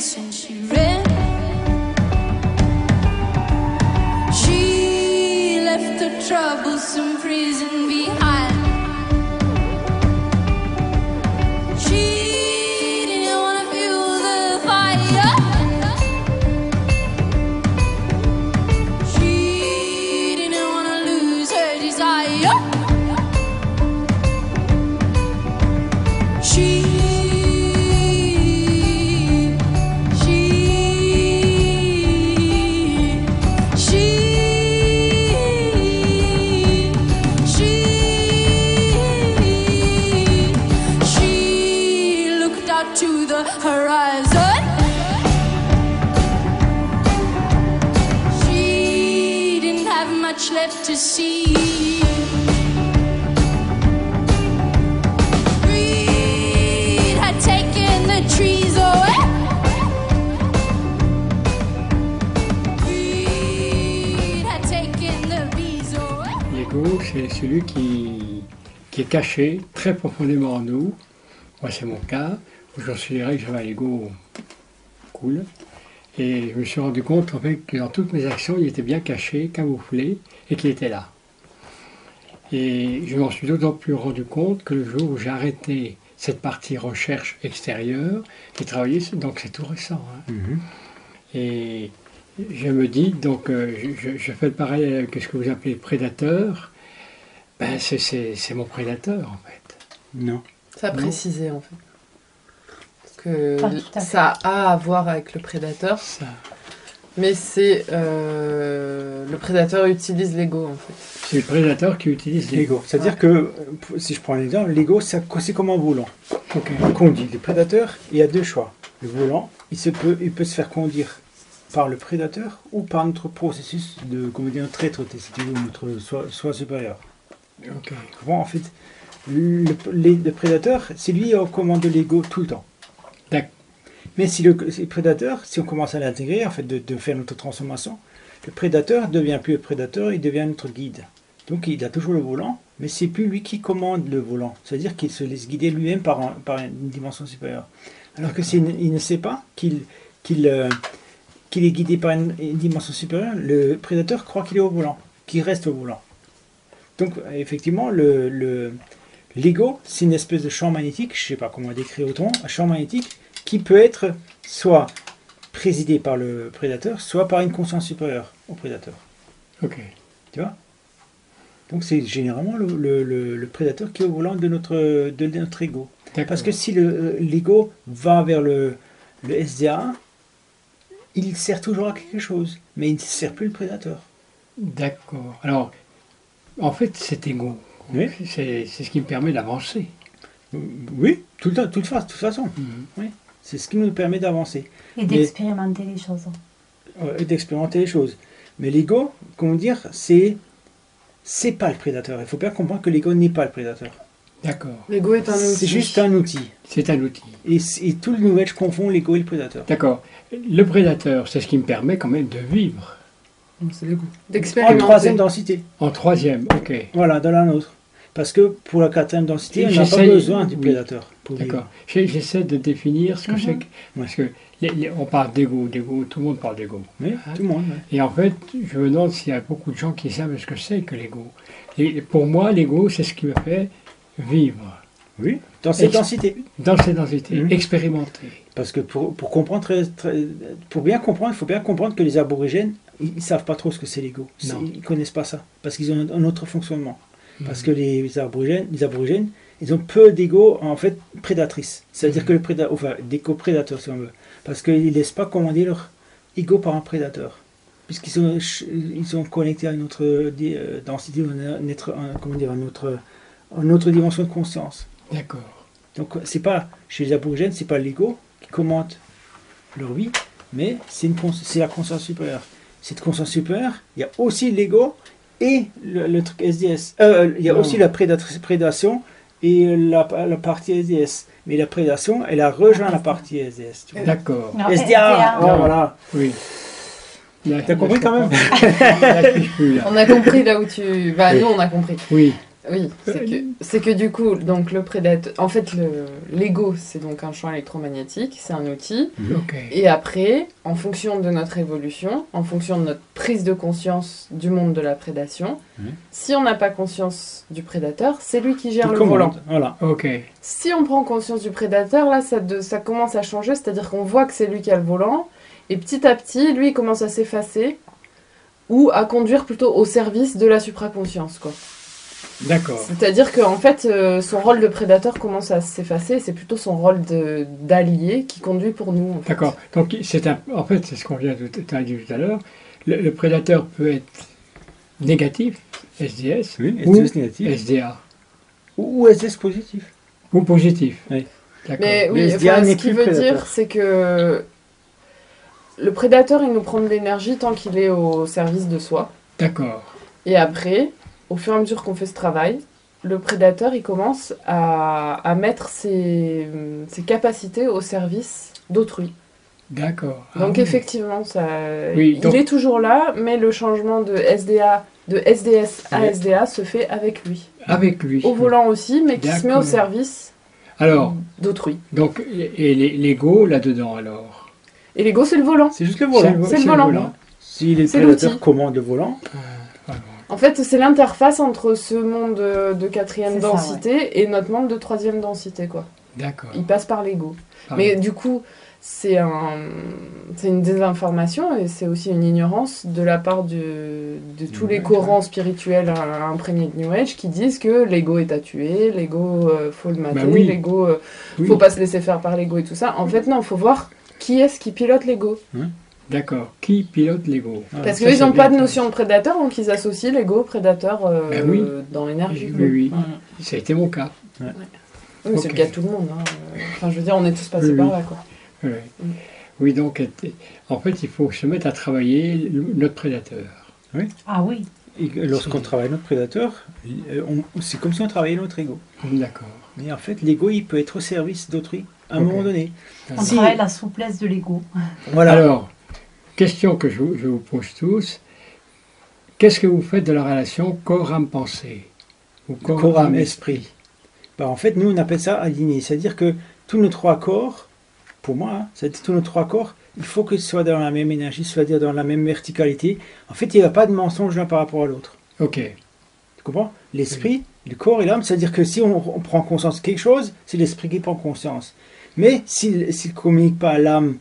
sim très profondément en nous. Moi, c'est mon cas. Je considérais que j'avais un ego cool. Et je me suis rendu compte en fait, que dans toutes mes actions, il était bien caché, camouflé, et qu'il était là. Et je m'en suis d'autant plus rendu compte que le jour où j'ai arrêté cette partie recherche extérieure, j'ai travaillé, donc c'est tout récent. hein. Et je me dis, donc euh, je, je- je fais le parallèle avec ce que vous appelez prédateur. Ben, c'est- mon prédateur en fait. Non. Ça Non. précisé en fait. Parce que ça a à voir avec le prédateur, Ça, mais c'est euh, le prédateur utilise l'ego en fait. c'est le prédateur qui utilise l'ego. C'est-à-dire que, euh, si je prends un exemple, l'ego, c'est c'est comme un volant. Ok. On conduit. Le prédateur, il y a deux choix. Le volant, il, se peut, il peut se faire conduire par le prédateur ou par notre processus de, comment dire, notre être, si tu veux, notre soi, soi supérieur. Ok. Bon, en fait, le, prédateur, c'est lui qui commande l'ego tout le temps. D'accord. Mais si le, si le prédateur, si on commence à l'intégrer, en fait, de, de faire notre transformation, le prédateur devient plus le prédateur, il devient notre guide. Donc il a toujours le volant, mais c'est plus lui qui commande le volant. C'est-à-dire qu'il se laisse guider lui-même par, un- par une dimension supérieure. Alors que s'il ne- sait pas qu'il qu'il euh, qu'il est guidé par une, une dimension supérieure, le prédateur croit qu'il est au volant, qu'il reste au volant. Donc effectivement, le, le- l'ego, c'est une espèce de champ magnétique, je ne sais pas comment décrire autrement, un champ magnétique qui peut être soit présidé par le prédateur, soit par une conscience supérieure au prédateur. Ok. Tu vois? Donc c'est généralement le, le- le- le prédateur qui est au volant de notre, de notre ego. Parce que si le- l'ego va vers le, le SDA, il sert toujours à quelque chose, mais il ne sert plus le prédateur. D'accord. Alors, en fait, cet ego, Oui. c'est c'est ce qui me permet d'avancer. Oui, tout le temps, toute, de toute façon. Mhm. C'est ce qui nous permet d'avancer. Et d'expérimenter les choses. euh, et d'expérimenter les choses. Mais l'ego, comment dire, c'est c'est pas le prédateur. Il faut bien comprendre que l'ego n'est pas le prédateur. D'accord. L'ego est un outil. C'est juste un outil. C'est un outil. Et, et tout le nouvel confond l'ego et le prédateur. D'accord. Le prédateur, c'est ce qui me permet quand même de vivre. Donc, c'est l'ego. En D'expérimenter. troisième densité. En troisième, ok. Voilà, dans la nôtre. Parce que pour la quatrième densité, on n'a pas besoin du prédateur. D'accord. J'essaie de définir ce que Mhm. c'est que. Parce que les- les- on parle d'ego, d'ego, tout le monde parle d'ego. Oui, Hein tout le monde. ouais. Et en fait, je me demande s'il y a beaucoup de gens qui savent ce que c'est que l'ego. Et pour moi, l'ego, c'est ce qui me fait vivre Oui, dans cette Ex- densité. dans ces densités, Mhm. expérimenter. Parce que pour, pour comprendre, très- très- pour bien comprendre, il faut bien comprendre que les aborigènes, ils ne savent pas trop ce que c'est l'ego. Ils ne connaissent pas ça. Parce qu'ils ont un, un autre fonctionnement. Parce Mhm. que les aborigènes, les aborigènes, ils ont peu d'ego en fait prédatrice. C'est-à-dire Mhm. que le prédateur, enfin d'égo prédateur si on veut. Parce qu'ils ne laissent pas commander leur ego par un prédateur. Puisqu'ils sont, ils sont connectés à une autre euh, densité, un- comment dire, une autre, une autre dimension de conscience. D'accord. Donc c'est pas chez les aborigènes, c'est pas l'ego qui commente leur vie, mais c'est la conscience supérieure. Cette conscience supérieure, il y a aussi l'ego et le, le truc SDS. Euh, il y a Non. aussi la prédation et la, la partie SDS. Mais la prédation, elle a rejoint la partie SDS. D'accord. SDA, oh, voilà. Oui. Là, T'as compris quand même? On a compris là où tu. Bah, Oui. nous, on a compris. Oui. Oui, c'est que, du coup, donc le prédateur. En fait, le- l'ego, c'est donc un champ électromagnétique, c'est un outil. Ok. Et après, en fonction de notre évolution, en fonction de notre prise de conscience du monde de la prédation, Mhm. si on n'a pas conscience du prédateur, c'est lui qui gère Tout le commande. volant. Voilà. Ok. Si on prend conscience du prédateur, là, ça, de- ça commence à changer, c'est-à-dire qu'on voit que c'est lui qui a le volant, et petit à petit, lui, il commence à s'effacer, ou à conduire plutôt au service de la supraconscience, quoi. D'accord. C'est-à-dire qu'en fait, euh, son rôle de prédateur commence à s'effacer, et c'est plutôt son rôle de- d'allié qui conduit pour nous. en fait. D'accord. Donc, c'est un, en fait, c'est ce qu'on vient de dit tout à l'heure. Le, le prédateur peut être négatif, SDS, Oui, Ou- SDS négatif. SDA, Ou ou SDS positif. ou positif. Oui. Mais oui, Le SDA enfin, ce plus veut prédateur. dire, c'est que le prédateur, il nous prend de l'énergie tant qu'il est au service de soi. D'accord. Et après, au fur et à mesure qu'on fait ce travail, le prédateur, il commence à, à mettre ses, ses capacités au service d'autrui. D'accord. Ah Donc oui. effectivement, ça, Oui, il est toujours là, mais le changement de SDA, de SDS à Oui. SDA se fait avec lui. Avec lui. Au volant aussi, mais qui se met au service Alors, d'autrui. donc, et les- l'ego là-dedans alors Et l'ego, c'est le volant. C'est juste le volant. vo- c'est le volant. Si les prédateurs commandent le volant. En fait, c'est l'interface entre ce monde de, de quatrième ça, densité et notre monde de troisième densité, quoi. D'accord. Il passe par l'ego. Ah Mais du coup, c'est un, c'est une désinformation et c'est aussi une ignorance de la part de, de tous New les Age, courants spirituels euh, imprégnés de New Age qui disent que l'ego est à tuer, l'ego euh, faut le mater, Bah oui. l'ego euh, Oui. faut pas se laisser faire par l'ego et tout ça. En fait, non, faut voir qui est-ce qui pilote l'ego. D'accord. Qui pilote l'ego? Parce ça, qu'ils n'ont pas de notion de prédateur, donc ils associent l'ego prédateur euh, Ben oui. dans l'énergie. Oui, oui. Voilà. Ça a été mon cas. Oui, mais C'est le cas de tout le monde. hein. Enfin, je veux dire, on est tous passés Oui, par oui. là, quoi. Oui, Mm. oui donc, en fait, il faut se mettre à travailler le- notre prédateur. Ah oui. et lorsqu'on travaille notre prédateur, euh, on- c'est comme si on travaillait notre ego. D'accord. Mais en fait, l'ego, il peut être au service d'autrui à un moment donné. On Si- travaille la souplesse de l'ego. Voilà. Alors, question que je, vous- je vous pose tous. Qu'est-ce que vous faites de la relation corps-âme-pensée Ou corps, âme, esprit. Bah, en fait, nous, on appelle ça aligné. C'est-à-dire que tous nos trois corps, pour moi, hein, c'est tous nos trois corps, il faut qu'ils soient dans la même énergie, c'est-à-dire dans la même verticalité. En fait, il n'y a pas de mensonge l'un par rapport à l'autre. Ok. Tu comprends? L'esprit, le corps et l'âme, c'est-à-dire que si on, on prend conscience de quelque chose, c'est l'esprit qui prend conscience. Mais s'il ne communique pas à l'âme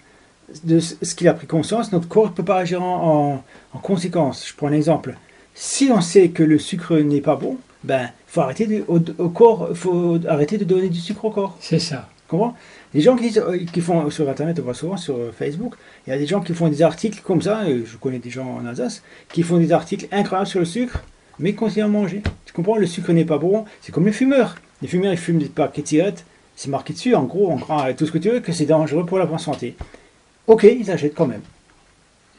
de ce qu'il a pris conscience, notre corps ne peut pas agir en, en- en conséquence. Je prends un exemple. Si on sait que le sucre n'est pas bon, ben faut arrêter de, au, au corps, faut arrêter de donner du sucre au corps. C'est ça. Tu comprends? Les gens qui, euh, qui font sur Internet, on voit souvent sur euh, Facebook, il y a des gens qui font des articles comme ça, et je connais des gens en Alsace, qui font des articles incroyables sur le sucre, mais continuent à manger. Tu comprends? Le sucre n'est pas bon. C'est comme les fumeurs. Les fumeurs, ils fument des paquets de cigarettes, c'est marqué dessus, en gros, en grand, tout ce que tu veux, que c'est dangereux pour la bonne santé. Ok, ils achètent quand même.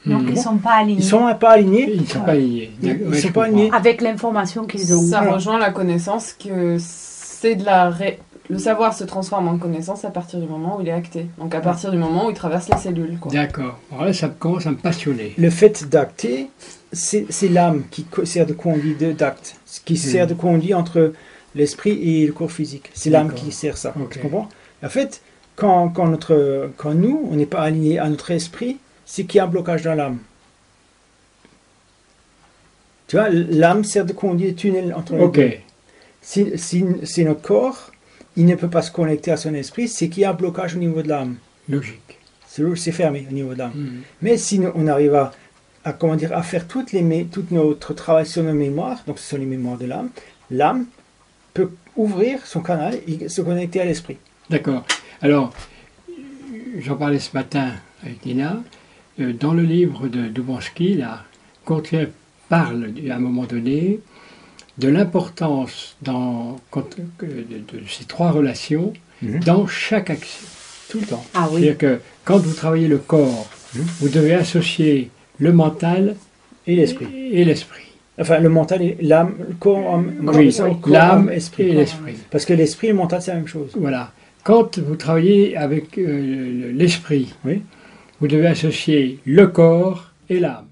Donc ils ne sont pas alignés Ils sont pas alignés. Ils ne sont pas liés. Ils- sont pas alignés. avec l'information qu'ils ont. Ça Voilà. rejoint la connaissance que c'est de la ré- le savoir se transforme en connaissance à partir du moment où il est acté. Donc à partir du moment où il traverse les cellules. Quoi. D'accord. Alors là, ça commence à me passionner. Le fait d'acter, c'est l'âme qui sert de conduit d'acte, ce qui sert de conduit entre l'esprit et le corps physique. C'est l'âme qui sert ça. Tu comprends? En fait, quand, quand, notre, quand nous, on n'est pas aligné à notre esprit, c'est qu'il y a un blocage dans l'âme. Tu vois, l'âme sert de conduit de tunnel entre les Ok. deux. Si, si, si notre corps, il ne peut pas se connecter à son esprit, c'est qu'il y a un blocage au niveau de l'âme. Logique. C'est fermé au niveau de l'âme. Mhm. Mais si nous- on arrive à, à, comment dire, à faire toutes les, tout notre travail sur nos mémoires, donc ce sont les mémoires de l'âme, l'âme peut ouvrir son canal et se connecter à l'esprit. D'accord. Alors, j'en parlais ce matin avec Nina. Euh, Dans le livre de Dubansky, là, Courtier parle à un moment donné de l'importance dans, de, de ces trois relations Mhm. dans chaque action, tout le temps. Ah oui. C'est-à-dire que quand vous travaillez le corps, Mhm. vous devez associer le mental Et l'esprit. et l'esprit. Enfin, le mental et l'âme, le corps, Oui, l'âme âme, esprit. et l'esprit. Parce que l'esprit et le mental, c'est la même chose. Voilà. Quand vous travaillez avec euh, l'esprit, vous devez associer le corps et l'âme.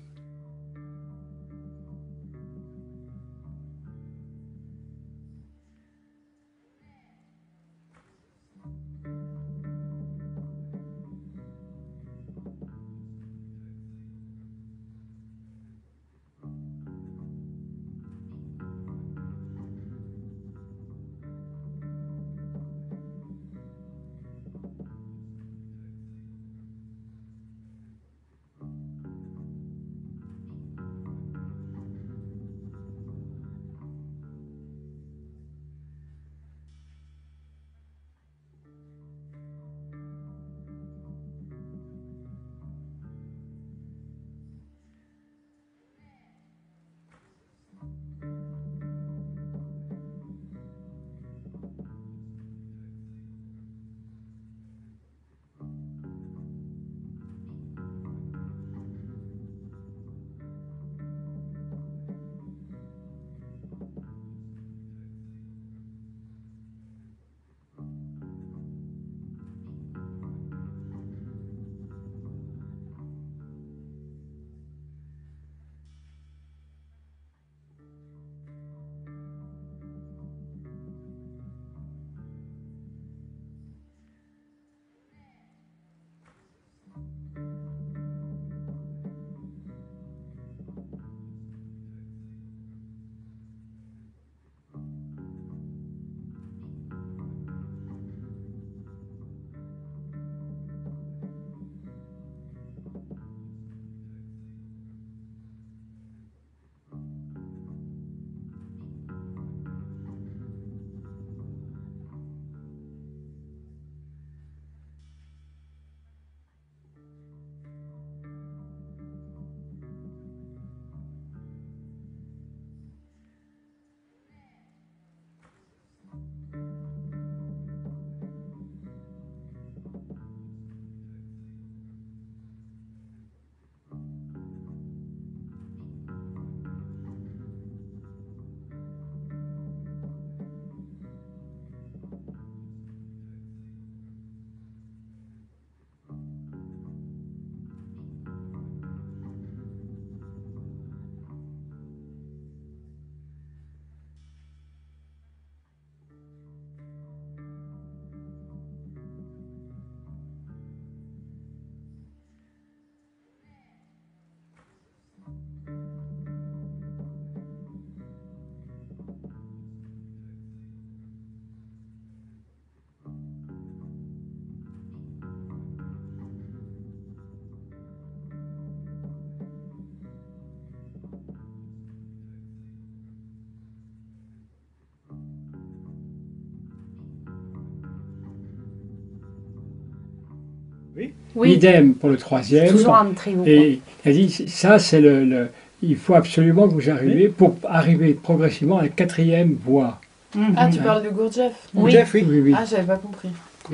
Oui, Idem pour le troisième. toujours en trio. Et elle dit, ça c'est le, le- Il faut absolument que vous arriviez pour arriver progressivement à la quatrième voie. Mhm. Ah, tu parles de Gurdjieff Oui. Oui. Oui, oui. Ah, j'avais pas compris.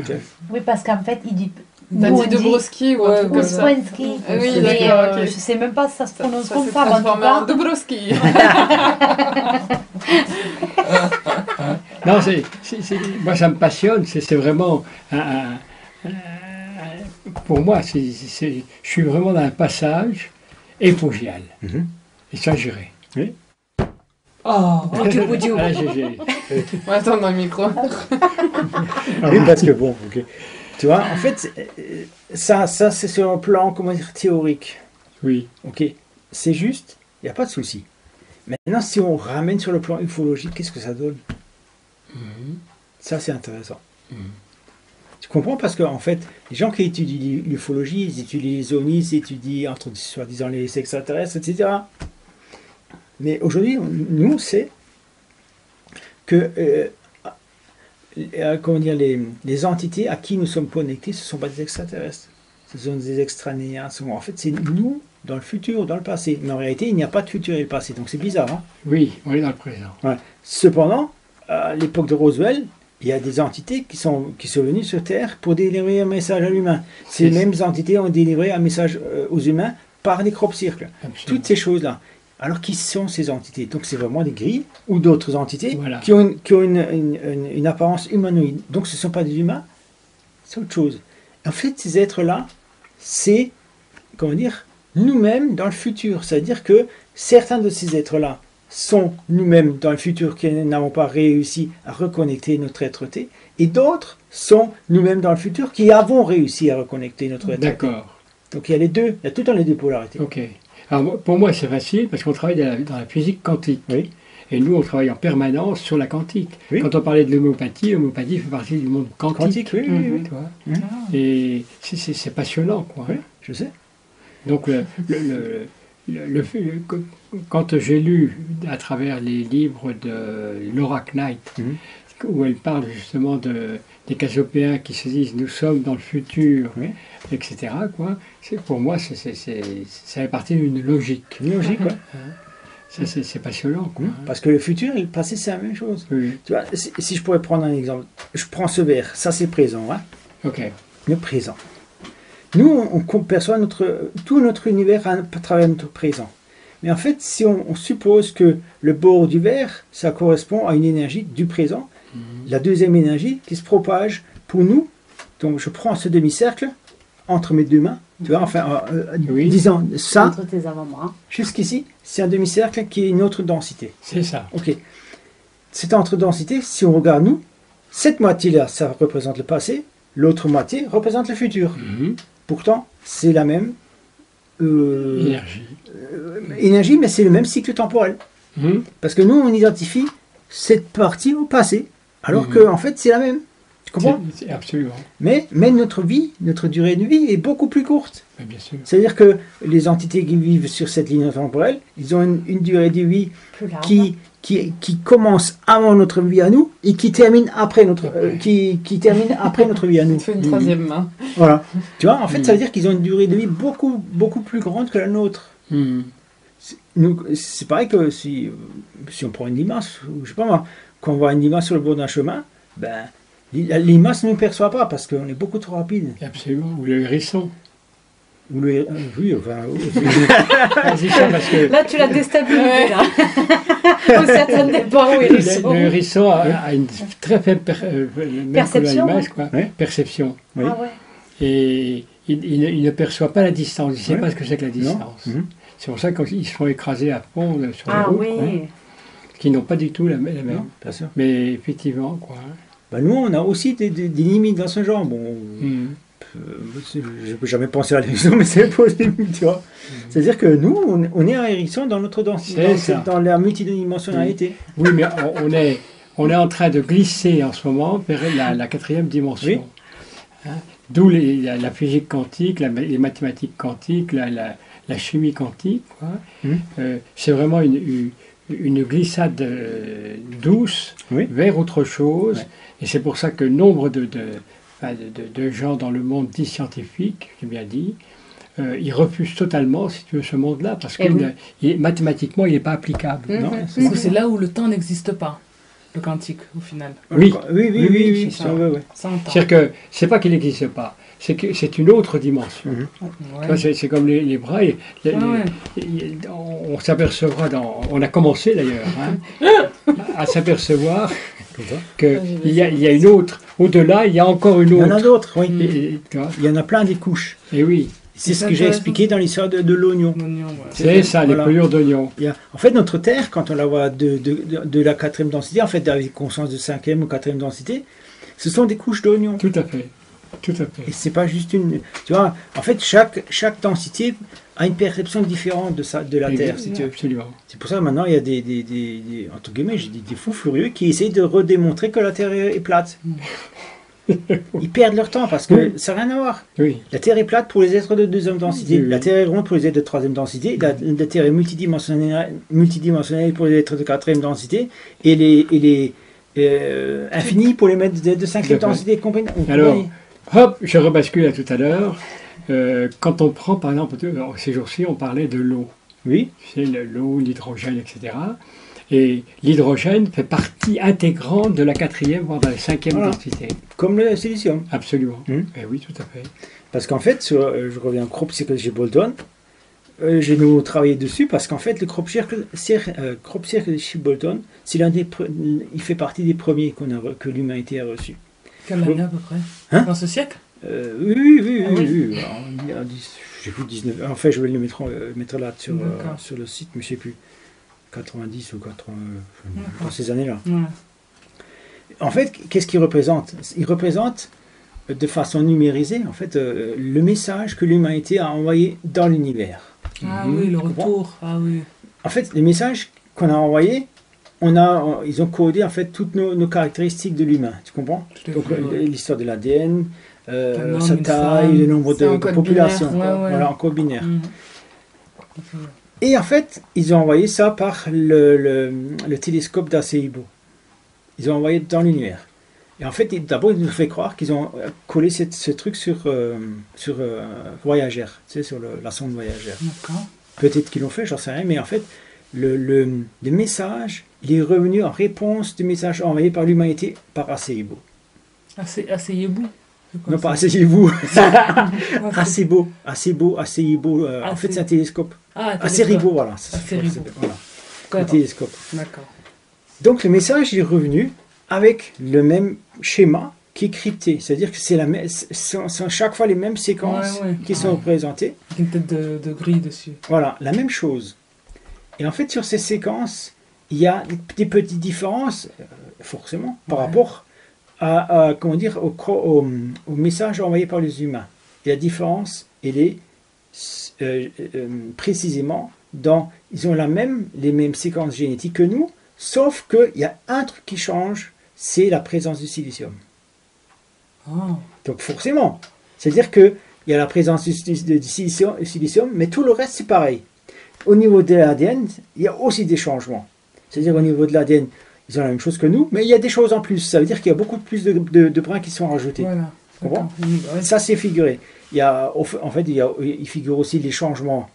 Jeff. Oui, parce qu'en fait, il dit. T'as dit Dobrowski ou un truc comme ça. Ouspensky. Ah oui, Mais, d'accord, euh. Je sais même pas si ça se prononce ça comme ça, en tout cas. Dobrowski. Non, c'est, c'est- c'est- moi ça me passionne, c'est, c'est vraiment un- un- un- pour moi, c'est, je suis vraiment dans un passage épogéal. Mhm. Et ça, j'irai. Oh, oh, Ah, j'ai- j'ai- On va attendre dans le micro. Oui, parce que bon, ok. Tu vois, en fait, euh, ça, ça c'est sur un plan, comment dire, théorique. oui. Ok, c'est juste, il n'y a pas de souci. Maintenant, si on ramène sur le plan ufologique, qu'est-ce que ça donne? Ça, c'est intéressant. Tu comprends Parce qu'en fait, les gens qui étudient l'ufologie, ils étudient les ovnis, ils étudient, entre soi-disant, les extraterrestres, etc. Mais aujourd'hui, on- nous, c'est que, euh, euh, comment dire, les, les entités à qui nous sommes connectés, ce ne sont pas des extraterrestres. Ce sont des extranéens. En fait, c'est nous dans le futur dans le passé. Mais en réalité, il n'y a pas de futur et de passé. Donc c'est bizarre. hein. Oui, on est dans le présent. Ouais. Cependant, à l'époque de Roswell, il y a des entités qui sont, qui sont venues sur Terre pour délivrer un message à l'humain. Ces mêmes entités ont délivré un message euh, aux humains par des crop circles. Toutes ces choses-là. Alors, qui sont ces entités? Donc, c'est vraiment des grilles ou d'autres entités Voilà. qui ont, une, qui ont une, une- une- une apparence humanoïde. Donc, ce ne sont pas des humains, c'est autre chose. En fait, ces êtres-là, c'est, comment dire, nous-mêmes dans le futur. C'est-à-dire que certains de ces êtres-là sont nous-mêmes dans le futur qui n'avons pas réussi à reconnecter notre être-té, et d'autres sont nous-mêmes dans le futur qui avons réussi à reconnecter notre être-té. D'accord. Donc il y a les deux, il y a tout temps les deux polarités. Ok. Alors, pour moi, c'est facile parce qu'on travaille dans la, dans la physique quantique. Oui. Et nous, on travaille en permanence sur la quantique. Oui. Quand on parlait de l'homéopathie, l'homéopathie fait partie du monde quantique. Quantique, oui, oui, oui, Mhm. Et c'est- passionnant, quoi. Oui, je sais. Donc, le, le- le- le- quand j'ai lu à travers les livres de Laura Knight, Mhm. où elle parle justement de, des Cassiopéens qui se disent nous sommes dans le futur, Oui. etc., quoi, pour moi, c'est- c'est- c'est- ça fait partie d'une logique. Une logique, quoi. Ça, C'est passionnant, quoi. Mhm. Parce que le futur et le passé, c'est la même chose. Oui, Tu vois, si, si je pourrais prendre un exemple, je prends ce verre, ça c'est présent, hein, ok. le présent. Nous, on, on perçoit notre, tout notre univers à, à travers notre présent. Mais en fait, si on, on suppose que le bord du verre, ça correspond à une énergie du présent, la deuxième énergie qui se propage pour nous, donc je prends ce demi-cercle entre mes deux mains, tu vois, enfin, euh, euh, Oui. disons ça, Entre tes avant-bras. jusqu'ici, c'est un demi-cercle qui est une autre densité. C'est ça. Ok. Cette entre-densité, si on regarde nous, cette moitié-là, ça représente le passé, l'autre moitié représente le futur. Mhm. Pourtant, c'est la même euh, Énergie. euh, énergie, mais c'est le même cycle temporel. Mhm. Parce que nous, on identifie cette partie au passé, alors Mhm. que en fait, c'est la même. Tu comprends? Absolument. mais, mais notre vie, notre durée de vie est beaucoup plus courte. Mais bien sûr. C'est-à-dire que les entités qui vivent sur cette ligne temporelle, ils ont une, une durée de vie Plus qui, qui, qui commence avant notre vie à nous et qui termine après notre, euh, qui, qui termine après notre vie à nous. Fait une troisième main. Voilà. Tu vois, en fait, ça veut dire qu'ils ont une durée de vie beaucoup, beaucoup plus grande que la nôtre. Mhm. C'est- C'est pareil que si, si on prend une limace, ou je sais pas moi, quand on voit une limace sur le bord d'un chemin, ben, la limace ne nous perçoit pas parce qu'on est beaucoup trop rapide. Absolument. Ou le hérisson. Oui, enfin, ça, parce que Là, tu l'as déstabilisé, Ouais. là. On s'attendait pas où est le, le son. le hérisson a, a une très faible per- euh, Perception, quoi. Perception. Oui. Ah ouais. Et il, il ne- il ne perçoit pas la distance. Il ne sait Ouais. pas ce que c'est que la distance. Mhm. C'est pour ça qu'ils se font écraser à fond euh, sur Ah les routes, oui. quoi, qui n'ont pas du tout la, la même. Non, bien sûr. Mais effectivement, quoi. Ben, nous, on a aussi des, des- des limites dans ce genre. Bon, euh, je n'ai jamais pensé à l'érection, mais c'est limite, tu vois. C'est-à-dire que nous, on, on est en érection dans notre densité, dans, dans la multidimensionnalité. Oui, mais on, est, on est en train de glisser en ce moment vers la, la quatrième dimension. Oui. Hein, D'où la, la physique quantique, la- les mathématiques quantiques, la, chimie quantique. Mhm. Euh, C'est vraiment une, une, une glissade euh, douce Oui. vers autre chose. Ouais. Et c'est pour ça que nombre de, de, enfin, de, de- de gens dans le monde dit scientifique, j'ai bien dit, euh, ils refusent totalement, si tu veux, ce monde-là, parce que Eh oui. il- mathématiquement, il n'est pas applicable. Mhm. Non, Mhm. Du coup, c'est là où le temps n'existe pas, le quantique, au final. Oui. oui, oui, Oui, oui, c'est ça. C'est-à-dire que c'est pas qu'il n'existe pas, c'est que c'est une autre dimension. Mhm. Ouais. vois, C'est comme les, les bras. et les- Ouais, ouais. les- on on s'apercevra dans. On a commencé d'ailleurs hein, à s'apercevoir. Qu'il y, a- il y a une autre. Au-delà, il y a encore une Il y en a autre. d'autres, oui. Et, et, tu vois, Il y en a plein des couches. et oui, C'est ce que j'ai expliqué dans l'histoire de, de l'oignon. C'est ça, Voilà. les pelures d'oignon. Y En fait, notre Terre, quand on la voit de, de, de- de la quatrième densité, en fait, avec conscience de cinquième ou quatrième densité, ce sont des couches d'oignons. Tout à fait. Tout à fait. Et c'est pas juste une. Tu vois, en fait, chaque, chaque densité a une perception différente de, sa, de la Terre, si tu. Absolument. C'est pour ça que maintenant, il y a des, des, des, des- entre guillemets, j'ai des fous furieux qui essayent de redémontrer que la Terre est, plate. Ils perdent leur temps parce que ça n'a rien à voir. La Terre est plate pour les êtres de deuxième densité. La Terre est ronde pour les êtres de troisième densité. La, la Terre est multidimensionnelle, multidimensionnelle pour les êtres de quatrième densité. Et les, et les euh, pour les maîtres de, cinquième densité. Alors, hop, je rebascule à tout à l'heure. Euh, quand on prend, par exemple, alors, ces jours-ci, on parlait de l'eau. Oui, c'est le- l'eau, l'hydrogène, etc. Et l'hydrogène fait partie intégrante de la quatrième, voire de la cinquième Voilà. densité. comme le silicium. Absolument. Eh oui, tout à fait. Parce qu'en fait, sur, euh, je reviens au crop circle chez Bolton. euh, j'ai nous travaillé dessus parce qu'en fait, le crop circle, cir- euh, crop circle chez Bolton, c'est l'un des, pre- il fait partie des premiers qu'on a, que l'humanité a reçu. Quelle année à peu près Hein Dans ce siècle Euh, oui, oui, oui, Ah oui, oui. oui. Alors, plus 19. En fait, je vais le mettre, euh, mettre là sur, euh, sur le site, mais je sais plus. 90 ou 80, euh, D'accord. dans ces années-là. Ouais. En fait, qu'est-ce qu'il représente? Il représente de façon numérisée, en fait, euh, le message que l'humanité a envoyé dans l'univers. Ah Mhm. oui, le retour. Ah oui. En fait, les messages qu'on a envoyés, on a, on- ils ont codé en fait toutes nos, nos caractéristiques de l'humain. Tu comprends Donc euh, l'histoire de l'ADN, euh, sa taille, le nombre de, en de code population. binaire, ouais, quoi. ouais. Voilà, en code binaire. Mhm. Et en fait, ils ont envoyé ça par le, le- le télescope d'Arecibo. Ils ont envoyé dans l'univers. Et en fait, d'abord, ils nous ont fait croire qu'ils ont euh, collé cette- ce truc sur, euh, sur euh, Voyager, tu sais, sur le- la sonde Voyager. Peut-être qu'ils l'ont fait, j'en sais rien, mais en fait, le, le, le message, il est revenu en réponse du message envoyé par l'humanité par. Assez, asseyez-vous. C'est quoi Non, pas Arecibo, Arecibo. euh, en fait, c'est un télescope. Ah, voilà. Arecibo. Voilà, D'accord. télescope. D'accord. Donc le message est revenu avec le même schéma qui est crypté. C'est-à-dire que c'est la même, sont, chaque fois les mêmes séquences Ouais, ouais. qui sont Ouais. représentées. Avec une tête de, de grille dessus. Voilà, la même chose. Et en fait, sur ces séquences, il y a des, petites différences, euh, forcément, par Ouais. rapport à, à, comment dire, au, cro- au, au message envoyé par les humains. Et la différence, elle est euh, euh, précisément dans, ils ont la même, les mêmes séquences génétiques que nous, sauf qu'il y a un truc qui change, c'est la présence du silicium. Ah. Donc forcément, c'est-à-dire qu'il y a la présence du, du- du silicium, du silicium, mais tout le reste c'est pareil. Au niveau de l'ADN, il y a aussi des changements. C'est-à-dire au niveau de l'ADN, ils ont la même chose que nous, mais il y a des choses en plus. Ça veut dire qu'il y a beaucoup plus de, de- de brins qui sont rajoutés. Voilà. Comprends ouais. Ça c'est figuré. Il y a, en fait, il, y a, il figure aussi les changements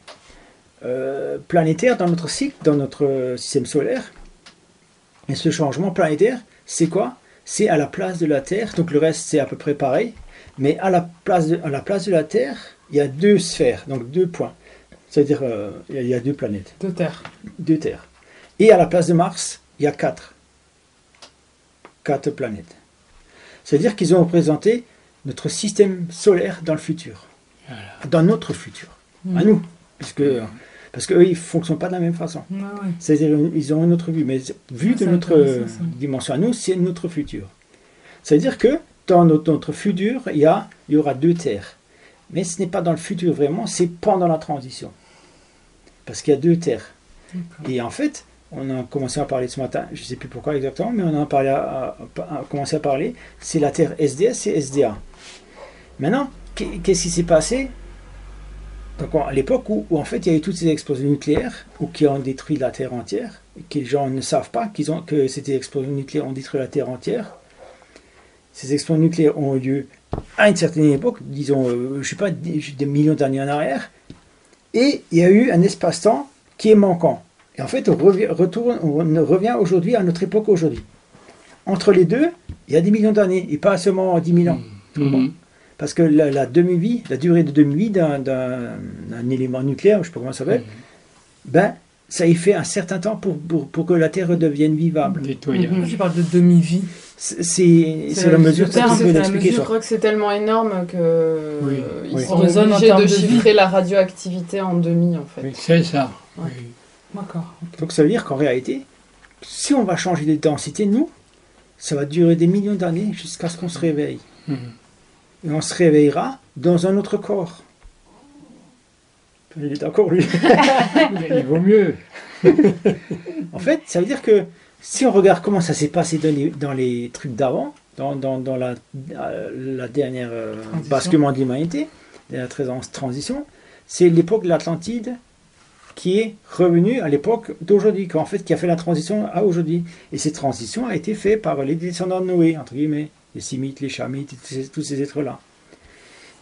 euh, planétaires dans notre cycle, dans notre euh, système solaire. Et ce changement planétaire, c'est quoi? C'est à la place de la Terre, donc le reste c'est à peu près pareil, mais à la place de, à la place de la Terre, il y a deux sphères, donc deux points. C'est-à-dire, euh, il y a- deux planètes, De terre. deux Terres. Et à la place de Mars, il y a quatre. Quatre planètes. C'est-à-dire qu'ils ont représenté notre système solaire dans le futur. Dans notre futur. À nous. Puisque, parce qu'eux, ils ne fonctionnent pas de la même façon. Ouais. C'est-à-dire, ils ont une autre vue. Mais vue Ah, de notre dimension à nous, c'est notre futur. C'est-à-dire que dans notre, notre futur, il y, a, il y aura deux terres. Mais ce n'est pas dans le futur vraiment, c'est pendant la transition. Parce qu'il y a deux terres. Et en fait, on a commencé à parler ce matin, je ne sais plus pourquoi exactement, mais on a, commencé à parler, c'est la Terre SDS et SDA. Maintenant, qu'est- qu'est-ce qui s'est passé? Donc, à l'époque où, en fait il y a eu toutes ces explosions nucléaires, ou qui ont détruit la Terre entière, et que les gens ne savent pas que ces explosions nucléaires ont détruit la Terre entière, ces explosions nucléaires ont eu lieu à une certaine époque, disons, euh, je sais pas, des millions d'années en arrière, et il y a eu un espace-temps qui est manquant. Et en fait, on revient, retourne, on revient aujourd'hui à notre époque aujourd'hui. Entre les deux, il y a des millions d'années, et pas seulement 10 000 ans. Comprends Mhm. Parce que la, la demi-vie, la durée de demi-vie d'un, élément nucléaire, je ne sais pas comment ça s'appelle, ben, ça y fait un certain temps pour, pour, pour que la Terre redevienne vivable. Pourquoi tu parles de demi-vie C'est, la mesure que terme, tu peux la l'expliquer, Je crois que c'est tellement énorme que Oui, euh, ils oui. sont obligés de chiffrer la radioactivité en demi en fait. C'est ça. Ouais. Oui. D'accord. Donc ça veut dire qu'en réalité, si on va changer de densité, nous, ça va durer des millions d'années jusqu'à ce qu'on se réveille. Mhm. Et on se réveillera dans un autre corps. Il est d'accord, lui. Il vaut mieux. En fait, ça veut dire que si on regarde comment ça s'est passé dans les, dans les trucs d'avant, dans, dans- dans la, euh, la dernière euh, basculement de l'humanité, la trans- transition, c'est l'époque de l'Atlantide qui est revenue à l'époque d'aujourd'hui, qui, en fait, qui a fait la transition à aujourd'hui. Et cette transition a été faite par les descendants de Noé, entre guillemets, les Simites, les Chamites, tous ces, êtres-là.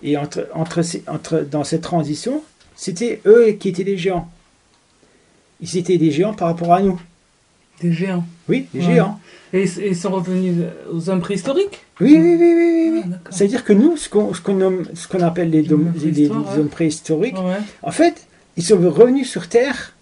Et entre, entre, ces- entre, dans cette transition, c'était eux qui étaient des géants. Ils étaient des géants par rapport à nous. Des géants. Oui, des Ouais. géants. Et ils sont revenus aux hommes préhistoriques? Oui, oui, oui, oui, oui. Ah. C'est-à-dire que nous, ce qu'on ce qu'on nomme- ce qu'on appelle les, dom- hommes les- les- préhistoire, les ouais. hommes préhistoriques, Ouais. en fait, ils sont revenus sur Terre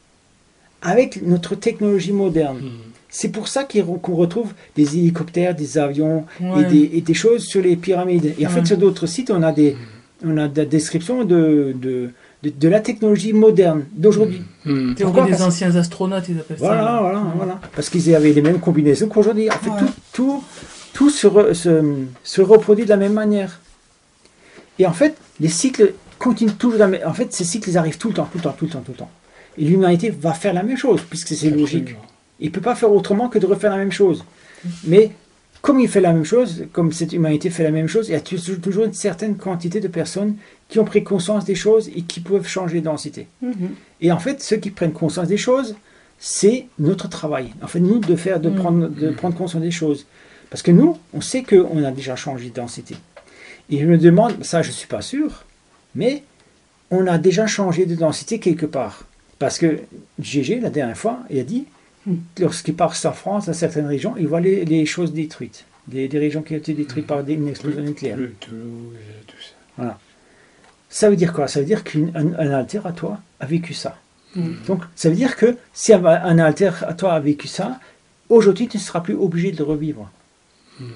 avec notre technologie moderne. Mhm. C'est pour ça qu'on retrouve des hélicoptères, des avions et, des, et des choses sur les pyramides. Et en Ouais. fait, sur d'autres sites, on a des, on a des descriptions de, de, de, de la technologie moderne d'aujourd'hui. Théorie Pourquoi des Parce- anciens astronautes, ils appellent ça. Voilà, là. voilà, Ouais. voilà. Parce qu'ils avaient les mêmes combinaisons qu'aujourd'hui. En fait, Ouais. tout, tout, tout se, re- se, se reproduit de la même manière. Et en fait, les cycles continuent toujours. de la même- En fait, ces cycles, ils arrivent tout le temps, tout le temps, tout le temps, tout le temps. Et l'humanité va faire la même chose, puisque c'est logique. Il ne peut pas faire autrement que de refaire la même chose. Mais comme il fait la même chose, comme cette humanité fait la même chose, il y a toujours une certaine quantité de personnes qui ont pris conscience des choses et qui peuvent changer de densité. Et en fait, ceux qui prennent conscience des choses, c'est notre travail. En fait, nous, de faire, de, Mm. prendre, de prendre conscience des choses. Parce que nous, on sait qu'on a déjà changé de densité. Et je me demande, ça je ne suis pas sûr, mais on a déjà changé de densité quelque part. Parce que GG, la dernière fois, il a dit, lorsqu'il part en France, dans certaines régions, il voit les, les choses détruites. Des, des régions qui ont été détruites par des, une explosion nucléaire. Le Toulouse, tout ça. Ça veut dire quoi? Ça veut dire qu'un un, un alter à toi a vécu ça. Mm. Donc, ça veut dire que si un, un alter à toi a vécu ça, aujourd'hui, tu ne seras plus obligé de le revivre.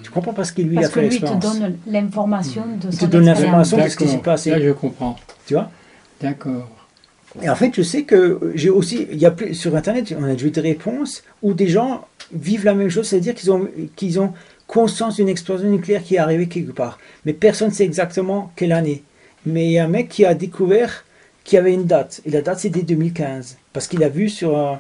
Tu comprends Parce qu'il lui Parce a que fait lui te l'expérience. donne l'information de Il te donne l'information de ce qui s'est passé. Là, je comprends. Tu vois? D'accord. Et en fait, je sais que j'ai aussi, il y a plus, sur Internet, on a eu des réponses où des gens vivent la même chose, c'est-à-dire qu'ils ont, qu'ils ont conscience d'une explosion nucléaire qui est arrivée quelque part. Mais personne ne sait exactement quelle année. Mais il y a un mec qui a découvert qu'il y avait une date. Et la date, c'était 2015. Parce qu'il a vu sur, un- euh,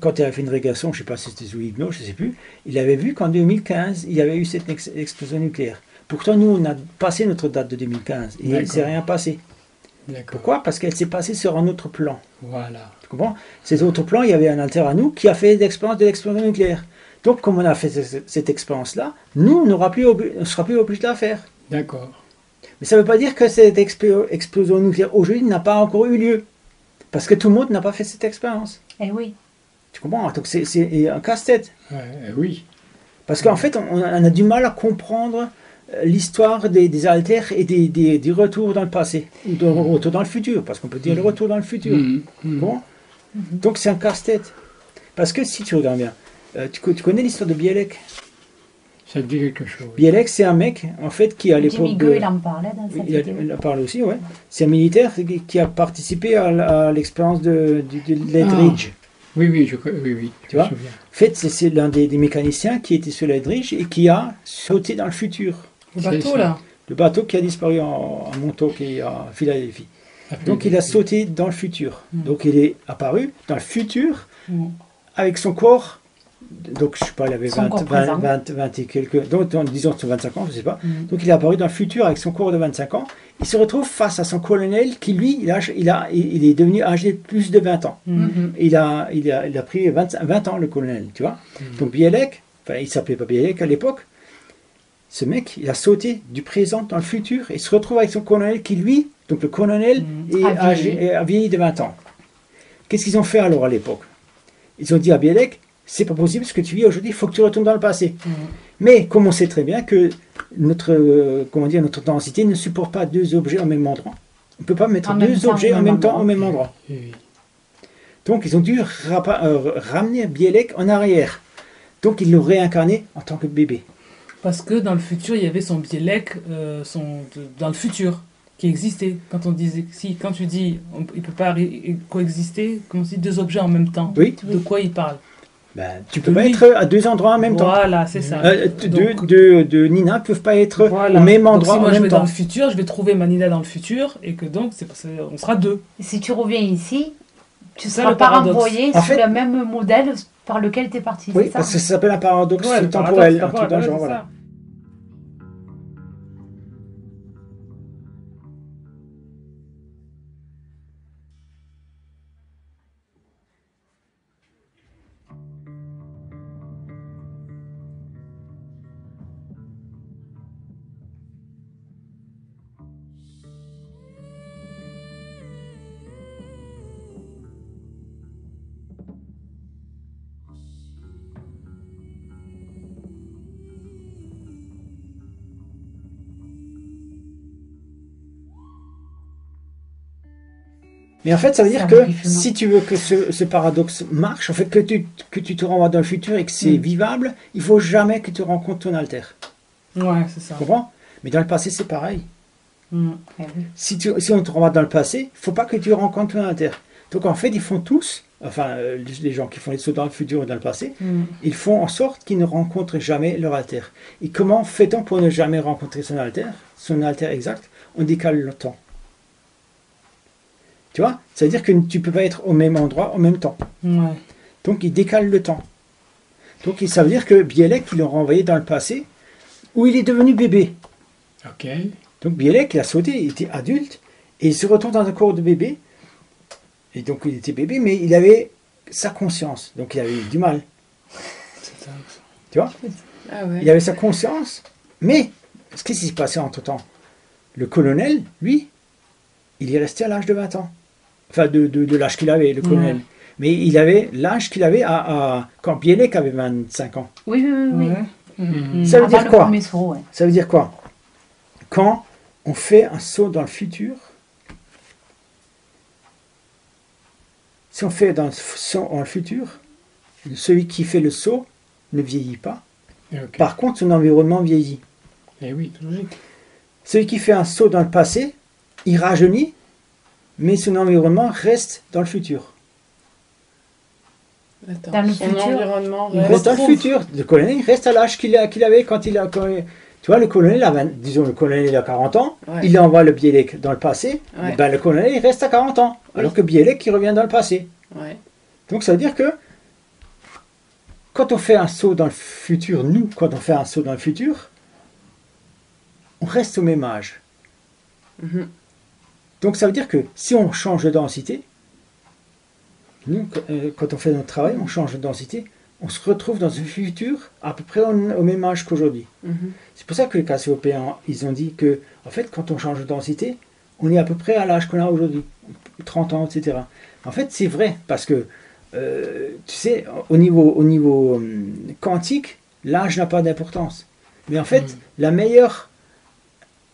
quand il a fait une régression, je ne sais pas si c'était sous Hypno, je ne sais plus, il avait vu qu'en 2015, il y avait eu cette ex- explosion nucléaire. Pourtant, nous, on a passé notre date de 2015 et il ne s'est rien passé. Pourquoi? Parce qu'elle s'est passée sur un autre plan. Voilà. Tu comprends? Cet autre plan, il y avait un alter à nous qui a fait l'expérience de l'explosion nucléaire. Donc, comme on a fait cette, expérience-là, nous, on ne sera plus obligé de la faire. D'accord. Mais ça ne veut pas dire que cette explo- explosion nucléaire aujourd'hui n'a pas encore eu lieu. Parce que tout le monde n'a pas fait cette expérience. Eh oui. Tu comprends? Donc, c'est- c'est un casse-tête. Ouais, oui. Parce qu'en fait, on, on a du mal à comprendre euh, l'histoire des, des alters et des, des- des retours dans le passé. Ou de retour dans le futur. Parce qu'on peut dire le Mhm. retour dans le futur. Mhm. Mhm. Bon. Donc c'est un casse-tête. Parce que si tu regardes bien, euh, tu, co- tu connais l'histoire de Bielek? Ça te dit quelque chose. Bielek, c'est un mec, en fait, qui à l'époque Jimmy de... Gueux, il en parlait dans Il a, il en parle aussi, ouais. C'est un militaire qui, a participé à, l'expérience de, de. Oui, oui, je, oui, oui. Tu je vois souviens. En fait, c'est- c'est l'un des, des mécaniciens qui était sur l'Eldridge et qui a sauté dans le futur. Le bateau, là. Le bateau qui a disparu en, en Montauk et à Philadelphie. Donc il a sauté dans le futur. Mm. Donc il est apparu dans le futur Mm. avec son corps. Donc je sais pas, il avait Son 20, corps 20, présent. 20, 20 et quelques. Donc disons sur 25 ans, je sais pas. Mm. Donc il est apparu dans le futur avec son corps de 25 ans. Il se retrouve face à son colonel qui lui, il, a, il, a, il est devenu âgé de plus de 20 ans. Mhm. Il a, il a, il a pris 20, 20 ans le colonel, tu vois. Donc Bielek, enfin il s'appelait pas Bielek à l'époque, ce mec, il a sauté du présent dans le futur et se retrouve avec son colonel qui, lui, donc le colonel, est A âgé- a vieilli de 20 ans. Qu'est-ce qu'ils ont fait alors à l'époque? Ils ont dit à Bielek, c'est pas possible ce que tu vis aujourd'hui, il faut que tu retournes dans le passé. Mhm. Mais comme on sait très bien que notre, euh, comment dire, notre densité ne supporte pas deux objets au même endroit. On ne peut pas mettre En deux objets en même temps endroit. au même endroit. Donc ils ont dû euh, ramener Bielek en arrière. Donc ils l'ont réincarné en tant que bébé. Parce que dans le futur, il y avait son Bielek, euh, son, dans le futur, qui existait. Quand on disait, si, quand tu dis, on, il peut pas coexister, comme si deux objets en même temps. Oui, De quoi il parle? Ben, tu peux pas lui. être à deux endroits en même temps. Voilà, c'est ça. Euh, t- deux, Donc, deux- deux Nina peuvent pas être voilà. au même Donc, endroit si moi en je même vais dans temps. le futur, je vais trouver Manila dans le futur, et que donc, c'est, on sera deux. Si tu reviens ici, tu ne ça, seras le pas paradoxe. renvoyé En sous fait- le même modèle par lequel tu es parti. Oui, c'est ça parce que ça s'appelle un paradoxe Ouais, le temporel. paradoxe un truc temporel, dans ouais, genre, voilà. Mais en fait, ça veut dire que si tu veux que ce, ce paradoxe marche, en fait, que tu, que tu te renvoies dans le futur et que c'est Mm. vivable, il faut jamais que tu rencontres ton alter. Ouais, c'est ça. Tu comprends? Mais dans le passé, c'est pareil. Mm. Si, tu, si on te renvoie dans le passé, il faut pas que tu rencontres ton alter. Donc en fait, ils font tous, enfin, les- les gens qui font les sauts dans le futur et dans le passé, Mm. ils font en sorte qu'ils ne rencontrent jamais leur alter. Et comment fait-on pour ne jamais rencontrer son alter? Son alter exact On décale le temps. Tu vois Ça veut dire que tu peux pas être au même endroit en même temps. Ouais. Donc il décale le temps. Donc ça veut dire que Bielek, ils l'ont renvoyé dans le passé, où il est devenu bébé. Ok. Donc Bielek, il a sauté, il était adulte, et il se retrouve dans un corps de bébé. Et donc il était bébé, mais il avait sa conscience. Donc il avait eu du mal. Tu vois? Ah ouais. Il avait sa conscience, mais qu'est-ce qui s'est passé entre temps Le colonel, lui, il est resté à l'âge de 20 ans. Enfin, de, de- de l'âge qu'il avait, le colonel. Ouais. Mais il avait l'âge qu'il avait à, à- quand Bielek avait 25 ans. Oui, oui, oui. Mhm. Mm. Ça veut dire quoi premier saut, ouais. Ça veut dire quoi Quand on fait un saut dans le futur, si on fait dans dans le futur, celui qui fait le saut ne vieillit pas. Par contre, son environnement vieillit. Eh oui. Logique. Celui qui fait un saut dans le passé, il rajeunit, mais son environnement reste dans le futur. Attends, Dans le son futur, environnement Il reste- reste dans le futur. Le colonel il reste à l'âge qu'il avait quand il a. quand- tu vois, le colonel, a 20 disons, le colonel il a 40 ans, Ouais. il envoie le Bielek dans le passé, Ouais. ben, le colonel il reste à 40 ans, Oui. alors que Bielek il revient dans le passé. Ouais. Donc ça veut dire que quand on fait un saut dans le futur, nous, quand on fait un saut dans le futur, on reste au même âge. Mhm. Donc ça veut dire que si on change de densité, nous, euh, quand on fait notre travail, on change de densité, on se retrouve dans un futur à peu près au, même âge qu'aujourd'hui. Mhm. C'est pour ça que les Cassiopéens, ils ont dit que, en fait, quand on change de densité, on est à peu près à l'âge qu'on a aujourd'hui, 30 ans, etc. En fait, c'est vrai, parce que, euh, tu sais, au niveau, au niveau hum, quantique, l'âge n'a pas d'importance. Mais en fait, Mhm. la meilleure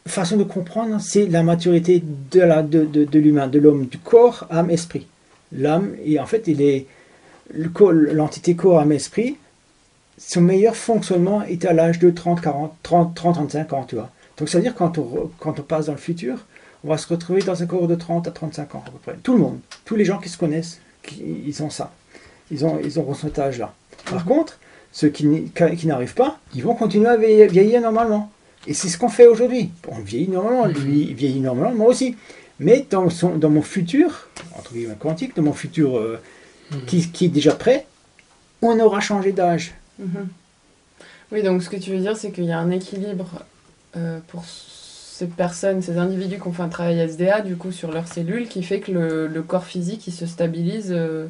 façon de comprendre, c'est la maturité de la- de, de, de l'humain, de l'homme, du corps, âme, esprit. L'âme, et en fait, il est l'entité corps, âme, esprit, son meilleur fonctionnement est à l'âge de 30, 40, 30, 30, 35 ans, tu vois. Donc ça veut dire quand on, quand on passe dans le futur, on va se retrouver dans un corps de 30 à 35 ans à peu près. Tout le monde, tous les gens qui se connaissent, qui- ils ont ça. Ils ont, ils auront cet âge-là. Par contre, ceux qui, qui n'arrivent pas, ils vont continuer à vieillir normalement. Et c'est ce qu'on fait aujourd'hui. On vieillit normalement, lui il vieillit normalement, moi aussi. Mais dans, son, dans mon futur, entre guillemets quantique, dans mon futur euh, qui, qui est déjà prêt, on aura changé d'âge. Mhm. Oui, donc ce que tu veux dire, c'est qu'il y a un équilibre euh, pour ces personnes, ces individus qui ont fait un travail SDA, du coup, sur leurs cellules, qui fait que le, le corps physique, il se stabilise euh,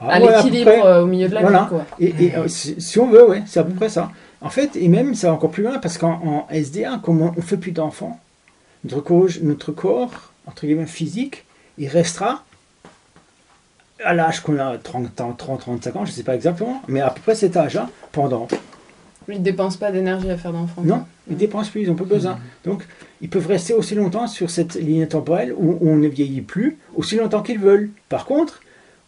Ah, à ouais, l'équilibre au milieu de la Voilà. vie, quoi. Et, et, si, on veut, ouais, c'est à peu près ça. En fait, et même ça va encore plus loin parce qu'en en SDA, comme on ne fait plus d'enfants, notre corps, notre corps, entre guillemets, physique, il restera à l'âge qu'on a 30 ans, 30, 35 ans, je ne sais pas exactement, mais à peu près cet âge-là, pendant. Ils ne dépensent pas d'énergie à faire d'enfants. Non, ils ne dépensent plus, ils n'ont pas besoin. Donc, ils peuvent rester aussi longtemps sur cette ligne temporelle où on ne vieillit plus, aussi longtemps qu'ils veulent. Par contre,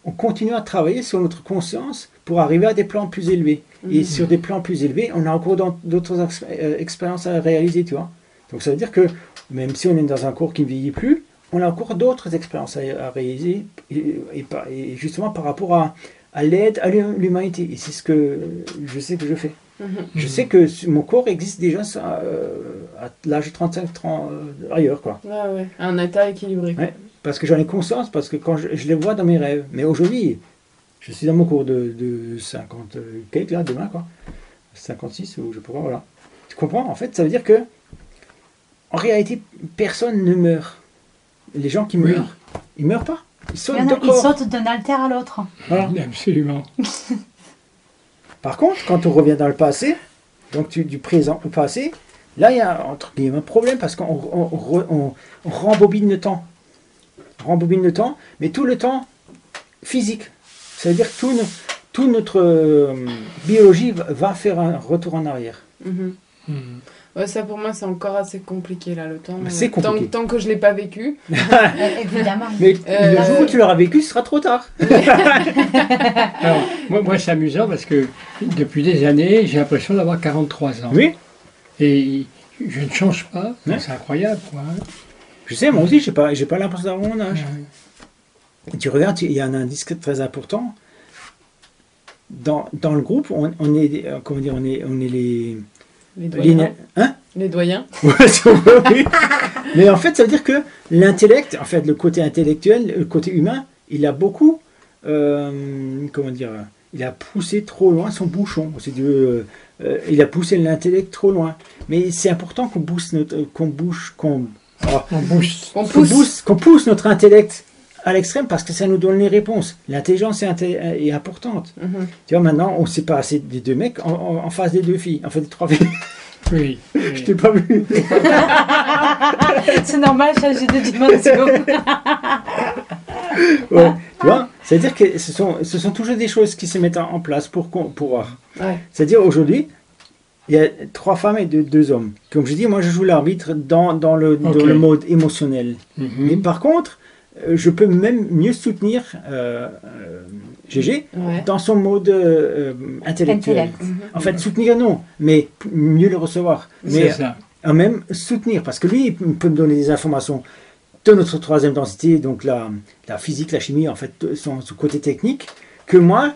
on continue à travailler sur notre conscience pour arriver à des plans plus élevés. Et Mhm. sur des plans plus élevés, on a encore d'autres euh, expériences à réaliser, tu vois. Donc ça veut dire que même si on est dans un cours qui ne vieillit plus, on a encore d'autres expériences à, à réaliser, et, et par- et justement par rapport à, l'aide à l'hum- l'humanité. Et c'est ce que je sais que je fais. Mhm. Je sais que mon corps existe déjà euh, à l'âge de 35, 30, euh, ailleurs, quoi. Ouais, ouais. Un état équilibré. Ouais. Parce que j'en ai conscience, parce que quand je, je les vois dans mes rêves. Mais aujourd'hui, je suis dans mon cours de, de 50 quelques, là, demain, quoi. 56, ou je sais pas, voilà. Tu comprends? En fait, ça veut dire que, en réalité, personne ne meurt. Les gens qui Oui. meurent, ils meurent pas. Ils sautent Non, non, ils sautent d'un alter à l'autre. Voilà. Absolument. Par contre, quand on revient dans le passé, donc du, du présent au passé, là il y a entre guillemets un problème parce qu'on on, re- on- on rembobine le temps. On rembobine le temps, mais tout le temps physique. C'est-à-dire que tout, no- tout notre euh, biologie va, va faire un retour en arrière. Mhm. Mhm. Ouais, ça pour moi c'est encore assez compliqué là le temps. Mais c'est compliqué. Tant, que je l'ai pas vécu. Euh, Évidemment. Mais Euh, le jour où tu l'auras vécu, ce sera trop tard. Alors, moi, moi c'est amusant parce que depuis des années, j'ai l'impression d'avoir 43 ans. Oui, Et je ne change pas. C'est incroyable, quoi. hein. je sais, moi aussi, j'ai pas, j'ai pas l'impression d'avoir mon âge. Ouais. Tu regardes, il y a un indice très important. Dans, dans le groupe, on, on est, euh, comment dire, on est, on est les, Les doyens. Hein Les doyens. Mais en fait, ça veut dire que l'intellect, en fait, le côté intellectuel, le côté humain, il a beaucoup, euh, comment dire, il a poussé trop loin son bouchon. Si tu veux, euh, il a poussé l'intellect trop loin. Mais c'est important qu'on booste notre, qu'on bouge, qu'on oh, On booste. On qu'on pousse. qu'on pousse notre intellect à l'extrême parce que ça nous donne les réponses. L'intelligence est, importante. Mhm. Tu vois, maintenant, on s'est passé des deux mecs en, en- en face des deux filles, en fait des trois filles. Oui. Je t'ai pas vu. C'est normal, changer de dimension. Ouais. Tu vois C'est-à-dire que ce sont, ce sont toujours des choses qui se mettent en place pour, qu'on- pour voir. Ouais. C'est-à-dire aujourd'hui, il y a trois femmes et deux, deux hommes. Comme je dis, moi je joue l'arbitre dans, dans, le, dans le mode émotionnel. Mhm. Mais par contre, je peux même mieux soutenir euh, euh, GG Ouais. dans son mode euh, intellectuel. Intellect. Mhm. En fait, soutenir non, mais mieux le recevoir. C'est Mais ça. même soutenir, parce que lui, il peut me donner des informations de notre troisième densité, donc la, la physique, la chimie, en fait, son, son côté technique, que moi,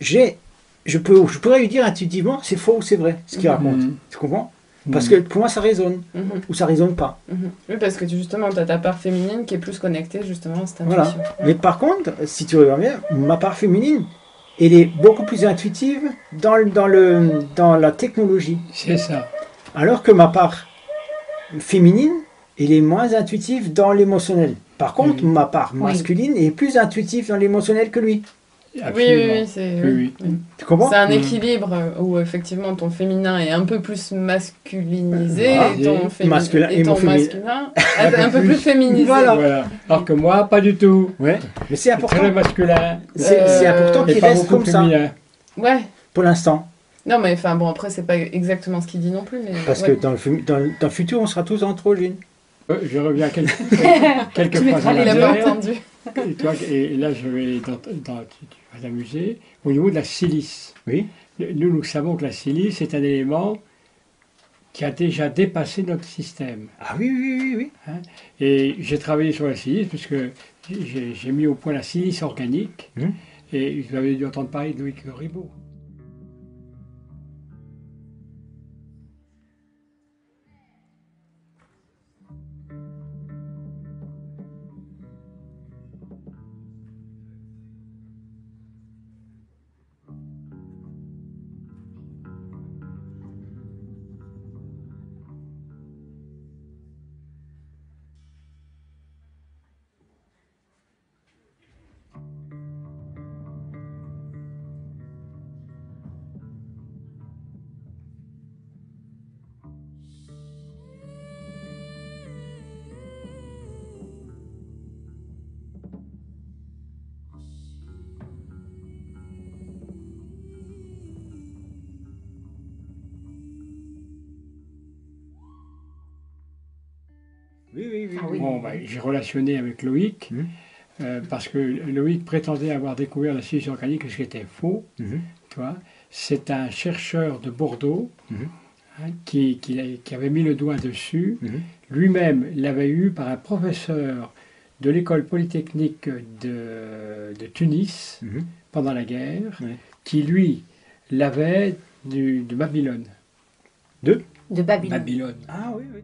j'ai, je, peux, je pourrais lui dire intuitivement, c'est faux ou c'est vrai, ce qu'il raconte. Mhm. Tu comprends? Parce que pour moi, ça résonne, Mhm. ou ça résonne pas. Mhm. Oui, parce que tu, justement, tu as ta part féminine qui est plus connectée justement à cette Voilà. intuition. Mais par contre, si tu regardes bien, ma part féminine, elle est beaucoup plus intuitive dans, le- dans, le, dans la technologie. C'est ça. Alors que ma part féminine, elle est moins intuitive dans l'émotionnel. Par contre, ma part Oui. masculine est plus intuitive dans l'émotionnel que lui. Oui, oui, oui, c'est Oui, oui. Tu comprends C'est un équilibre euh, où effectivement ton féminin est un peu plus masculinisé Voilà. et ton, fémi- Masculin- et et ton mon féminin. masculin est un peu plus féminisé. Voilà. Voilà. Alors que moi, pas du tout. Ouais. Mais c'est C'est important. Très masculin. C'est Euh, important qu'il reste comme ça féminin. Ouais. pour l'instant. Non, mais enfin bon, après, c'est pas exactement ce qu'il dit non plus. Mais, Parce ouais. que dans le, fu- dans, le- dans le futur, on sera tous androgynes. Euh, Je reviens quelques, quelques Tu fois il a pas arrière. entendu. Et, toi, et là, je vais dans, dans- tu, vas t'amuser. Au niveau de la silice, Oui. nous, nous savons que la silice est un élément qui a déjà dépassé notre système. Ah oui, oui, oui, oui. Et j'ai travaillé sur la silice puisque j'ai j'ai mis au point la silice organique. Mhm. Et vous avez dû entendre parler de Louis Ribot. Oui, oui, oui. Ah oui. Bon, ben, j'ai relationné avec Loïc, Mhm. euh, parce que Loïc prétendait avoir découvert la silice organique, ce qui était faux. Vois. C'est un chercheur de Bordeaux Mhm. hein, qui, qui l'a- qui avait mis le doigt dessus. Lui-même l'avait eu par un professeur de l'école polytechnique de, de Tunis pendant la guerre, qui lui l'avait du- de Babylone. De Babylone. Babylone. Ah oui, oui.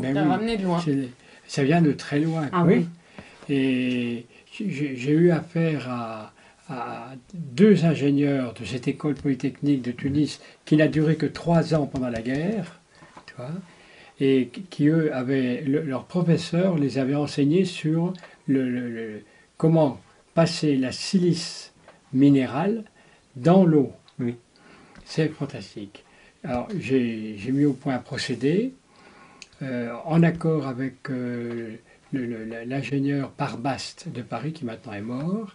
D'accord. Ben T'as oui, ramené de loin. c'est- ça vient de très loin. Ah quoi. oui. Et j'ai eu affaire à, à deux ingénieurs de cette école polytechnique de Tunis qui n'a duré que trois ans pendant la guerre, tu vois, et qui- eux, avaient, le- leur professeur les avait enseignés sur le, le- le- comment passer la silice minérale dans l'eau. Oui. C'est fantastique. Alors, j'ai j'ai mis au point un procédé euh, en accord avec euh, l'ingénieur Parbaste de Paris, qui maintenant est mort,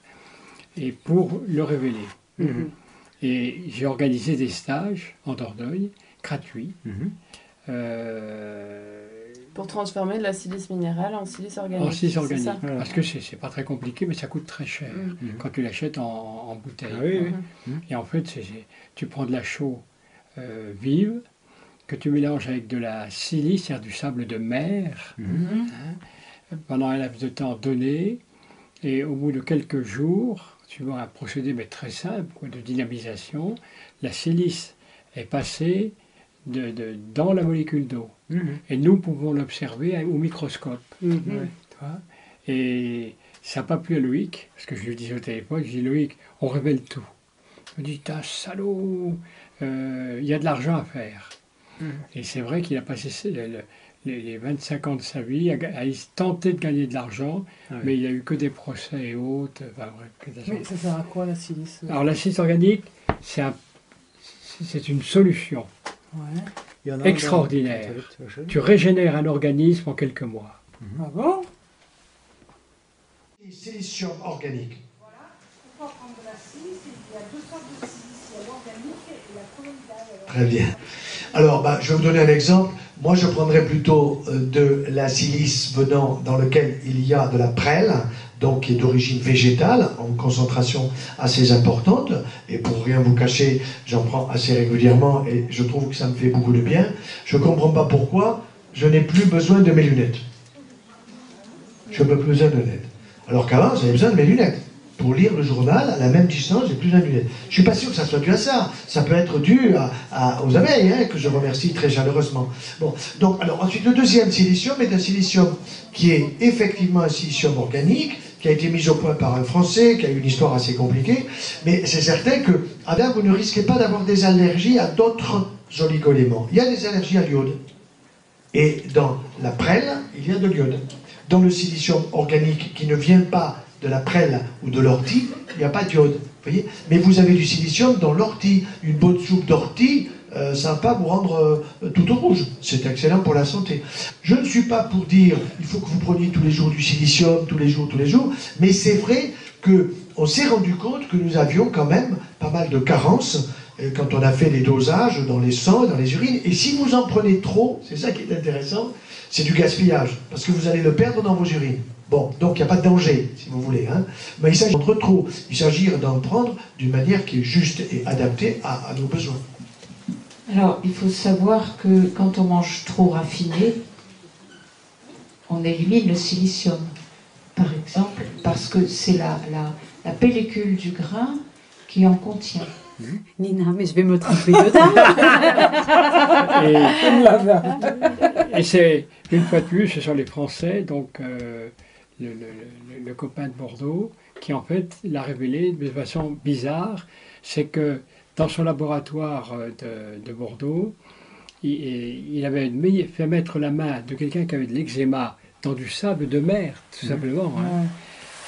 et pour le révéler. Mhm. Et j'ai organisé des stages en Dordogne, gratuits. Mhm. euh, Pour transformer de la silice minérale en silice organique. en silice organique. ça? Voilà. Parce que c'est pas très compliqué, mais ça coûte très cher Mm. Mhm. quand tu l'achètes en, en bouteille. Ah oui, oui. Et en fait, tu prends de la chaux euh, vive que tu mélanges avec de la silice, c'est-à-dire du sable de mer, Mhm. pendant un laps de temps donné. Et au bout de quelques jours, suivant un procédé mais très simple de dynamisation, la silice est passée de- de- dans la molécule d'eau. Mhm. Et nous pouvons l'observer au microscope. Ouais. vois. Et ça n'a pas plu à Loïc, parce que je lui disais au téléphone, je dis Loïc, on révèle tout. Il me dit, t'as salaud, euh, il y a de l'argent à faire. Mhm. Et c'est vrai qu'il a passé ses- le- le- les, les 25 ans de sa vie à, à tenter de gagner de l'argent, Ah oui. mais il n'y a eu que des procès et autres. Enfin, bref, Mais ça sert à quoi la silice Alors l'acide organique, c'est un- une solution. Ouais. Il y en a Extraordinaire. dans- Tu régénères un organisme en quelques mois. Ah bon? Silicium organique. Très bien. Alors, bah, je vais vous donner un exemple. Moi, je prendrais plutôt euh, de la silice venant dans lequel il y a de la prêle, donc qui est d'origine végétale, en concentration assez importante. Et pour rien vous cacher, j'en prends assez régulièrement et je trouve que ça me fait beaucoup de bien. Je ne comprends pas pourquoi je n'ai plus besoin de mes lunettes. Je n'ai plus besoin de lunettes. Alors qu'avant, j'avais besoin de mes lunettes. Pour lire le journal, à la même distance, j'ai plus lunettes. Je ne suis pas sûr que ça soit dû à ça. Ça peut être dû aux abeilles, hein, que je remercie très chaleureusement. Bon, donc, alors ensuite, le deuxième silicium est un silicium qui est effectivement un silicium organique, qui a été mis au point par un Français, qui a eu une histoire assez compliquée. Mais c'est certain que, avec, vous ne risquez pas d'avoir des allergies à d'autres oligoéléments. Il y a des allergies à l'iode. Et dans la prêle, il y a de l'iode. Dans le silicium organique qui ne vient pas de la prêle ou de l'ortie, il n'y a pas d'iode. voyez Mais vous avez du silicium dans l'ortie. Une bonne soupe d'ortie, euh, pas vous rendre euh, tout au rouge. C'est excellent pour la santé. Je ne suis pas pour dire il faut que vous preniez tous les jours du silicium, tous les jours, tous les jours, mais c'est vrai que on s'est rendu compte que nous avions quand même pas mal de carences euh, quand on a fait les dosages dans les sangs, dans les urines. Et si vous en prenez trop, c'est ça qui est intéressant, c'est du gaspillage, parce que vous allez le perdre dans vos urines. Bon, donc il n'y a pas de danger, si vous voulez. Hein. Mais il s'agit d'entre trop. Il s'agit d'en prendre d'une manière qui est juste et adaptée à, à nos besoins. Alors, il faut savoir que quand on mange trop raffiné, on élimine le silicium, par exemple, parce que c'est la, la, la pellicule du grain qui en contient. Nina, mais je vais me tromper dedans. Et, et c'est, une fois de plus, ce sont les Français, donc euh, le, le- le- le copain de Bordeaux, qui en fait l'a révélé de façon bizarre. c'est que dans son laboratoire euh, de, de Bordeaux, il, il avait fait mettre la main de quelqu'un qui avait de l'eczéma dans du sable de mer, tout simplement. hein.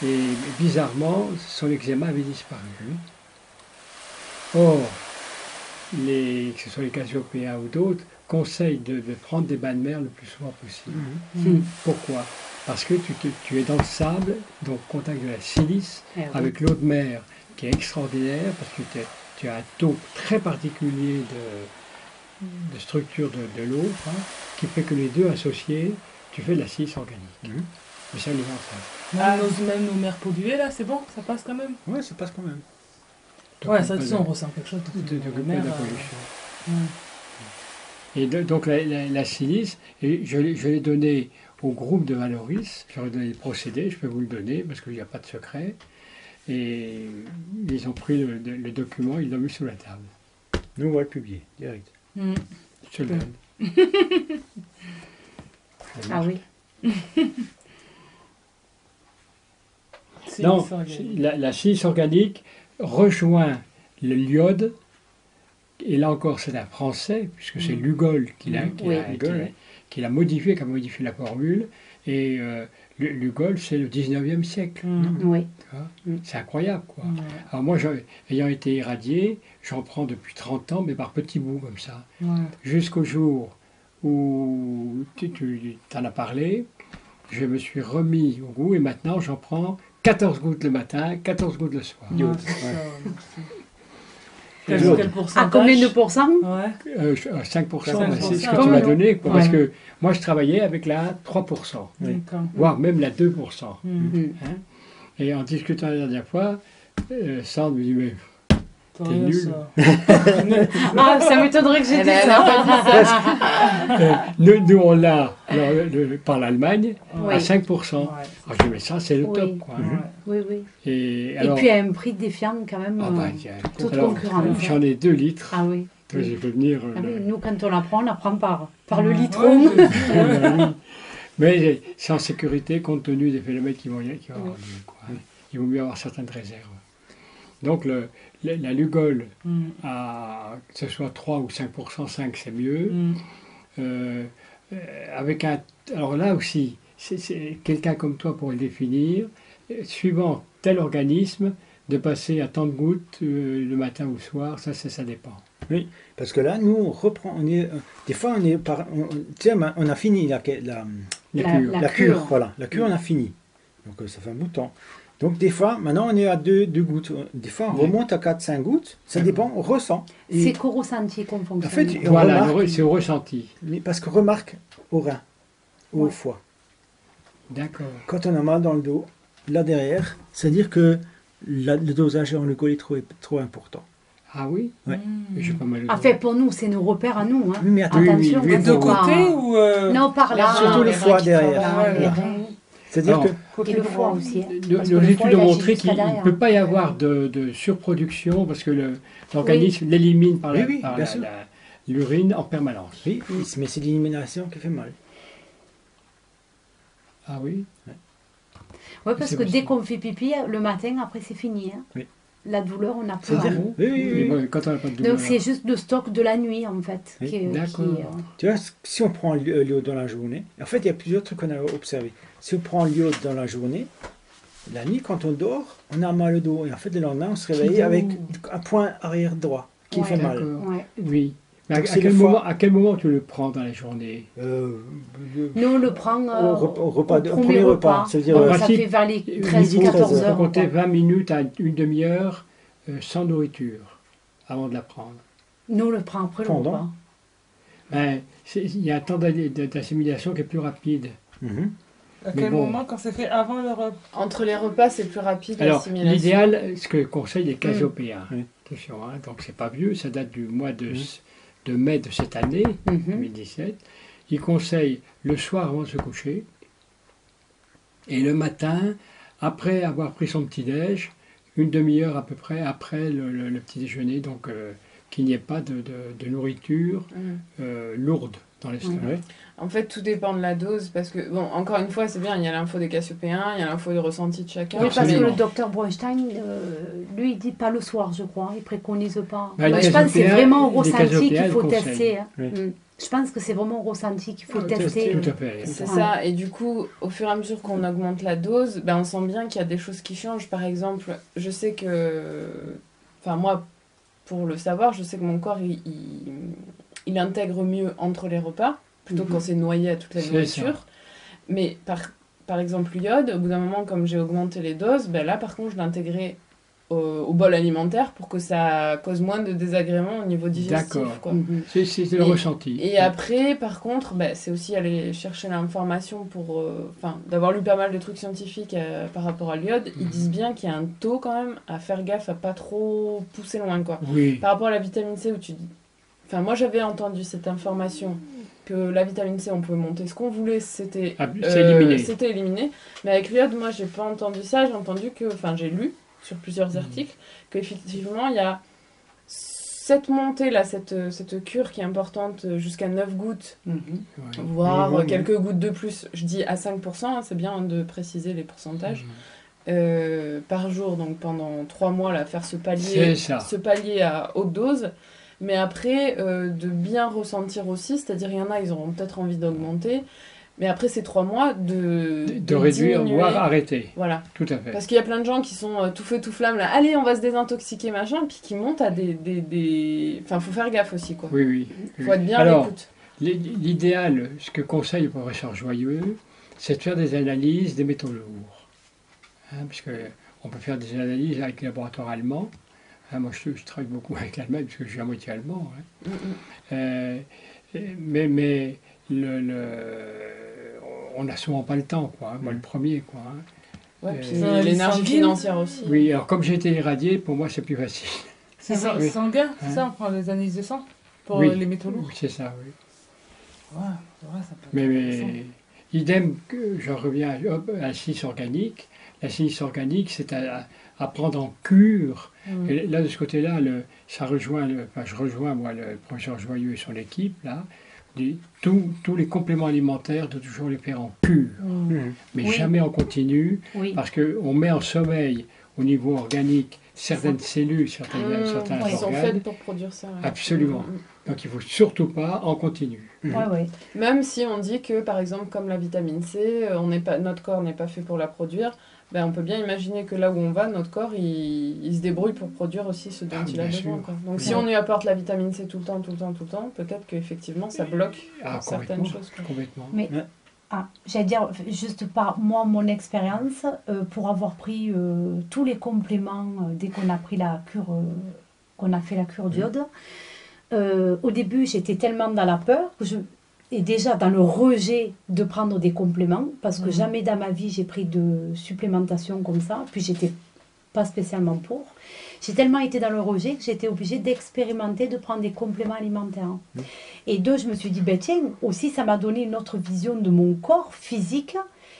Et bizarrement, son eczéma avait disparu. Or, les, que ce soit les Casiopéens ou d'autres, conseillent de, de prendre des bains de mer le plus souvent possible. Mhm. Pourquoi? Parce que tu, te- tu es dans le sable, donc contact de la silice, Eh oui. avec l'eau de mer qui est extraordinaire, parce que tu as un taux très particulier de, de structure de, de l'eau, hein, qui fait que les deux associés, tu fais de la silice organique. Mhm. Mais c'est alimentaire. Même, nos, même nos mers polluées, là, c'est bon, ça passe quand même. Ouais, ça passe quand même. Ouais, Donc, ça, de- sais, on ressent quelque chose. de, de, de- la de mer, la euh, pollution. ouais. Et de- donc la, la- la silice, et je, l'ai- je l'ai donné au groupe de Valoris, ai donné le procédé, je peux vous le donner parce qu'il n'y a pas de secret. Et ils ont pris le, le document, ils l'ont mis sous la table. Nous, on va le publier, direct. Mm. Je te le donne. Ah oui. Non, la, la silice organique rejoint le l'iode, et là encore c'est un français, puisque c'est Mm. Lugol qui l'a qui Oui. l'a- qui Lugol, l'a- oui. qui l'a modifié, qui a modifié la formule. Et euh, Lu- Lugol, c'est le 19e siècle. Mm. Oui. C'est incroyable, quoi. Alors moi, je- ayant été irradié, j'en prends depuis 30 ans, mais par petits bouts comme ça. Jusqu'au jour où tu, tu en as parlé, je me suis remis au goût et maintenant j'en prends 14 gouttes le matin, 14 gouttes le soir. Ouais, Quel, À pourcentage combien de pourcents? Ouais. Euh, je- euh, 5%, 5%, bah, c'est ce que comme tu m'as donné. quoi, Ouais. Parce que moi, je travaillais avec la 3%, Oui. D'accord. voire même la 2%. Mm. Mhm. hein. Et en discutant la dernière fois, euh, Sandre me dit, mais T'es nul. ça. Ah, ça m'étonnerait que j'ai dit ça. a pas dit ça. euh, nous, nous, on l'a par l'Allemagne Oui. à 5%. Ouais. Alors, je dis, mais ça, c'est le Oui. top. Quoi. Ouais. Oui, oui. Et, Et alors, puis à un prix défiant quand même. ah, euh, bah, tiens, toute alors, concurrence. J'en ai 2 litres. Ah oui. Fait venir. euh, Ah le- Nous, quand on la prend, on la prend par, par le Ah, oui. Mais c'est en sécurité compte tenu des phénomènes qui vont qui vont avoir lieu, quoi. Il vaut mieux avoir certaines réserves. Donc le, la, la Lugol, Mm. à, que ce soit 3 ou 5%, 5 c'est mieux. Mm. Euh, euh, avec un, alors là aussi, c'est- quelqu'un comme toi pour le définir, euh, suivant tel organisme, de passer à tant de gouttes euh, le matin ou le soir, ça, c'est- ça dépend. Parce que là, nous, on reprend. On est, euh, des fois, on est par. On, on- tu sais, on a fini la, la, La, La- cure. la- la cure. cure. Voilà, la cure, on a fini. Donc, euh, ça fait un bout de temps. Donc, des fois, maintenant, on est à 2 deux, gouttes. Des fois, on Oui. remonte à 4-5 gouttes. Ça dépend, on ressent. Et- C'est qu'au ressenti qu'on fonctionne. fait, Voilà, le re- c'est au ressenti. mais parce que remarque au rein, au Ouais. foie. D'accord. Quand on a mal dans le dos, là derrière, c'est-à-dire que la- le dosage en glucose est trop, trop important. Ah oui? Ouais. Mm. J'ai pas mal En fait, pour nous, c'est nos repères à nous. Hein. Oui, mais attends, oui, Attention, oui, Les deux côtés ou. euh, Non, par là. Surtout le les foie derrière. C'est-à-dire que Et le foie aussi. hein. Nos, Parce études ont montré qu'il ne peut pas y avoir de, de surproduction parce que l'organisme l'élimine par Oui, oui, l'urine en permanence. oui, mais c'est l'élimination qui fait mal. Ah oui? Ouais, parce C'est que dès qu'on fait pipi, le matin, après, c'est fini. hein. Oui. La douleur, on n'a plus. Hein. oui, oui, oui. Quand on n'a pas de douleur. Donc, c'est juste le stock de la nuit, en fait. Oui, d'accord. euh, Tu vois, si on prend l'iode dans la journée, en fait, il y a plusieurs trucs qu'on a observé. Si on prend l'iode dans la journée, la nuit, quand on dort, on a mal au dos. Et en fait, le lendemain, on se réveille avec un point arrière droit qui Ouais. fait mal. Ouais. Oui. Mais à, Donc, à c'est quel le moment, à quel moment tu le prends dans la journée Euh, euh, Nous, on le prend euh, Au repas- au repas premier, premier repas. repas, ça veut dire, Donc, euh, ça pratique, fait vers les Midi, 13-14 13 Il heures. compter quoi. 20 minutes à une demi-heure euh, sans nourriture avant de la prendre. Nous, on le prend après le Pendant. repas. Ben, il y a un temps d'assimilation qui est plus rapide. mhm. À quel bon. moment quand c'est fait avant le repas? Entre les repas, c'est plus rapide Alors, l'assimilation. l'idéal, ce que conseillent les Casiopéens, Oui. attention, hein, donc c'est pas vieux, ça date du mois de, de mai de cette année, Mhm. 2017. Ils conseillent le soir avant de se coucher et le matin, après avoir pris son petit-déj, une demi-heure à peu près après le, le- le petit déjeuner, donc euh, qu'il n'y ait pas de, de- de nourriture Mm. euh, lourde dans. Ouais. En fait, tout dépend de la dose parce que, bon, encore une fois, c'est bien, il y a l'info des Cassiopéens, il y a l'info de ressenti de chacun. Oui, parce que le docteur Bronstein, euh, lui, il dit pas le soir, je crois. Il préconise pas. Bah, Moi, les je pense que c'est vraiment au les ressenti qu'il faut conseillent. tester. hein. Oui. Mm. Je pense que c'est vraiment au ressenti qu'il faut Ah, tester. Tout à fait. C'est Ouais. ça, et du coup, au fur et à mesure qu'on augmente la dose, ben, on sent bien qu'il y a des choses qui changent. Par exemple, je sais que. Enfin, moi, pour le savoir, je sais que mon corps, il, il, il intègre mieux entre les repas, plutôt que quand c'est noyé à toute la nourriture. Mais par, par exemple, l'iode, au bout d'un moment, comme j'ai augmenté les doses, ben là, par contre, je l'intégrais au, au bol alimentaire pour que ça cause moins de désagréments au niveau digestif. D'accord. Mhm. C'est le Et- ressenti. Et après, par contre, bah, c'est aussi aller chercher l'information pour. euh, Enfin, d'avoir lu pas mal de trucs scientifiques euh, par rapport à l'iode. Ils Mhm. disent bien qu'il y a un taux quand même à faire gaffe à pas trop pousser loin, quoi. Oui. Par rapport à la vitamine C, où tu dis. Enfin, moi j'avais entendu cette information que la vitamine C, on pouvait monter ce qu'on voulait, c'était. Ah, euh, éliminé. C'était éliminé. Mais avec l'iode, moi j'ai pas entendu ça. J'ai entendu que. Enfin, j'ai lu sur plusieurs Mhm. articles qu'effectivement, il y a cette montée là, cette, cette cure qui est importante jusqu'à 9 gouttes, Mhm. Ouais. voire ouais, quelques gouttes de plus. Je dis à 5%, hein, c'est bien de préciser les pourcentages. Mhm. Euh, par jour, donc pendant 3 mois, là, faire ce palier, ce palier à haute dose. Mais après, euh, de bien ressentir aussi, c'est-à-dire il y en a, ils auront peut-être envie d'augmenter. Mais après ces 3 mois, de, De, de réduire, diminuer. voire arrêter. Voilà. Tout à fait. Parce qu'il y a plein de gens qui sont euh, tout feu tout flamme là, allez, on va se désintoxiquer, machin, puis qui montent à des. des, des... Enfin, faut faire gaffe aussi, quoi. Oui, oui. Faut être bien à Alors, l'écoute. l'idéal, ce que conseille le professeur Joyeux, c'est de faire des analyses des métaux lourds. Hein, parce que on peut faire des analyses avec les laboratoires allemands. Hein, moi, je, je travaille beaucoup avec l'Allemagne, parce que je suis à moitié allemand. hein. Mm, mm. Euh, mais mais le, le- on n'a souvent pas le temps, quoi. hein. Moi, le premier, quoi. hein. Ouais, Euh, puis Ça, l'énergie financière aussi. Oui, alors comme j'ai été irradié, pour moi, c'est plus facile. C'est sang- Oui. sanguin, c'est Hein ça, on prend les analyses de sang pour Oui. les métaux lourds. Oui, c'est ça, oui. Ouais, vrai, ça peut Mais, idem, que j'en reviens à la silice organique. La silice organique, c'est à, à prendre en cure. Et là, de ce côté-là, ça rejoint, le- enfin, je rejoins moi le professeur Joyeux et son équipe là. dit, tous- tous les compléments alimentaires de toujours les faire en cure, Mhm. mais Oui. jamais en continu, Oui. parce qu'on met en sommeil au niveau organique certaines cellules, certaines, Mmh, certains ils sont organes. faits pour produire ça. ouais. Absolument. Mm, mm. Donc il faut surtout pas en continu. Ouais, ouais. Même si on dit que, par exemple, comme la vitamine C, euh, on n'est pas, notre corps n'est pas fait pour la produire, ben, on peut bien imaginer que là où on va, notre corps, il, il se débrouille pour produire aussi ce dont Ah, il a besoin. quoi. Donc si on lui apporte la vitamine C tout le temps, tout le temps, tout le temps, peut-être qu'effectivement, ça bloque Ah, certaines choses. quoi. complètement. Mais ah, j'allais dire, juste par moi, mon expérience, euh, pour avoir pris euh, tous les compléments euh, dès qu'on a pris la cure, euh, qu'on a fait la cure d'iode, euh, au début, j'étais tellement dans la peur que je. Et déjà dans le rejet de prendre des compléments, parce que Mhm. jamais dans ma vie j'ai pris de supplémentation comme ça, puis j'étais pas spécialement pour. J'ai tellement été dans le rejet que j'étais obligée d'expérimenter de prendre des compléments alimentaires. Et deux, je me suis dit, ben tiens, aussi ça m'a donné une autre vision de mon corps physique.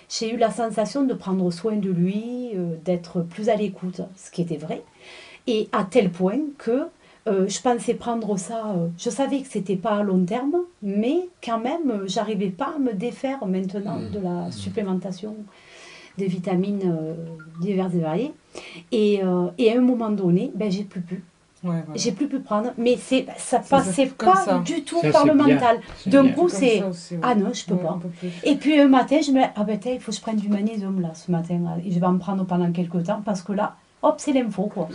J'ai eu la sensation de prendre soin de lui, euh, d'être plus à l'écoute, ce qui était vrai. Et à tel point que euh, je pensais prendre ça, euh, je savais que c'était pas à long terme, mais quand même, euh, j'arrivais pas à me défaire maintenant de la supplémentation des vitamines euh, diverses et variées. Et, euh, et à un moment donné, ben, j'ai plus pu. Ouais, voilà. J'ai plus pu prendre, mais c'est ça Ça, passait pas ça. du tout Ça, par le bien. mental. D'un coup, c'est ouais. ah non, je peux Ouais, pas. Et puis un matin, je me dis, ah ben tiens, il faut que je prenne du magnésium là ce matin. là. Et je vais en prendre pendant quelques temps parce que là, hop, c'est l'info quoi.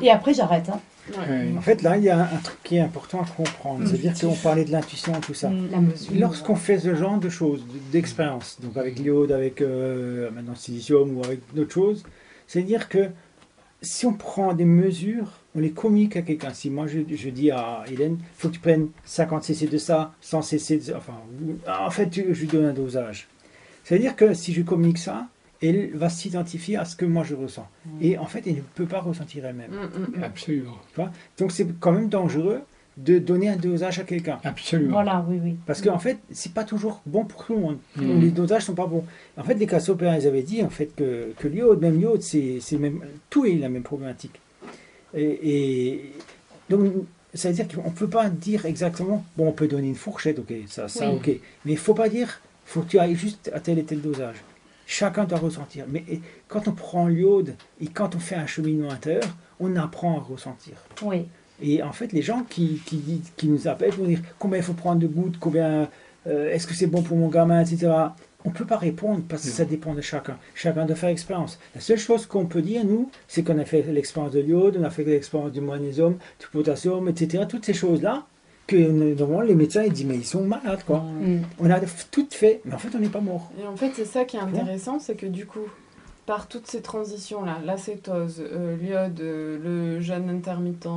Et après, j'arrête. hein. Ouais. En fait, là, il y a un, un truc qui est important à comprendre. Mm. C'est-à-dire qu'on parlait de l'intuition et tout ça. Mm. Lorsqu'on fait ce genre de choses, d'expérience, donc avec l'iode, avec euh, maintenant le silicium ou avec d'autres choses, c'est-à-dire que si on prend des mesures, on les communique à quelqu'un. Si moi je, je dis à Hélène, il faut que tu prennes 50 cc de ça, 100 cc de ça, enfin, en fait, je lui donne un dosage. C'est-à-dire que si je communique ça, elle va s'identifier à ce que moi je ressens. Et en fait, elle ne peut pas ressentir elle-même. Mm, mm. Absolument. Tu vois? Donc c'est quand même dangereux de donner un dosage à quelqu'un. Absolument. Voilà, oui, oui. Parce qu'en fait, c'est pas toujours bon pour tout le monde. Mm. Les dosages sont pas bons. En fait, les cassopéens, ils avaient dit en fait que, que l'iode, même l'iode, c'est c'est même tout est la même problématique. Et, et donc Ça veut dire qu'on ne peut pas dire exactement, bon, on peut donner une fourchette, ok, ça, ça, Oui. ok. Mais il ne faut pas dire, faut que tu ailles juste à tel et tel dosage. Chacun doit ressentir. Mais et, quand on prend l'iode et quand on fait un cheminement intérieur, on apprend à ressentir. Oui. Et en fait, les gens qui, qui, qui nous appellent vont dire combien il faut prendre de gouttes, combien euh, est-ce que c'est bon pour mon gamin, etc. On ne peut pas répondre parce que ça dépend de chacun. Chacun doit faire l'expérience. La seule chose qu'on peut dire, nous, c'est qu'on a fait l'expérience de l'iode, on a fait l'expérience du magnésium, du potassium, etc. Toutes ces choses-là, que normalement les médecins ils disent mais ils sont malades quoi. Mm. On a tout fait, mais en fait on n'est pas mort. Et en fait, c'est ça qui est intéressant, c'est que du coup, par toutes ces transitions-là, l'acétose, euh, l'iode, euh, le jeûne intermittent,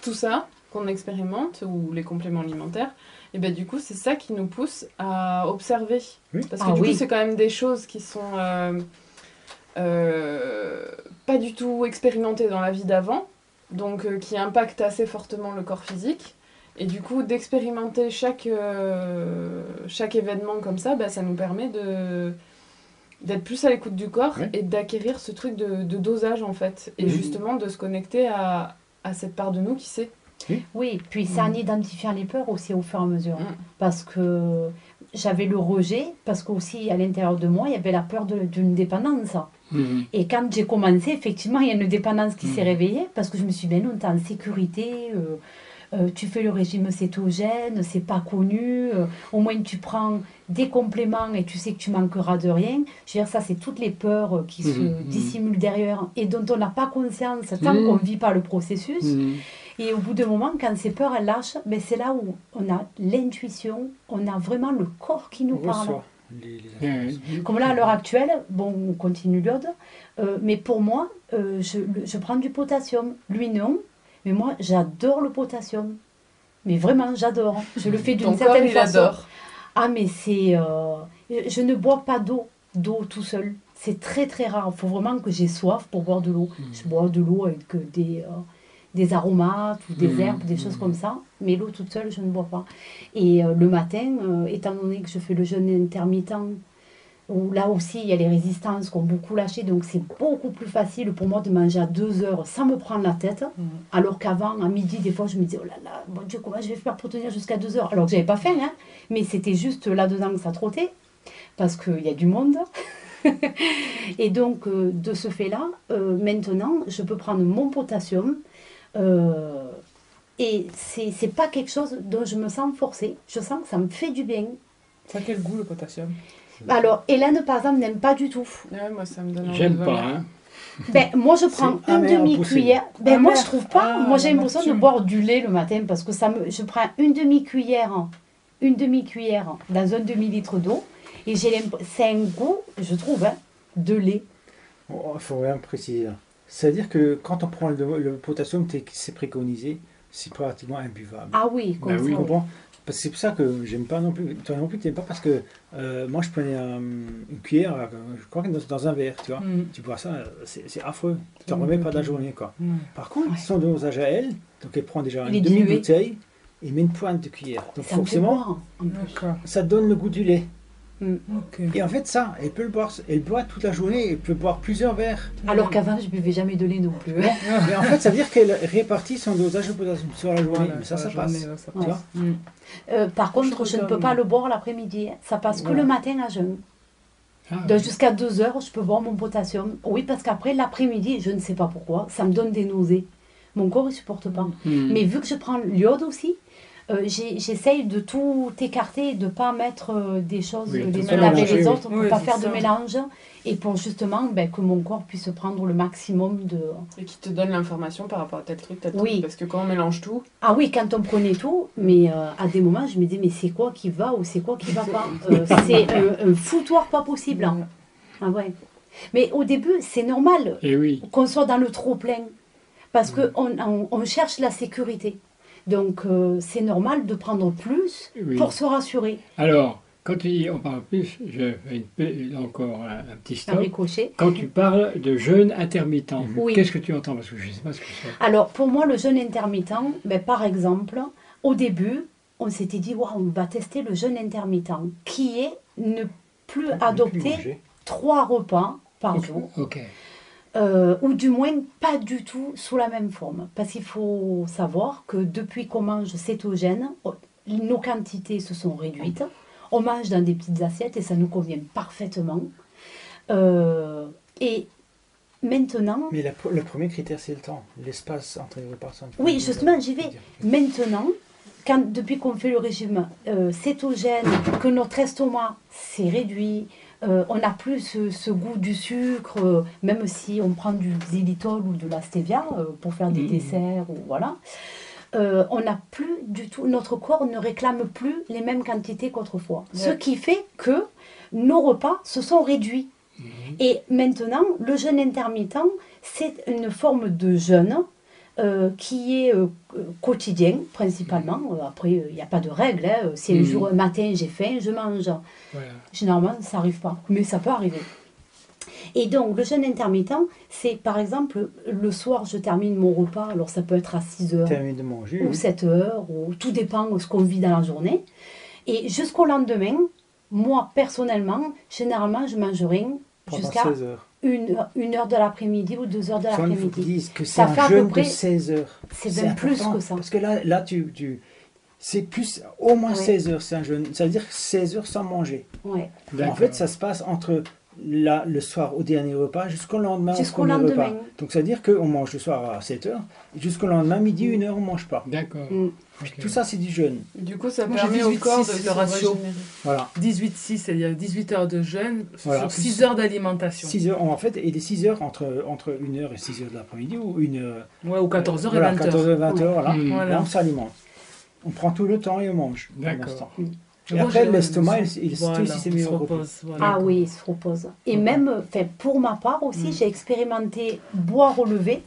Tout ça. qu'on expérimente, ou les compléments alimentaires, et ben du coup, c'est ça qui nous pousse à observer. Oui. Parce que Ah du oui. coup, c'est quand même des choses qui sont euh, euh, pas du tout expérimentées dans la vie d'avant, donc euh, qui impactent assez fortement le corps physique. Et du coup, d'expérimenter chaque, euh, chaque événement comme ça, bah, ça nous permet de d'être plus à l'écoute du corps Ouais. et d'acquérir ce truc de, de dosage en fait. Et justement de se connecter à, à cette part de nous qui sait. Oui, puis c'est en identifiant les peurs aussi au fur et à mesure. Mm. Parce que j'avais le rejet, parce qu'aussi à l'intérieur de moi, il y avait la peur d'une dépendance. Mhm. Et quand j'ai commencé, effectivement, il y a une dépendance qui Mm. s'est réveillée, parce que je me suis dit, ben non, t'es en sécurité, euh, euh, tu fais le régime cétogène, c'est pas connu, euh, au moins tu prends des compléments et tu sais que tu manqueras de rien. Je veux dire, ça, c'est toutes les peurs qui se Mhm. dissimulent derrière et dont on n'a pas conscience tant Mhm. qu'on ne vit pas le processus. Mhm. Et au bout d'un moment, quand ces peurs elles lâchent, ben c'est là où on a l'intuition, on a vraiment le corps qui nous parle. les, les. Comme là, à l'heure actuelle, bon, on continue l'iode, euh, mais pour moi, euh, je, le- je prends du potassium. Lui, non, mais moi, j'adore le potassium. Mais vraiment, j'adore. Je le fais d'une corps, certaine il façon. adore. Ah, mais c'est. euh, je ne bois pas d'eau, d'eau tout seul. C'est très très rare. Il faut vraiment que j'ai soif pour boire de l'eau. Je bois de l'eau avec euh, des, euh, des aromates ou des Mhm. herbes, des choses comme ça. Mais l'eau toute seule, je ne bois pas. Et euh, le matin, étant donné que je fais le jeûne intermittent, où là aussi il y a les résistances qui ont beaucoup lâché, donc c'est beaucoup plus facile pour moi de manger à deux heures sans me prendre la tête. Mhm. Alors qu'avant, à midi, des fois, je me disais, oh là là, mon Dieu, comment je vais faire pour tenir jusqu'à deux heures? Alors que j'avais pas faim, hein, mais c'était juste là-dedans que ça trottait, parce qu'il y a du monde. Et donc, euh, de ce fait-là, euh, maintenant, je peux prendre mon potassium. euh, et c'est c'est pas quelque chose dont je me sens forcée. Je sens que ça me fait du bien. Ça a quel goût le potassium? Alors, Hélène, par exemple, n'aime pas du tout. Ouais, moi, ça me donne envie J'aime de pas, vomir. hein. Ben, moi, je prends C'est une amer, demi-cuillère. Ben, moi, Amer. je trouve pas. Ah, moi, j'ai l'impression de l'amertume. boire du lait le matin parce que ça me, je prends une demi-cuillère, une demi-cuillère dans un demi-litre d'eau et j'ai l'impression, c'est un goût, je trouve, hein, de lait. Oh, Il faut rien préciser. là. C'est-à-dire que quand on prend le, le potassium, c'est préconisé, c'est pratiquement imbuvable. Ah oui, comme Bah ça. oui. Tu oui. comprends? Parce que c'est pour ça que j'aime pas non plus. Toi non plus, tu n'aimes pas parce que euh, moi je prenais une cuillère, euh, je crois que dans, dans un verre, tu vois. Mhm. Tu bois ça, euh, c'est affreux. Tu t'en remets pas de la journée, quoi. Mhm. Par contre, Ouais. son dosage à elle, donc elle prend déjà Il une demi-bouteille et met une pointe de cuillère. Donc forcément, ça donne le goût du lait. Ok. Et en fait, ça, elle peut le boire, elle boit toute la journée, elle peut boire plusieurs verres. Alors qu'avant, je buvais jamais de lait non plus. hein. Mais en fait, ça veut dire qu'elle répartit son dosage de potassium sur la journée. Voilà, Mais ça, ça passe. journée, là, ça Tu Ouais. vois Mhm. Euh, par contre, je ne peux pas le boire l'après-midi. hein. Ça passe que le matin à jeun. Ah, Donc jusqu'à 2 heures, je peux boire mon potassium. Oui, parce qu'après, l'après-midi, je ne sais pas pourquoi, ça me donne des nausées. Mon corps, il supporte pas. mhm. Mais vu que je prends l'iode aussi, euh, j'essaye de tout écarter, de ne pas mettre euh, des choses Oui, les unes avec les autres, pour Oui, pas faire de mélange. Et pour justement ben, que mon corps puisse prendre le maximum de... Et qui te donne l'information par rapport à tel truc, tel Oui. truc. Parce que quand on mélange tout, Ah oui, quand on prenait tout, mais euh, à des moments, je me disais, mais c'est quoi qui va ou c'est quoi qui va pas Euh, C'est un, un foutoir pas possible. hein. Ah ouais. Mais au début, c'est normal oui. qu'on soit dans le trop plein parce que on, on- on cherche la sécurité. Donc euh, c'est normal de prendre plus Oui. pour se rassurer. Alors, quand tu dis on parle plus, je fais encore un, un petit Un stop. Quand tu parles de jeûne intermittent, Oui. qu'est-ce que tu entends? Parce que je ne sais pas ce que c'est. Alors pour moi, le jeûne intermittent, ben, par exemple, au début, on s'était dit, Waouh, on va tester le jeûne intermittent, qui est ne plus adopter trois repas par jour. Euh, ou du moins pas du tout sous la même forme. Parce qu'il faut savoir que depuis qu'on mange cétogène, oh, nos quantités se sont réduites. On mange dans des petites assiettes et ça nous convient parfaitement. Euh, et maintenant, Mais la le premier critère, c'est le temps, l'espace entre les repas. ça, Oui, justement, j'y vais. Maintenant, quand, depuis qu'on fait le régime euh, cétogène, que notre estomac s'est réduit, euh, on n'a plus ce, ce goût du sucre, euh, même si on prend du xylitol ou de la stevia euh, pour faire des Mhm. desserts, ou voilà. On n'a plus du tout, notre corps ne réclame plus les mêmes quantités qu'autrefois. Ce qui fait que nos repas se sont réduits. Et maintenant, le jeûne intermittent, c'est une forme de jeûne euh, qui est euh, euh, quotidien principalement. Euh, Après, il n'y a pas de règle. hein. Si un Mhm. jour, un matin, j'ai faim, je mange. Voilà. Généralement, ça n'arrive pas, mais ça peut arriver. Et donc, le jeûne intermittent, c'est par exemple, le soir, je termine mon repas, alors ça peut être à 6 heures de manger. ou oui. 7 heures, ou tout dépend de ce qu'on vit dans la journée. Et jusqu'au lendemain, moi, personnellement, généralement, je mange rien jusqu'à 16 heures. Une, une heure de l'après-midi ou deux heures de l'après-midi. que c'est Ça un jeûne près- de 16 heures. C'est même plus que ça. Parce que là, là tu, tu, c'est plus, au moins Ouais. 16 heures, c'est un jeûne. Ça veut dire 16 heures sans manger. Ouais. En fait, ça se passe entre la- le soir au dernier repas jusqu'au lendemain Jusqu'au au premier lendemain. repas. Donc ça veut dire qu'on mange le soir à 7 heures, et jusqu'au lendemain, midi, 1 heure, on mange pas. D'accord. Mm. Ok. Tout ça, c'est du jeûne. Du coup, ça Moi, permet au 18, corps de 6, se le ratio. Voilà. 18-6, c'est-à-dire 18 heures de jeûne Voilà. sur 6 heures d'alimentation. 6 heures, en fait, et les 6 heures entre, entre 1 heure et 6 heures de l'après-midi, ou une heure. Ouais, ou 14 heures voilà, et 20 14 heures. heures, 20 heures, voilà. Mm. Voilà. Là, on s'alimente. On prend tout le temps et on mange. pour D'accord. Et après, l'estomac, il- ses il se repose, voilà. Ah oui, il se repose. Et même, enfin, pour ma part aussi, Mhm. j'ai expérimenté boire au lever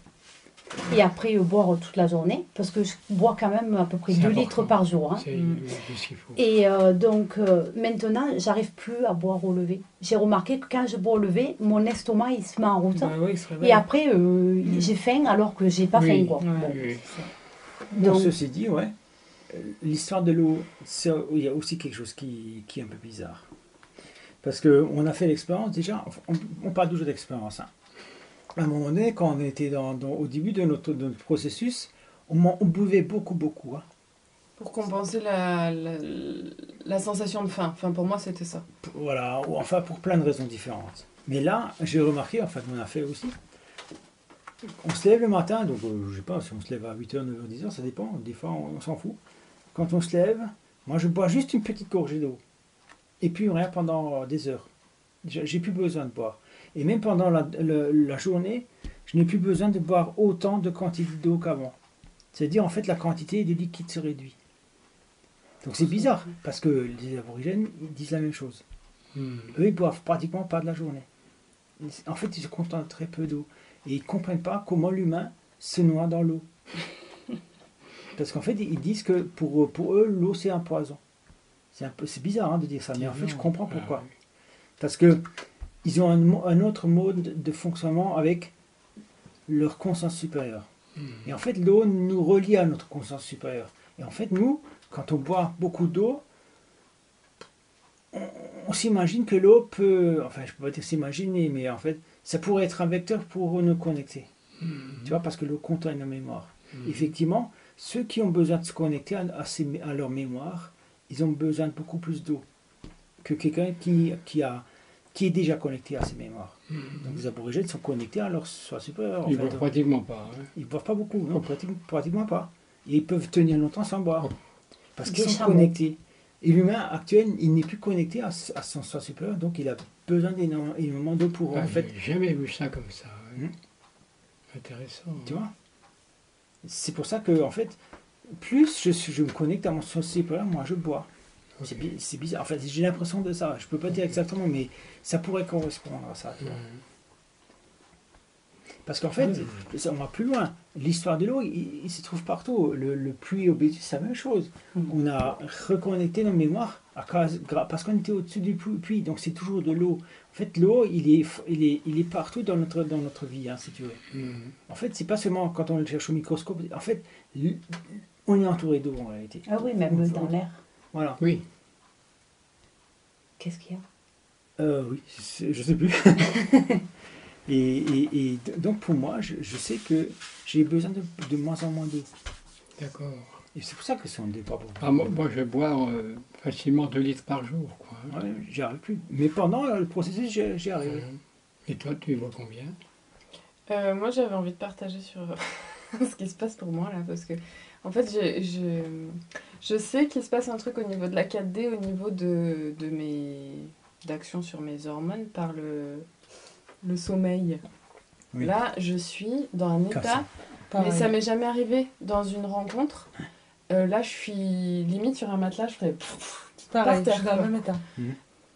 et après euh, boire toute la journée, parce que je bois quand même à peu près C'est 2 important. litres par jour. hein. C'est Mm. le- ce qu'il faut. Et euh, donc euh, maintenant, j'arrive plus à boire au lever. J'ai remarqué que quand je bois au lever, mon estomac il se met en route. Bah oui, il se réveille. Et après, euh, j'ai faim alors que j'ai pas Oui. faim. Quoi. Ouais. Bon. Oui, oui. Bon, Donc- ceci dit, ouais, l'histoire de l'eau, il y a aussi quelque chose qui, qui est un peu bizarre. Parce qu'on a fait l'expérience, déjà, on, on parle toujours d'expérience. hein. À un moment donné, quand on était dans, dans- au début de notre, de notre processus, on, buvait beaucoup, beaucoup. hein. Pour compenser la, la, la sensation de faim. Enfin, pour moi, c'était ça. Voilà, ou enfin pour plein de raisons différentes. Mais là, j'ai remarqué, en fait, on a fait aussi, on se lève le matin, donc euh, je sais pas, si on se lève à 8h, 9h, 10h, ça dépend, des fois on, on s'en fout. Quand on se lève, moi je bois juste une petite gorgée d'eau. Et puis rien pendant des heures. J'ai plus besoin de boire. Et même pendant la, journée, je n'ai plus besoin de boire autant de quantité d'eau qu'avant. C'est-à-dire, en fait, la quantité de liquide se réduit. Donc c'est bizarre, parce que les aborigènes, ils disent la même chose. Mm. Eux, ils boivent pratiquement pas de la journée. En fait, ils se contentent très peu d'eau. Et ils ne comprennent pas comment l'humain se noie dans l'eau. Parce qu'en fait, ils disent que pour, pour eux, l'eau, c'est un poison. C'est un peu, c'est bizarre hein, de dire ça, mais en fait, je comprends pourquoi. Parce que ils ont un, un autre mode de fonctionnement avec leur conscience supérieure. oui. Mm. Et en fait, l'eau nous relie à notre conscience supérieure. Et en fait, nous, quand on boit beaucoup d'eau, on, on s'imagine que l'eau peut, enfin, je peux pas dire s'imaginer, mais en fait, ça pourrait être un vecteur pour nous connecter. Mm. Tu vois, parce que l'eau contient une mémoire. Mm. Effectivement, ceux qui ont besoin de se connecter à, à ces- à leur mémoire, ils ont besoin de beaucoup plus d'eau que quelqu'un qui, qui, a, qui est déjà connecté à ses mémoires. Mm. Donc les aborigènes sont connectés à leur soi supérieur. Ils fait. boivent pratiquement pas. hein. Ils ne boivent pas beaucoup, non, pratiquement, pratiquement pas. Et ils peuvent tenir longtemps sans boire. Parce qu'ils sont connectés. Et l'humain actuel, il n'est plus connecté à, à son soi supérieur, donc il a besoin d'énormément énormément d'eau pour, Ah, en fait, jamais vu ça comme ça. ouais. Mm. Intéressant. tu vois? C'est pour ça que, en fait, plus je, me connecte à mon supérieur, moi je bois. C'est bi- C'est bizarre. En fait, j'ai l'impression de ça. Je peux pas dire exactement, mais ça pourrait correspondre à ça. tu vois. Mm. Parce qu'en fait, ça, on va plus loin. L'histoire de l'eau, il, il se trouve partout. Le, le puits au Bétis, c'est la même chose. Mhm. On a reconnecté nos mémoires à cause- parce qu'on était au-dessus du pu- puits, donc c'est toujours de l'eau. En fait, l'eau, il est, f- il, est, il est partout dans notre, dans notre vie, hein, si tu veux. Mm. En fait, c'est pas seulement quand on le cherche au microscope. En fait, on est entouré d'eau en réalité. Ah oui, même dans l'air. Voilà. Oui. Qu'est-ce qu'il y a? Euh, oui, je sais plus. Et, et- et donc pour moi, je, je sais que j'ai besoin de, de moins en moins d'eau. D'accord. Et c'est pour ça que c'est un débat pour Ah, moi, moi, je vais boire euh, facilement 2 litres par jour. Quoi. Ouais, j'y arrive plus. Mais pendant euh, le processus, j'y j'y arrive. Et toi, tu bois combien? Euh, moi, j'avais envie de partager sur ce qui se passe pour moi là, parce que en fait, je, je, je sais qu'il se passe un truc au niveau de la 4D, au niveau de, de mes d'action sur mes hormones par le, le sommeil. Oui. Là, je suis dans un état, mais Pareil. ça m'est jamais arrivé dans une rencontre. Euh, là, je suis limite sur un matelas, je ferais. Pareil, par je terre, suis dans le quoi. même état.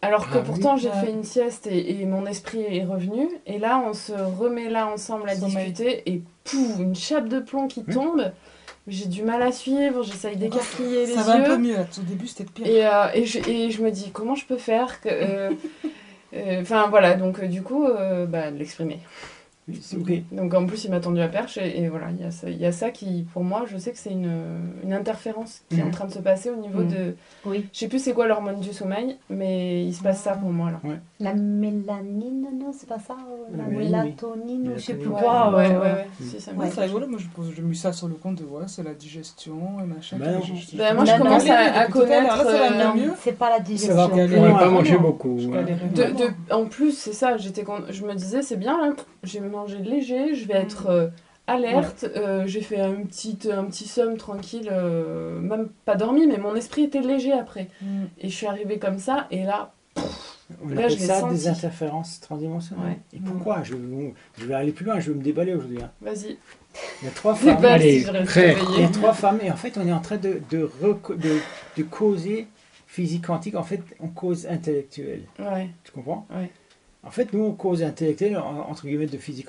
Alors que Ah oui. pourtant j'ai Ouais. fait une sieste et, et mon esprit est revenu. Et là on se remet là ensemble à Sommeil. discuter et pouf, une chape de plomb qui Oui. tombe. J'ai du mal à suivre, j'essaye d'écarquiller les Ça va un peu yeux. mieux. Au début, c'était pire. Et, euh, et, je, et je me dis comment je peux faire que... euh, Enfin voilà, donc euh, du coup, euh, bah, de l'exprimer. Donc en plus il m'a tendu la perche et, et voilà, il y, a ça- il y a ça qui, pour moi, je sais que c'est une, une interférence qui est en Mhm. train de se passer au niveau Mhm. de... Oui. Je sais plus c'est quoi l'hormone du sommeil, mais il se passe ça pour moi là. La mélanine, non, c'est pas ça euh, La mélatonine, je sais plus quoi. ouais, ouais, ouais, si, ça me. C'est rigolo, moi je, pose, je mets ça sur le compte de ouais, c'est la digestion et machin. Bah non. Je- je- Ben, moi, je commence non, à, à connaître. Ça va euh. C'est pas la digestion. va n'aurait Ouais, pas mangé beaucoup. En plus, c'est ça, je me disais, c'est bien, là, je vais manger léger, je vais être euh, alerte, euh, j'ai fait un petit, un petit somme tranquille, euh, même pas dormi, mais mon esprit était léger après. Mm. Et je suis arrivée comme ça, et là, On Là, appelle je ça senti. des interférences transdimensionnelles. Ouais. Et pourquoi je, je vais aller plus loin, je vais me déballer aujourd'hui. hein. vas-y, Il y a trois femmes. allez, prêt. Il y a trois femmes et en fait on est en train de, de, de causer physique quantique. En fait on cause intellectuelle. Ouais, Tu comprends? Ouais. En fait nous cause intellectuelle en- entre guillemets de physique.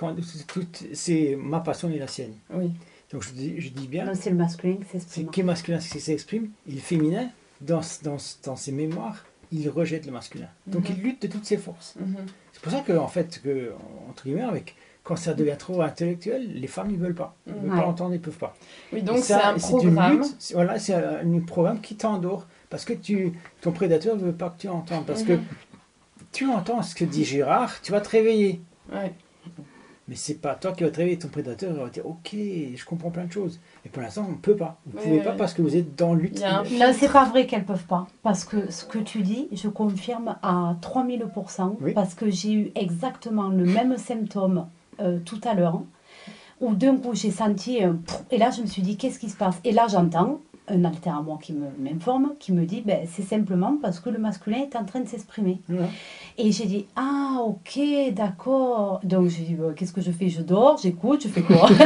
C'est ma passion et la sienne. oui. Donc je dis, je dis bien, Non, c'est le masculin qui c'est s'exprime. qui est masculin qui s'exprime, il est féminin, dans, dans, dans ses mémoires, il rejette le masculin. Donc Mhm. il lutte de toutes ses forces. Mhm. C'est pour ça que, en fait, que, entre guillemets, avec, quand ça devient trop intellectuel, les femmes, ils veulent pas. Ils veulent Ouais. pas entendre, ils peuvent pas. Oui, donc c'est un une programme. lutte, voilà, c'est un, un programme qui t'endort. Parce que tu, ton prédateur ne veut pas que tu entendes. Parce que Mhm. Tu entends ce que dit Gérard, tu vas te réveiller. Ouais. Mais c'est pas toi qui vas te réveiller, ton prédateur va dire Ok, je comprends plein de choses. Et pour l'instant, on ne peut pas. Vous ne Ouais, pouvez ouais, pas parce que vous êtes dans lutte. Il y a un Non, c'est pas vrai qu'elles peuvent pas. Parce que ce que tu dis, je confirme à 3000%. Oui. Parce que j'ai eu exactement le même symptôme euh, tout à l'heure. Où d'un coup, j'ai senti un Et là, je me suis dit, qu'est-ce qui se passe? Et là, j'entends un alter à moi qui me- m'informe, qui me dit, ben, c'est simplement parce que le masculin est en train de s'exprimer. Et j'ai dit, ah, ok, d'accord. Donc, j'ai dit, qu'est-ce que je fais? Je dors, j'écoute, je fais quoi?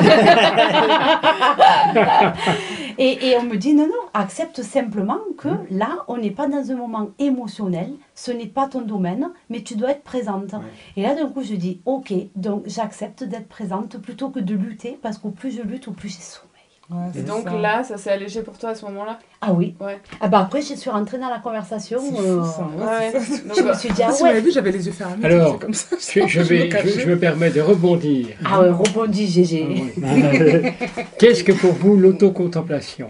Et, et on me dit, non, non, accepte simplement que là, on n'est pas dans un moment émotionnel, ce n'est pas ton domaine, mais tu dois être présente. Ouais. Et là, d'un coup, je dis, ok, donc j'accepte d'être présente plutôt que de lutter, parce qu'au plus je lutte, au plus j'ai sommeil. Ouais, Et donc ça. là, ça s'est allégé pour toi à ce moment-là? Ah oui. Ouais. Ah bah après, je suis rentrée dans la conversation. Euh, fou, ça, ouais, Ouais. c'est ça. Donc, je me suis dit, ah Si ouais. vu, j'avais les yeux fermés. Alors, comme ça. Je, je vais, me je, me permets de rebondir. Ah ouais, rebondis, GG. Qu'est-ce que pour vous l'autocontemplation?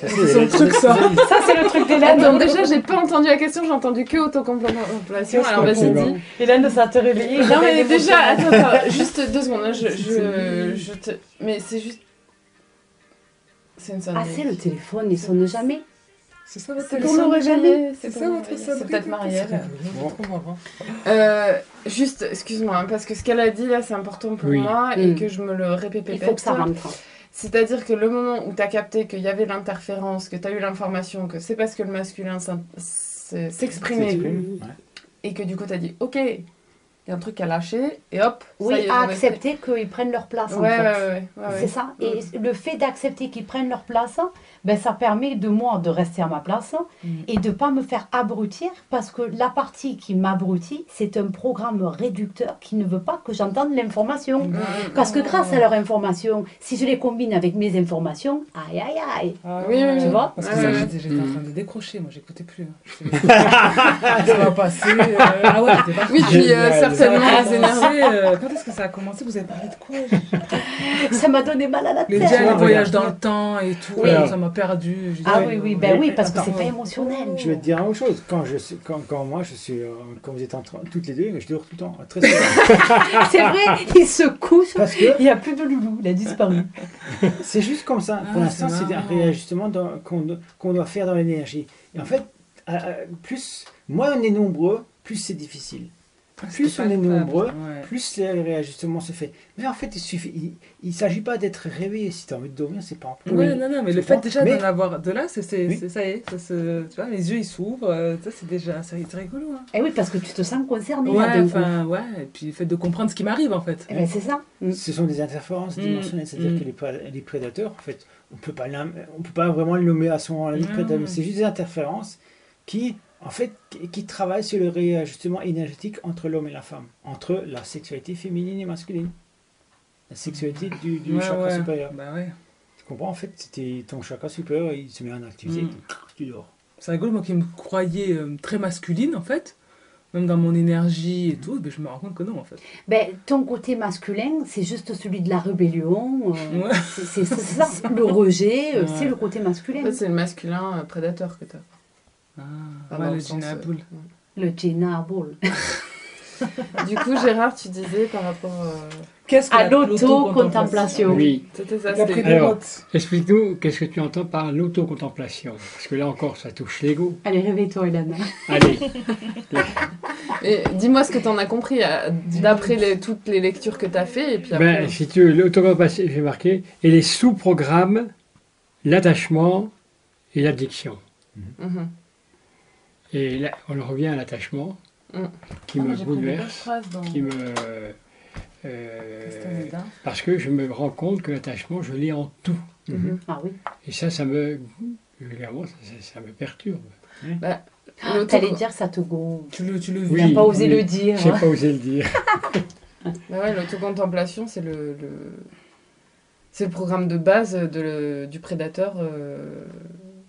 Ça, C'est son truc, ça. Ça, c'est le truc d'Hélène. Attends, déjà, j'ai pas entendu la question, j'ai entendu que autocontemplation. Alors, vas-y, dis. Hélène, ça te réveillé. Non, mais déjà, attends, attends, juste deux secondes. je, je, je te... Mais c'est juste. C'est une Ah, c'est le téléphone, il sonne jamais. C'est ça votre réveiller. C'est ça votre C'est peut-être Marielle. Marrant. Euh, juste, excuse-moi, hein, parce que ce qu'elle a dit là, c'est important pour Oui. moi et Mm. que je me le répète. Il faut que ça rentre. C'est-à-dire que le moment où tu as capté qu'il y avait l'interférence, que tu as eu l'information, que c'est parce que le masculin s'exprimait ouais. et que du coup tu as dit ok, il y a un truc à lâcher et hop, ça y Oui, est, à accepter qu'ils prennent leur place. Ouais, en fait. ouais, ouais. C'est ça. Et le fait d'accepter qu'ils prennent leur place, ben, ça permet de moi de rester à ma place Mm. et de pas me faire abrutir parce que la partie qui m'abrutit, c'est un programme réducteur qui ne veut pas que j'entende l'information. Mm, mm, Parce que mm. grâce à leur information, si je les combine avec mes informations, aïe aïe aïe. Ah, Oui, oui, Tu vois Parce que ça, j'étais j'étais en train de décrocher, moi j'écoutais plus. hein. Ça va passer. euh, Ah ouais, partie. Oui, puis euh, a les euh, Quand est-ce que ça a commencé? Vous avez parlé de quoi? Ça m'a donné mal à la Les tête. dialogues, les voyages dans le temps et tout, Oui. ça m'a perdu. Ah oui, oui, ben oui, parce que c'est pas émotionnel. Je vais te dire une chose. Quand, je, suis- quand, quand moi, je suis. euh, quand vous êtes en train, toutes les deux, je dors tout le temps. Très souvent. C'est vrai, il se couche. Parce que Il n'y a plus de loulou, il a disparu. c'est juste comme ça. Ah, Pour l'instant, c'est un réajustement qu'on do- qu'on doit faire dans l'énergie. Et en fait, à- plus, moins on est nombreux, plus c'est difficile. Plus on est nombreux, Ouais. plus le réajustement se fait. Mais en fait, il suffit. Il ne s'agit pas d'être réveillé. Si tu as envie de dormir, c'est pas un problème. Ouais, non, non, mais le fait déjà Mais- d'en avoir de là, c'est, c'est, Oui. c'est- ça y est, ça se, tu vois, les yeux ils s'ouvrent, euh, ça c'est déjà, c'est rigolo. Hein. Et Eh oui, parce que tu te sens concerné. Ouais, enfin, ouais, et puis le fait de comprendre ce qui m'arrive en fait. Eh ben, c'est ça. Mm. Ce sont des interférences Mm, dimensionnelles, c'est-à-dire mm. que les, pré- les prédateurs, en fait, on peut pas l'am- on peut pas vraiment le nommer à son moment-là, les Mm. prédateurs, mais c'est juste des interférences qui, en fait, qui, travaillent sur le réajustement énergétique entre l'homme et la femme, entre la sexualité féminine et masculine, la sexualité du, du Ouais, chakra ouais. supérieur. Bah ouais. Tu comprends En fait, c'était ton chakra supérieur, il se met en activité, Mm. tu dors. C'est rigolo, moi qui me croyais euh, très masculine en fait, même dans mon énergie et tout, ben, je me rends compte que non en fait. Ben, ton côté masculin, c'est juste celui de la rébellion. euh, Ouais. c'est- ça. Le rejet, euh, Ouais. c'est le côté masculin. En fait, c'est le masculin euh, prédateur que t'as. Ah, ouais, le euh, Boule. Le Ball. Du coup, Gérard, tu disais par rapport. euh, Qu'est-ce que À la- l'auto-contemplation. Oui. Alors. Explique-nous, qu'est-ce que tu entends par l'autocontemplation? Parce que là encore, ça touche l'ego. Allez, réveille-toi, Hélène. Allez, Et dis-moi ce que t'en as compris euh, d'après les- toutes les lectures que t'as fait et puis après. ben, si tu veux, l'autocontemplation, j'ai marqué, et les sous-programmes, l'attachement et l'addiction. Mhm. Et là, on en revient à l'attachement, Mm. qui Ah, me bouleverse, dans qui me... euh, Castaneda. parce que je me rends compte que l'attachement, je l'ai en tout. Mhm. Ah oui. Et ça, ça me... Vulgairement, ça, ça- ça me perturbe. Ah, L'auto- T'allais dire ça te gonfle. Tu le, tu le Oui. Vis. pas osé oui. le dire. J'ai pas osé le dire. Bah ouais, l'autocontemplation, c'est le, le- c'est le programme de base de le- du prédateur euh,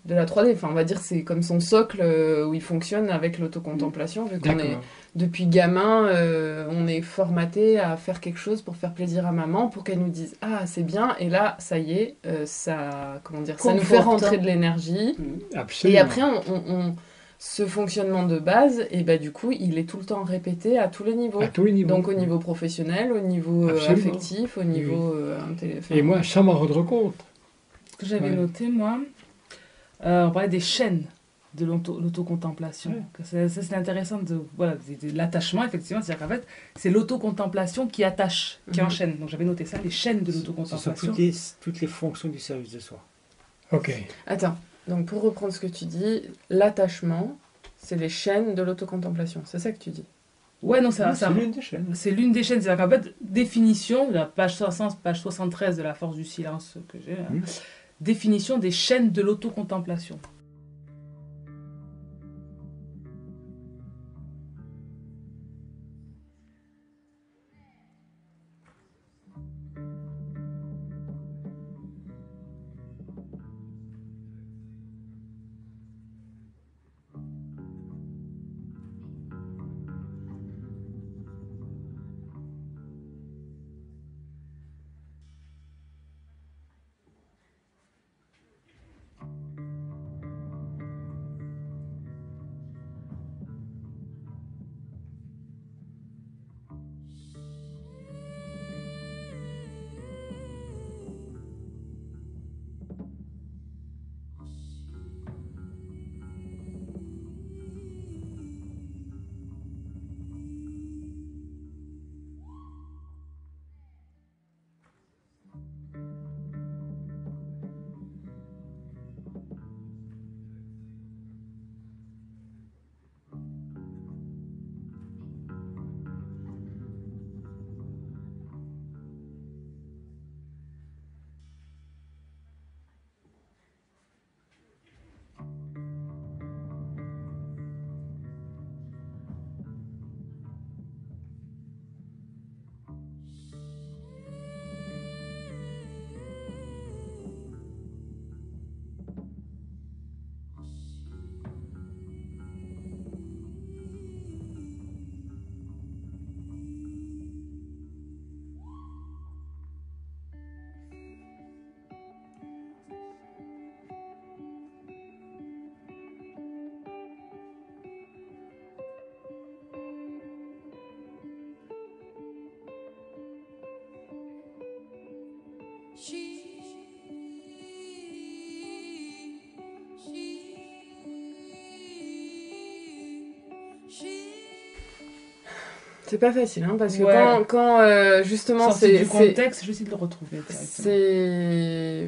de la 3D. Enfin, on va dire c'est comme son socle euh, où il fonctionne avec l'autocontemplation. Vu qu'on est depuis gamin, euh, on est formaté à faire quelque chose pour faire plaisir à maman, pour qu'elle nous dise ah c'est bien. Et là, ça y est, euh, ça comment dire, ça nous fait rentrer de l'énergie. Absolument. Et après, on, on- on- ce fonctionnement de base, et bah du coup, il est tout le temps répété à tous les niveaux. à tous les niveaux. Donc au niveau professionnel, au niveau Absolument. affectif, au niveau euh, enfin, Et moi, sans m'en rendre compte. Ce que j'avais Ouais. noté, moi, on parlait des chaînes de l'auto- l'autocontemplation. Ouais. Ça, c'est intéressant de, voilà, de- de l'attachement, effectivement. C'est-à-dire qu'en fait, c'est l'autocontemplation qui attache, qui Mhm. enchaîne. Donc j'avais noté ça, les chaînes de Ce sont l'autocontemplation. toutes les, toutes les fonctions du service de soi. Ok. Attends, donc pour reprendre ce que tu dis, l'attachement, c'est les chaînes de l'autocontemplation. C'est ça que tu dis? Ouais, non, c'est l'une des chaînes. c'est l'une des chaînes. C'est-à-dire qu'en fait, définition, la page 60, page 73 de la force du silence que j'ai, là, Mhm. Définition des chaînes de l'autocontemplation. C'est pas facile, hein, parce que Ouais. quand, quand euh, justement c'est du contexte, je vais essayer de le retrouver. c'est euh,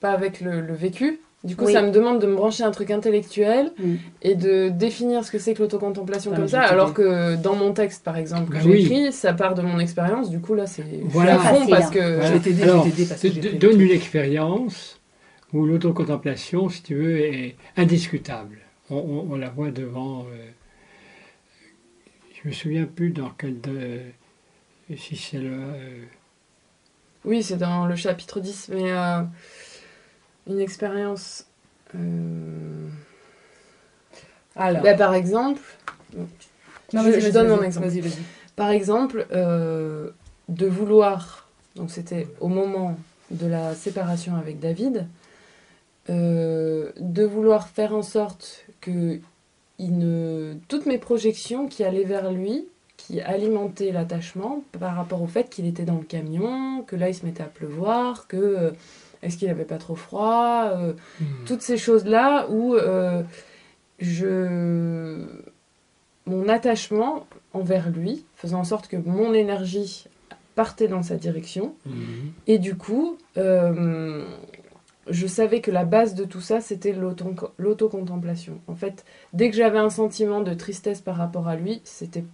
pas avec le, le vécu. Du coup, Oui. ça me demande de me brancher un truc intellectuel Mm. et de définir ce que c'est que l'autocontemplation Ah, comme ça. Alors que dans mon texte, par exemple, que Bah j'ai oui. écrit, ça part de mon expérience. Du coup, là, c'est Voilà. à fond parce hein. que Je t'aider, je le donne une expérience où l'autocontemplation, si tu veux, est indiscutable. On, on- on la voit devant. euh, je me souviens plus dans quel. de- si c'est le. euh, oui, c'est dans le chapitre 10, mais euh, une expérience. euh, Alors, bah, par exemple, non, je- je donne mon exemple. Vas-y, vas-y. Par exemple, euh, de vouloir, donc c'était au moment de la séparation avec David, euh, de vouloir faire en sorte que il ne, toutes mes projections qui allaient vers lui, qui alimentaient l'attachement par rapport au fait qu'il était dans le camion, que là il se mettait à pleuvoir, que euh, est-ce qu'il avait pas trop froid, euh, hmm, toutes ces choses-là où euh, je mon attachement envers lui faisait en sorte que mon énergie partait dans sa direction. Hmm, et du coup je savais que la base de tout ça c'était l'auto- l'autocontemplation en fait dès que j'avais un sentiment de tristesse par rapport à lui c'était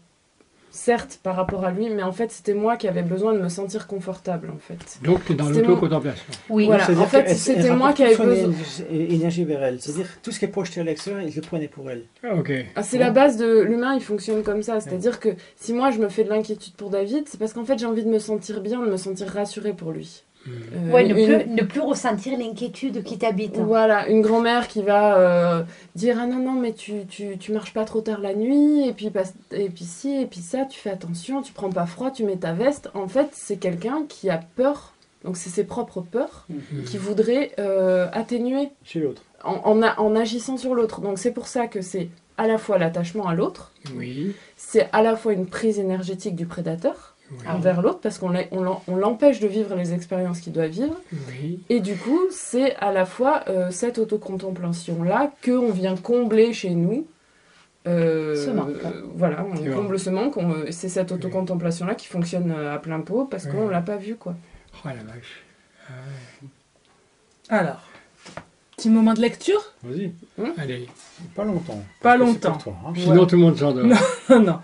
certes par rapport à lui mais en fait c'était moi qui avais besoin de me sentir confortable en fait Donc, tu es dans C'était mon- l'autocontemplation. Oui, Voilà. En fait, c'était moi qui avais besoin- énergie- énergie vers elle. C'est-à-dire tout ce qui est projeté à l'extérieur, il le prenait pour elle. Ah, ok. Ah, c'est la base de l'humain, il fonctionne comme ça. C'est-à-dire que si moi je me fais de l'inquiétude pour David, c'est parce qu'en fait j'ai envie de me sentir bien, de me sentir rassurée pour lui. Euh, Ouais, ne, une- plus, ne plus ressentir l'inquiétude qui t'habite. Voilà, une grand-mère qui va euh, dire Ah non, non, mais tu, tu, tu marches pas trop tard la nuit, et puis, pas- et puis ci, et puis ça, tu fais attention, tu prends pas froid, tu mets ta veste. En fait, c'est quelqu'un qui a peur, donc c'est ses propres peurs, Hmm. qui voudrait euh, atténuer Chez l'autre. en, en, en agissant sur l'autre. Donc c'est pour ça que c'est à la fois l'attachement à l'autre, Oui. c'est à la fois une prise énergétique du prédateur oui, envers l'autre, parce qu'on l'empêche de vivre les expériences qu'il doit vivre. oui. Et du coup, c'est à la fois euh, cette autocontemplation-là qu'on vient combler chez nous. Euh, Ce manque. euh, voilà, on vrai. comble ce manque. C'est cette autocontemplation-là qui fonctionne à plein pot parce qu'on Oui. l'a pas vu, quoi. Oh la vache. Ah, ouais. Alors, petit moment de lecture? Vas-y. Allez. Pas longtemps. Pas longtemps. pour toi, hein. Sinon, tout le monde s'endort. Non. non.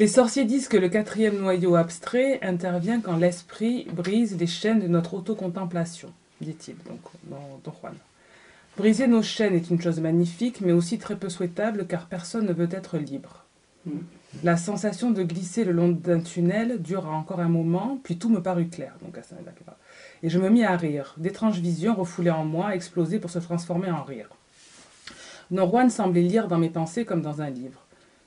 Les sorciers disent que le quatrième noyau abstrait intervient quand l'esprit brise les chaînes de notre autocontemplation, dit-il donc dans Don Juan. Briser nos chaînes est une chose magnifique, mais aussi très peu souhaitable car personne ne veut être libre. Mm. La sensation de glisser le long d'un tunnel dura encore un moment, puis tout me parut clair. Donc. Et je me mis à rire. D'étranges visions refoulées en moi explosaient pour se transformer en rire. Don Juan semblait lire dans mes pensées comme dans un livre.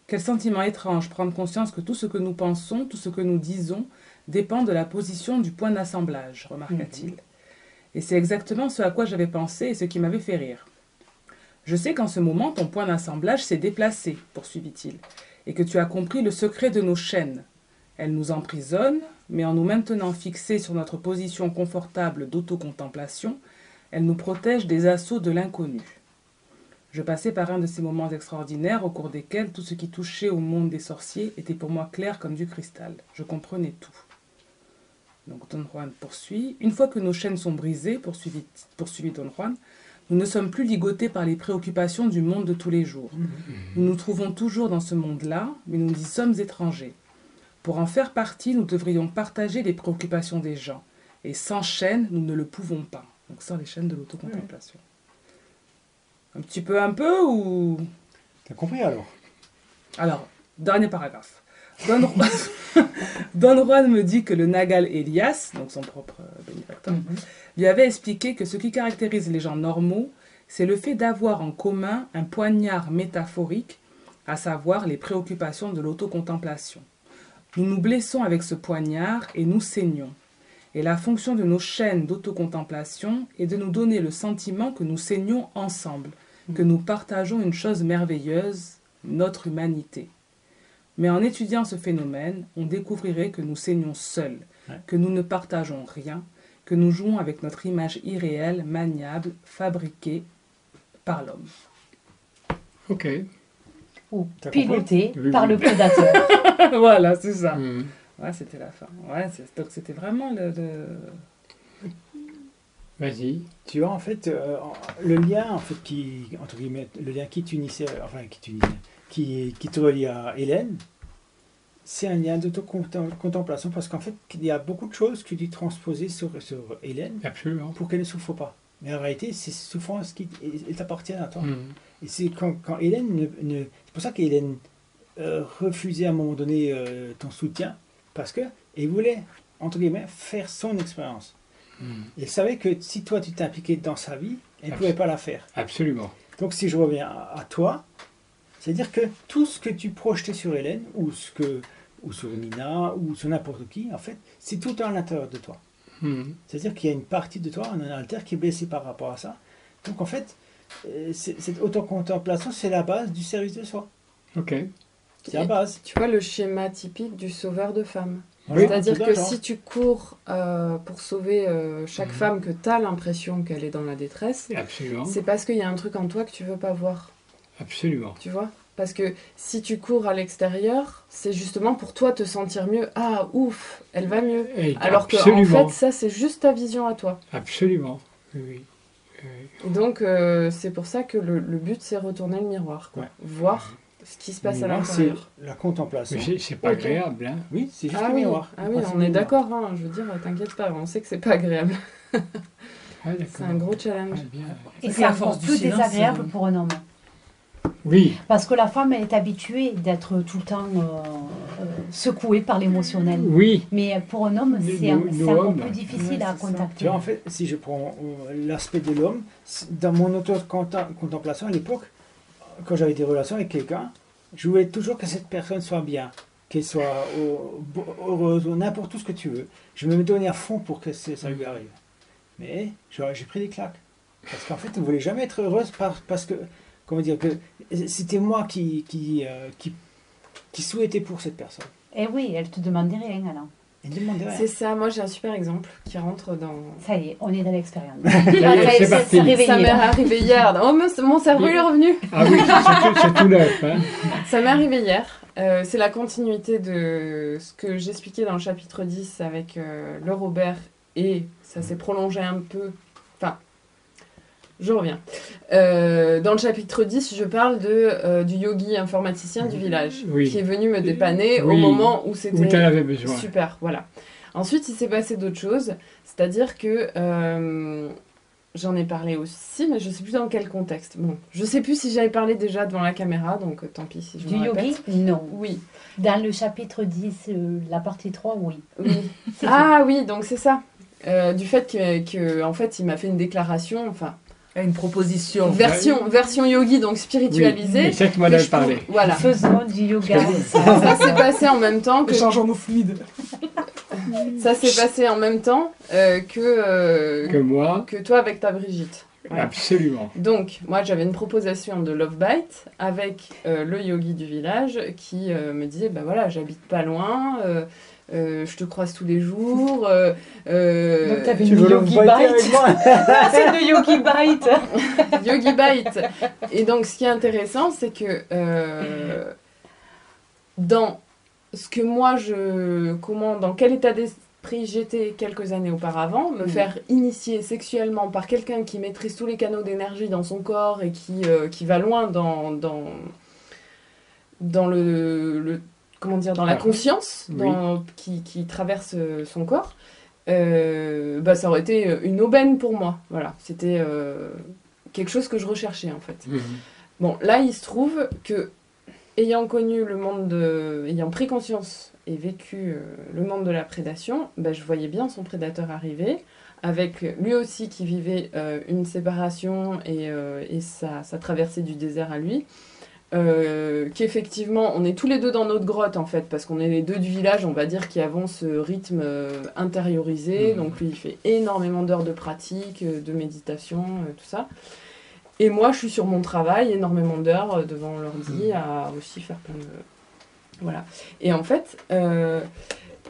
Quel sentiment étrange prendre conscience que tout ce que nous pensons, tout ce que nous disons, dépend de la position du point d'assemblage, remarqua-t-il. Et c'est exactement ce à quoi j'avais pensé et ce qui m'avait fait rire. Je sais qu'en ce moment, ton point d'assemblage s'est déplacé, poursuivit-il, et que tu as compris le secret de nos chaînes. Elles nous emprisonnent, mais en nous maintenant fixés sur notre position confortable d'autocontemplation, elles nous protègent des assauts de l'inconnu. Je passais par un de ces moments extraordinaires au cours desquels tout ce qui touchait au monde des sorciers était pour moi clair comme du cristal. Je comprenais tout. Donc Don Juan poursuit. Une fois que nos chaînes sont brisées, poursuivit, Don Juan, nous ne sommes plus ligotés par les préoccupations du monde de tous les jours. Nous nous trouvons toujours dans ce monde-là, mais nous y sommes étrangers. Pour en faire partie, nous devrions partager les préoccupations des gens. Et sans chaînes, nous ne le pouvons pas. Donc sans les chaînes de l'autocontemplation. Un petit peu, un peu ou... T'as compris alors? Alors, dernier paragraphe. Don, Don Juan me dit que le Nagal Elias, donc son propre euh, bénéfacteur, lui avait expliqué que ce qui caractérise les gens normaux, c'est le fait d'avoir en commun un poignard métaphorique, à savoir les préoccupations de l'autocontemplation. Nous nous blessons avec ce poignard et nous saignons. Et la fonction de nos chaînes d'autocontemplation est de nous donner le sentiment que nous saignons ensemble, que nous partageons une chose merveilleuse, notre humanité. Mais en étudiant ce phénomène, on découvrirait que nous saignons seuls, Ouais. que nous ne partageons rien, que nous jouons avec notre image irréelle, maniable, fabriquée par l'homme. Ok. ou par le prédateur. voilà, c'est ça. Mhm. Ouais, c'était la fin. Ouais, donc c'était vraiment le, le- Vas-y. Tu vois, en fait, euh, le lien, en fait, qui, entre guillemets, le lien qui t'unissait, enfin, qui t'unissait, qui, qui te relie à Hélène, c'est un lien d'autocontemplation parce qu'en fait, il y a beaucoup de choses que tu transposais sur, sur Hélène Absolument. pour qu'elle ne souffre pas. Mais en réalité, c'est souffrance qui t'appartient à toi. Mhm. Et c'est quand, quand Hélène ne, ne- c'est pour ça qu'Hélène euh, refusait à un moment donné euh, ton soutien parce que elle voulait entre guillemets faire son expérience. Mhm. Elle savait que si toi tu t'impliquais dans sa vie, elle ne pouvait pas la faire. Absolument. Donc si je reviens à, à toi, c'est-à-dire que tout ce que tu projetais sur Hélène ou ce que ou sur Nina ou sur n'importe qui, en fait, c'est tout à l'intérieur de toi. Mhm. C'est-à-dire qu'il y a une partie de toi, un alter qui est blessé par rapport à ça. Donc en fait, euh, cette autocontemplation, c'est la base du service de soi. Ok. C'est la base. Tu vois le schéma typique du sauveur de femmes. Voilà, C'est-à-dire c'est que d'accord. si tu cours euh, pour sauver euh, chaque Mhm. femme que tu as l'impression qu'elle est dans la détresse, c'est parce qu'il y a un truc en toi que tu veux pas voir, Absolument. tu vois? Parce que si tu cours à l'extérieur, c'est justement pour toi te sentir mieux. Ah, ouf, elle va mieux. Et Alors que en fait, ça c'est juste ta vision à toi. Absolument. Oui, donc euh, c'est pour ça que le, le but c'est retourner le miroir, quoi. Ouais. voir ce qui se passe à Miroir, c'est l'intérieur. la contemplation. Mais c'est- pas agréable, hein. Oui, c'est juste Ah le oui, miroir. ah Le oui, principe on est d'accord, hein, je veux dire, t'inquiète pas, on sait que c'est pas agréable. Ah. C'est un gros challenge. Ah, bien. Et C'est encore plus silence, désagréable euh. pour un homme. Oui. Parce que la femme, elle est habituée d'être tout le temps euh, euh, secouée par l'émotionnel. Oui. Mais pour un homme, c'est un- hommes. plus difficile Ouais, à contacter. Tu vois, en fait, si je prends euh, l'aspect de l'homme, dans mon auto-contemplation à l'époque, quand j'avais des relations avec quelqu'un, je voulais toujours que cette personne soit bien, qu'elle soit heureuse, n'importe où ce que tu veux. Je me donnais à fond pour que ça lui arrive. Mais j'ai pris des claques. Parce qu'en fait, elle ne voulait jamais être heureuse par- parce que, comment dire, que c'était moi qui, qui, euh, souhaitais pour cette personne. Et Eh oui, elle te demandait rien alors. C'est ça, moi j'ai un super exemple qui rentre dans. Ça y est, on est dans l'expérience. Ça y est, c'est parti. réveillé. Ça m'est là. arrivé hier. Oh, mon, mon cerveau il est revenu. Ah oui, c'est tout, c'est tout neuf, hein. Ça m'est arrivé hier. Euh, c'est la continuité de ce que j'expliquais dans le chapitre 10 avec euh, le Robert et ça s'est prolongé un peu. Je reviens. Euh, dans le chapitre 10, je parle de, euh, du yogi informaticien du village Oui. qui est venu me dépanner au moment où Où c'était. tu en avais besoin. Super, voilà. Ensuite, il s'est passé d'autres choses. C'est-à-dire que euh, j'en ai parlé aussi, mais je sais plus dans quel contexte. Bon, je sais plus si j'avais parlé déjà devant la caméra, donc euh, tant pis si je Du me yogi? Répète. Non. Oui, Dans le chapitre 10, euh, la partie 3, oui. oui. ah oui, donc c'est ça. Euh, du fait que, que, en fait, il m'a fait une déclaration, enfin, une proposition. version, version yogi, donc Oui. spiritualisée. Avais je trouve- parlé. Voilà. Faisons du yoga. Ça s'est passé en même temps que Échangeons nos fluides. ça s'est passé en même temps euh, que euh, Que moi, que toi avec ta Brigitte. Ouais. absolument. Donc, moi, j'avais une proposition de Love Bite avec euh, le yogi du village qui euh, me disait, bah voilà, j'habite pas loin, euh, je te croise tous les jours. euh, euh, Donc, t'avais Tu une yogi bite. C'est le yogi bite. yogi Bite. Et donc, ce qui est intéressant, c'est que euh, dans ce que moi, je... Comment, dans quel état d'esprit j'étais quelques années auparavant, me Mm. faire initier sexuellement par quelqu'un qui maîtrise tous les canaux d'énergie dans son corps et qui, euh, qui va loin dans, dans, dans le, le- comment dire dans la Ah, conscience oui. qui, qui traverse euh, son corps euh, bah ça aurait été une aubaine pour moi voilà c'était euh, quelque chose que je recherchais en fait. Bon, là, il se trouve que, ayant connu le monde de. ayant pris conscience et vécu euh, le monde de la prédation, ben, je voyais bien son prédateur arriver, avec lui aussi qui vivait euh, une séparation et, euh, et sa, sa traversée du désert à lui. Euh, qu'effectivement, on est tous les deux dans notre grotte en fait, parce qu'on est les deux du village, on va dire, qui avons ce rythme euh, intériorisé. Mhm. Donc lui, il fait énormément d'heures de pratique, euh, de méditation, euh, tout ça. Et moi, je suis sur mon travail, énormément d'heures devant l'ordi, à aussi faire plein de. Voilà. Et en fait,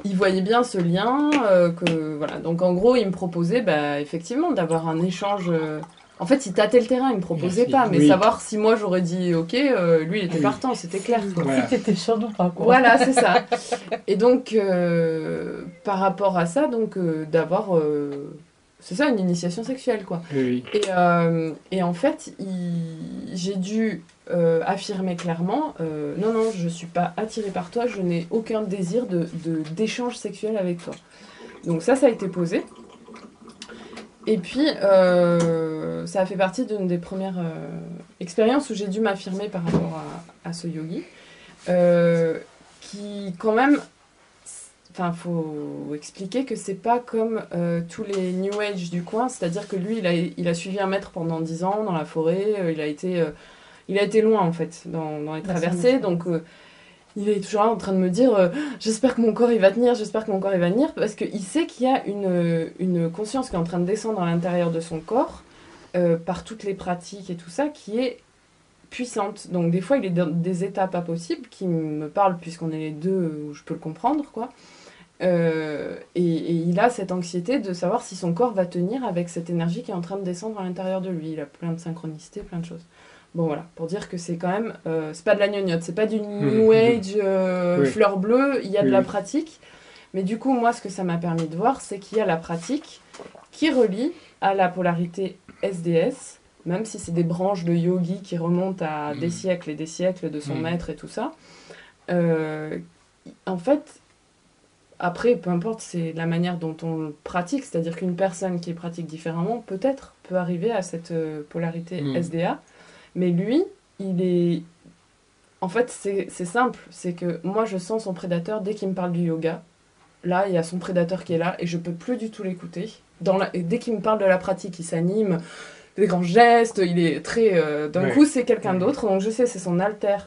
il voyait bien ce lien, euh, que voilà. Donc en gros, il me proposait, bah, effectivement, d'avoir un échange euh, En fait, il tâtait le terrain, il me proposait Merci. pas, mais Oui. savoir si moi j'aurais dit ok, euh, lui il était Oui. partant, c'était clair. quoi. Voilà. T'étais chaude ou pas quoi Voilà, c'est ça. Et donc, euh, par rapport à ça, donc euh, d'avoir, euh, c'est ça, une initiation sexuelle, quoi. Oui, Et, euh, et en fait, il- j'ai dû euh, affirmer clairement, euh, non, non, je suis pas attirée par toi, je n'ai aucun désir de de- d'échange sexuel avec toi. Donc ça, ça a été posé. Et puis, euh, ça a fait partie d'une des premières euh, expériences où j'ai dû m'affirmer par rapport à, à ce yogi, euh, qui quand même, enfin, faut expliquer que c'est pas comme tous les New Age du coin, c'est-à-dire que lui, il a, il a suivi un maître pendant 10 ans dans la forêt, il a été, il a été loin en fait dans, dans les son traversées, donc il est toujours en train de me dire euh, j'espère que mon corps il va tenir, j'espère que mon corps il va tenir, parce qu'il sait qu'il y a une, une conscience qui est en train de descendre à l'intérieur de son corps euh, par toutes les pratiques et tout ça qui est puissante. Donc des fois il est dans des états pas possibles qui me parlent puisqu'on est les deux euh, où je peux le comprendre quoi. Euh, et, et il a cette anxiété de savoir si son corps va tenir avec cette énergie qui est en train de descendre à l'intérieur de lui. Il a plein de synchronicité, plein de choses. Bon voilà, pour dire que c'est quand même, euh, c'est pas de la gnognotte, c'est pas du new age euh, Oui. fleur bleue, il y a de la pratique. Mais du coup, moi, ce que ça m'a permis de voir, c'est qu'il y a la pratique qui relie à la polarité SDS, même si c'est des branches de yogi qui remontent à des siècles et des siècles de son Mm. maître et tout ça. Euh, en fait, après, peu importe, c'est la manière dont on le pratique, c'est-à-dire qu'une personne qui pratique différemment, peut-être, peut arriver à cette polarité Mm. SDA, mais lui, il est... En fait, c'est simple, c'est que moi, je sens son prédateur dès qu'il me parle du yoga. Là, il y a son prédateur qui est là et je peux plus du tout l'écouter. La... dès qu'il me parle de la pratique, il s'anime, des grands gestes, il est très... euh, D'un coup, c'est quelqu'un d'autre, donc je sais, c'est son alter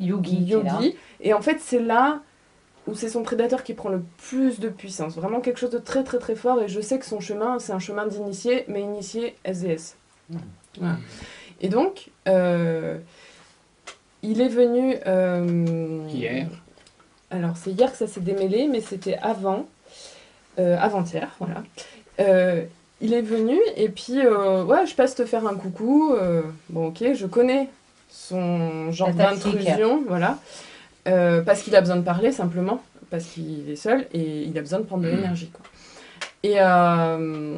Yogi, yogi. Et en fait, c'est là où c'est son prédateur qui prend le plus de puissance. Vraiment quelque chose de très très très fort. Et je sais que son chemin, c'est un chemin d'initié, mais initié SDS. Voilà. Et donc, euh, il est venu. euh, Hier. Alors, c'est hier que ça s'est démêlé, mais c'était avant. euh, avant-hier, voilà. Euh, il est venu et puis, euh, ouais, je passe te faire un coucou. euh, bon, ok, je connais son genre d'intrusion, voilà. Euh, parce qu'il a besoin de parler simplement, parce qu'il est seul et il a besoin de prendre de l'énergie. quoi. Et euh,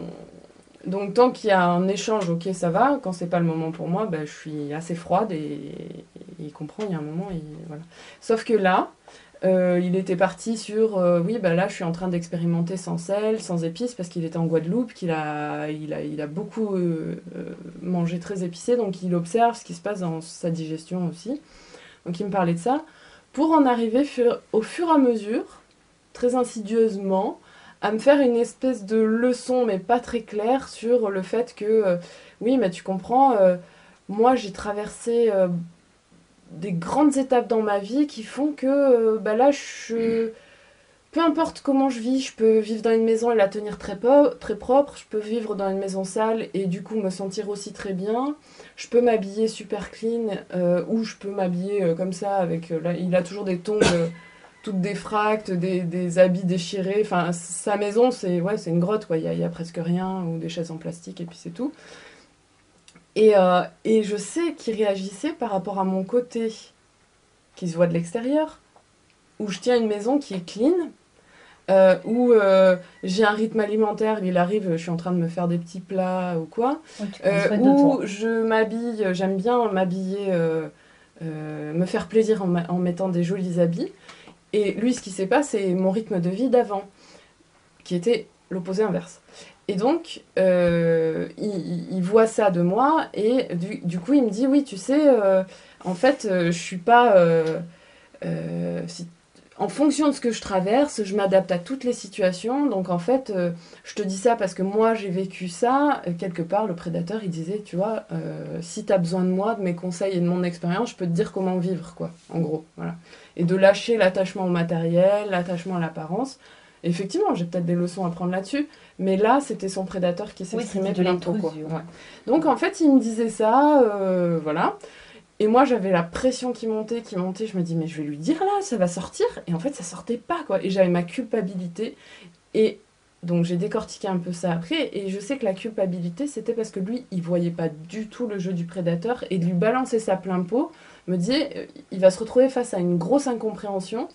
donc tant qu'il y a un échange, ok ça va. Quand c'est pas le moment pour moi, ben, je suis assez froide et, il comprend. Il y a un moment, voilà. Sauf que là, euh, il était parti sur euh, oui bah là je suis en train d'expérimenter sans sel, sans épices parce qu'il était en Guadeloupe, qu'il a il a beaucoup euh, mangé très épicé donc il observe ce qui se passe dans sa digestion aussi. Donc il me parlait de ça pour en arriver au fur et à mesure, très insidieusement, à me faire une espèce de leçon, mais pas très claire, sur le fait que, euh, oui, mais tu comprends, euh, moi j'ai traversé euh, des grandes étapes dans ma vie qui font que, bah là, je... Peu importe comment je vis, je peux vivre dans une maison et la tenir très, propre, je peux vivre dans une maison sale et du coup me sentir aussi très bien, je peux m'habiller super clean ou je peux m'habiller comme ça avec là il a toujours des tongs toutes défractes des, des habits déchirés. Enfin sa maison c'est ouais une grotte quoi. Il y, a- presque rien ou des chaises en plastique et puis c'est tout. Et, euh, et je sais qu'il réagissait par rapport à mon côté qui se voit de l'extérieur où je tiens une maison qui est clean euh, où euh, j'ai un rythme alimentaire, il arrive, je suis en train de me faire des petits plats ou quoi, Ouais, euh, où je m'habille, j'aime bien m'habiller, me faire plaisir en mettant des jolis habits. Et lui, ce qui s'est passé, c'est mon rythme de vie d'avant, qui était l'opposé inverse. Et donc, euh, il, voit ça de moi, et du, coup, il me dit, oui, tu sais, euh, en fait, euh, je suis pas... en fonction de ce que je traverse, je m'adapte à toutes les situations. Donc en fait, je te dis ça parce que moi j'ai vécu ça. Quelque part, le prédateur il disait, tu vois, si tu as besoin de moi, de mes conseils et de mon expérience, je peux te dire comment vivre, quoi, en gros. Voilà. Et de lâcher l'attachement au matériel, l'attachement à l'apparence. Effectivement, j'ai peut-être des leçons à prendre là-dessus, mais là, c'était son prédateur qui s'exprimait de l'intrusion. Ouais. Donc en fait, il me disait ça, euh, voilà. Et moi, j'avais la pression qui montait, qui montait. Je me dis, mais je vais lui dire là, ça va sortir. Et en fait, ça sortait pas, quoi. Et j'avais ma culpabilité. Et Donc j'ai décortiqué un peu ça après, et je sais que la culpabilité, c'était parce que lui, il voyait pas du tout le jeu du prédateur, et de lui balancer sa plein pot, me disait, euh, il va se retrouver face à une grosse incompréhension,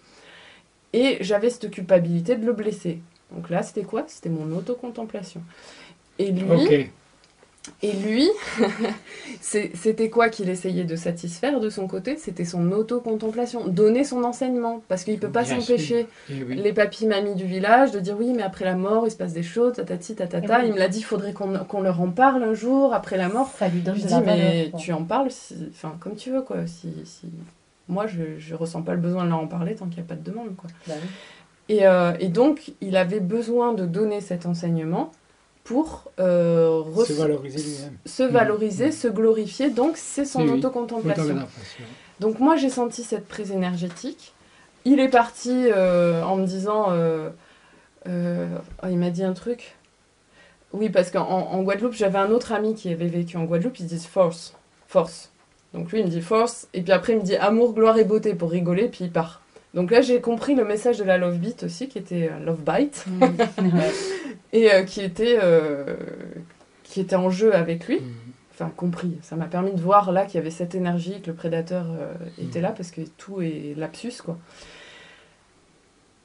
et j'avais cette culpabilité de le blesser. Donc là, c'était quoi? C'était mon autocontemplation. Et lui. Et lui, c'était quoi qu'il essayait de satisfaire de son côté? C'était son autocontemplation, donner son enseignement, parce qu'il peut pas s'empêcher Eh oui. les papis mamies du village de dire oui mais après la mort il se passe des choses tatati tatata Eh oui. il me l'a dit il faudrait qu'on qu'on leur en parle un jour après la mort. Ça lui donne je de dis la mais valeur. tu en parles si- enfin comme tu veux quoi. Si, si... moi je, je ressens pas le besoin de leur en parler tant qu'il n'y a pas de demande quoi. Bah oui. et, euh, et donc il avait besoin de donner cet enseignement pour euh, Se valoriser lui-même. se valoriser, se glorifier, donc c'est son Oui, autocontemplation. Donc moi j'ai senti cette prise énergétique. Il est parti euh, en me disant, euh, oh, il m'a dit un truc. Oui parce qu'en en Guadeloupe j'avais un autre ami qui avait vécu en Guadeloupe, ils disent force, force. Donc lui il me dit force et puis après il me dit amour, gloire et beauté pour rigoler puis il part. Donc là j'ai compris le message de la Love Beat aussi qui était euh, Love Bite Ouais. et euh, qui était euh, qui était en jeu avec lui Mhm. enfin compris. Ça m'a permis de voir là qu'il y avait cette énergie, que le prédateur euh, était là parce que tout est lapsus quoi.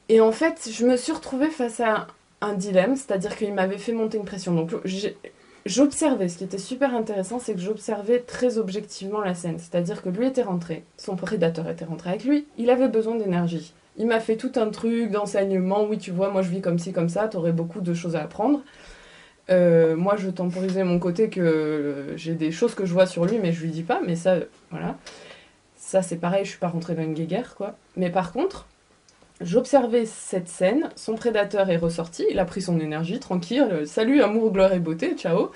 Et en fait, je me suis retrouvée face à un dilemme, c'est-à-dire qu'il m'avait fait monter une pression. Donc j'ai- j'observais, ce qui était super intéressant, c'est que j'observais très objectivement la scène. C'est-à-dire que lui était rentré, son prédateur était rentré avec lui, il avait besoin d'énergie. Il m'a fait tout un truc d'enseignement, oui tu vois, moi je vis comme ci, comme ça, t'aurais beaucoup de choses à apprendre. Euh, moi, je temporisais mon côté que euh, j'ai des choses que je vois sur lui, mais je lui dis pas. Mais ça, euh, voilà. Ça, c'est pareil, je suis pas rentrée dans une guéguerre, quoi. Mais par contre, j'observais cette scène. Son prédateur est ressorti. Il a pris son énergie, tranquille. euh, Salut, amour, gloire et beauté, ciao.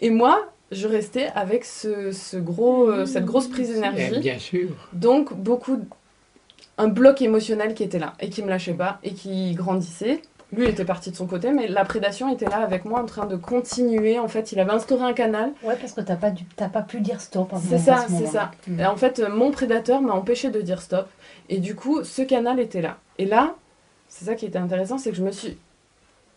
Et moi, je restais avec ce, ce gros, euh, cette grosse prise d'énergie. bien sûr. Donc, beaucoup. Un bloc émotionnel qui était là et qui me lâchait pas et qui grandissait. Lui était parti de son côté, mais la prédation était là avec moi en train de continuer. En fait, il avait instauré un canal. Ouais, parce que t'as pas, dû- pas pu dire stop. C'est ça, ce c'est ça. Mm. Et en fait, euh, mon prédateur m'a empêché de dire stop. Et du coup, ce canal était là. Et là, c'est ça qui était intéressant, c'est que je me suis,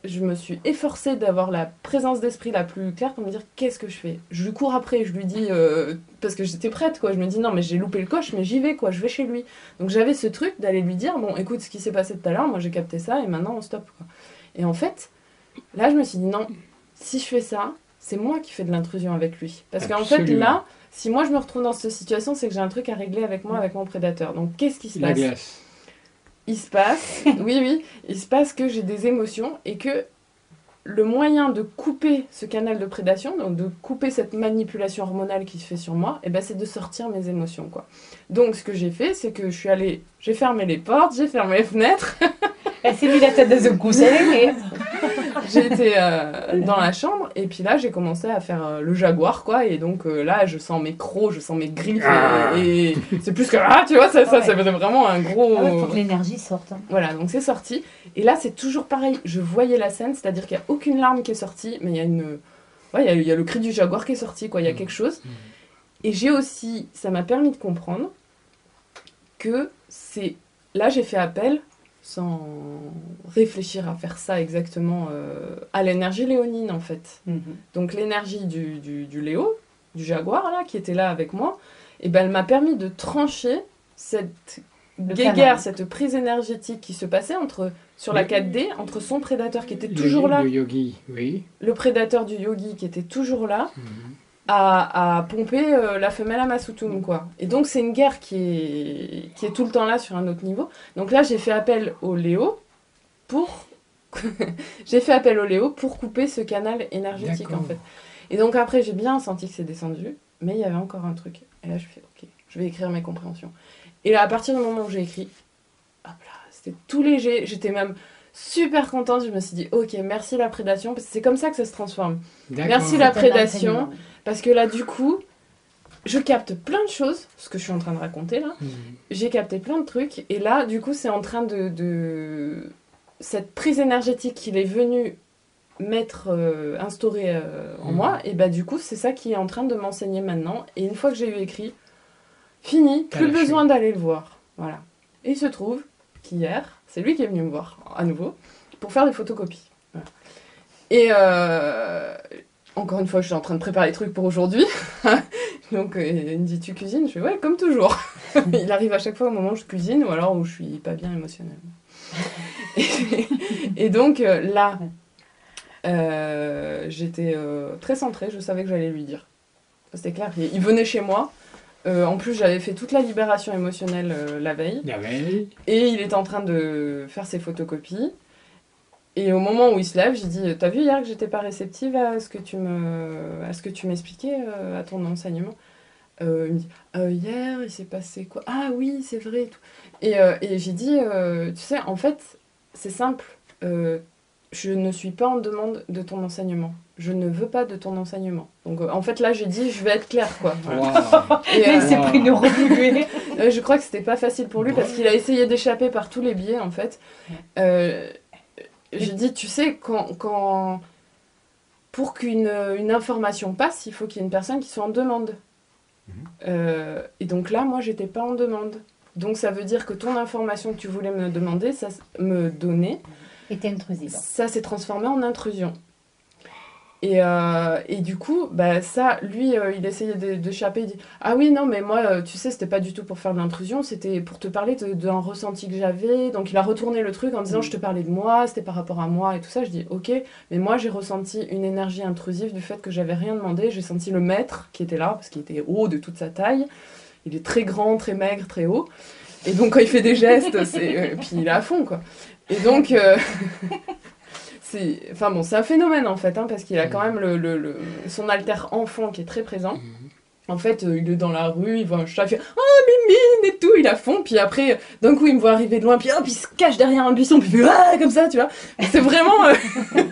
je me suis efforcée d'avoir la présence d'esprit la plus claire pour me dire qu'est-ce que je fais? Je lui cours après, je lui dis euh, parce que j'étais prête quoi. Je me dis non mais j'ai loupé le coche, mais j'y vais quoi. Je vais chez lui. Donc j'avais ce truc d'aller lui dire bon écoute ce qui s'est passé tout à l'heure, moi j'ai capté ça et maintenant on stop quoi. Et en fait, là je me suis dit non, si je fais ça, c'est moi qui fais de l'intrusion avec lui. Parce qu'en fait là, si moi je me retrouve dans cette situation, c'est que j'ai un truc à régler avec moi, avec mon prédateur. Donc qu'est-ce qui se La passe glace. il se passe, oui, oui, il se passe que j'ai des émotions et que le moyen de couper ce canal de prédation, donc de couper cette manipulation hormonale qui se fait sur moi, eh ben, c'est de sortir mes émotions, quoi. Donc, ce que j'ai fait, c'est que je suis allée, j'ai fermé les portes, j'ai fermé les fenêtres, Elle s'est mis la tête dans un coussin été euh, dans la chambre et puis là, j'ai commencé à faire euh, le jaguar, quoi. Et donc euh, là, je sens mes crocs, je sens mes griffes Ah. et, et c'est plus que ah, tu vois, ça, ça, Ouais. ça faisait vraiment un gros. Ah ouais, faut que l'énergie sorte. hein. Voilà, donc c'est sorti. Et là, c'est toujours pareil. Je voyais la scène, c'est-à-dire qu'il n'y a aucune larme qui est sortie, mais il y a une. Ouais, il y a, il y a le cri du jaguar qui est sorti, quoi. Il y a quelque chose. Mhm. Et j'ai aussi. Ça m'a permis de comprendre que c'est. Là, j'ai fait appel, sans réfléchir à faire ça exactement, euh, à l'énergie léonine, en fait. Donc l'énergie du, du, du Léo, du jaguar, là, qui était là avec moi, et ben, elle m'a permis de trancher cette Le guéguerre, cette prise énergétique qui se passait entre, sur la Le- 4D entre son prédateur qui était Le- toujours là, Le yogi, oui. le prédateur du yogi qui était toujours là, Mhm. À, à pomper euh, la femelle à Masutum, quoi. Et donc c'est une guerre qui est, qui est tout le temps là sur un autre niveau. Donc là j'ai fait appel au Léo pour... j'ai fait appel au Léo pour couper ce canal énergétique en fait. Et donc après j'ai bien senti que c'est descendu, mais il y avait encore un truc. Et là je fais ok, je vais écrire mes compréhensions. Et là à partir du moment où j'ai écrit, hop là, c'était tout léger, j'étais même super contente, je me suis dit ok merci la prédation, parce que c'est comme ça que ça se transforme. Merci la prédation. Parce que là, du coup, je capte plein de choses, ce que je suis en train de raconter là. Mhm. J'ai capté plein de trucs, et là, du coup, c'est en train de, de- Cette prise énergétique qu'il est venu mettre, euh, instaurer euh, en Mhm. moi, et bah du coup, c'est ça qui est en train de m'enseigner maintenant. Et une fois que j'ai eu écrit, fini, plus lâché. besoin d'aller le voir. Voilà. Et il se trouve qu'hier, c'est lui qui est venu me voir à nouveau pour faire des photocopies. Voilà. Et euh, encore une fois, je suis en train de préparer les trucs pour aujourd'hui. Donc euh, il me dit tu cuisines? Je fais ouais comme toujours. il arrive à chaque fois au moment où je cuisine ou alors où je suis pas bien émotionnellement. et, et donc euh, là, euh, j'étais euh, très centrée, je savais que j'allais lui dire. C'était clair, il il venait chez moi. Euh, en plus, j'avais fait toute la libération émotionnelle euh, la veille. La veille, Et il était en train de faire ses photocopies. Et au moment où il se lève, j'ai dit T'as vu hier que j'étais pas réceptive à ce que tu me, à ce que tu m'expliquais euh, à ton enseignement? Euh, Il me dit Euh, Hier, il s'est passé quoi? Ah oui, c'est vrai. et tout. Et, euh, et j'ai dit euh, Tu sais, en fait, c'est simple. Euh, je ne suis pas en demande de ton enseignement. Je ne veux pas de ton enseignement. Donc, euh, en fait, là, j'ai dit Je vais être claire, quoi. Et, Il euh, s'est pris une remuée. euh, je crois que c'était pas facile pour lui parce qu'il a essayé d'échapper par tous les biais en fait. J'ai dit, tu sais, quand, quand pour qu'une une information passe, il faut qu'il y ait une personne qui soit en demande. Euh, et donc là, moi, j'étais pas en demande. Donc ça veut dire que ton information que tu voulais me demander, ça me donner, Était intrusive. ça s'est transformé en intrusion. Et, euh, et du coup, bah, ça, lui, euh, il essayait d'échapper. Il dit Ah oui, non, mais moi, euh, tu sais, c'était pas du tout pour faire de l'intrusion, c'était pour te parler d'un ressenti que j'avais. Donc il a retourné le truc en disant Je te parlais de moi, c'était par rapport à moi et tout ça. Je dis Ok, mais moi, j'ai ressenti une énergie intrusive du fait que j'avais rien demandé. J'ai senti le maître qui était là, parce qu'il était haut de toute sa taille. Il est très grand, très maigre, très haut. Et donc, quand il fait des gestes, c'est. puis il est à fond, quoi. Et donc. c'est enfin bon c'est un phénomène en fait hein, parce qu'il a quand même le, le- le- son alter enfant qui est très présent en fait euh, il est dans la rue il voit un chat il fait oh mimine et tout il a fond puis après d'un coup il me voit arriver de loin puis hop il se cache derrière un buisson puis il fait ah comme ça tu vois c'est vraiment euh,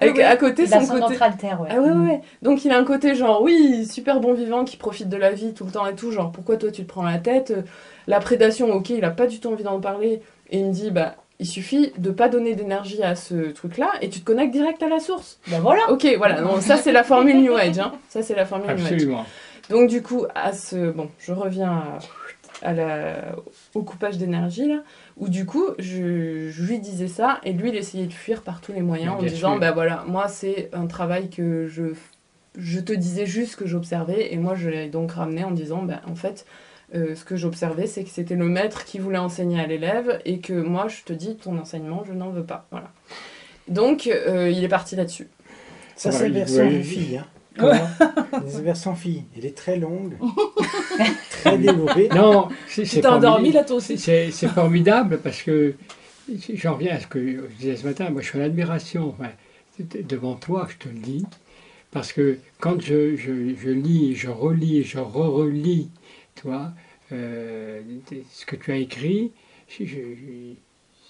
avec Oui, à côté son côté alter, ouais. ah ouais, ouais, ouais. Donc il a un côté genre, oui, super bon vivant, qui profite de la vie tout le temps et tout. Genre, pourquoi toi tu te prends la tête? La prédation, ok, il a pas du tout envie d'en parler. Et il me dit, bah, il suffit de pas donner d'énergie à ce truc-là et tu te connectes direct à la source. Ben voilà. Ok, voilà, non, ça c'est la formule New Age. Hein. Ça c'est la formule New Age. absolument. Donc du coup, à ce, bon, je reviens à, à la, au coupage d'énergie là, où du coup, je, je lui disais ça et lui, il essayait de fuir par tous les moyens en disant, bah voilà, moi c'est un travail que je, je te disais juste que j'observais et moi je l'ai donc ramené en disant, bah en fait, euh, ce que j'observais, c'est que c'était le maître qui voulait enseigner à l'élève et que moi, je te dis, ton enseignement, je n'en veux pas. Voilà. Donc, euh, il est parti là-dessus. Ça, Ouais, c'est la version ouais. fille. Hein. La version fille. Elle est très longue, très développée. Non, c'est Tu t'es endormi formidable. là toi C'est- aussi C'est c'est formidable parce que j'en reviens à ce que je disais ce matin. Moi, je suis en admiration enfin, devant toi, je te le dis, parce que quand je, je, je lis, je relis, je re-relis, toi, euh, ce que tu as écrit,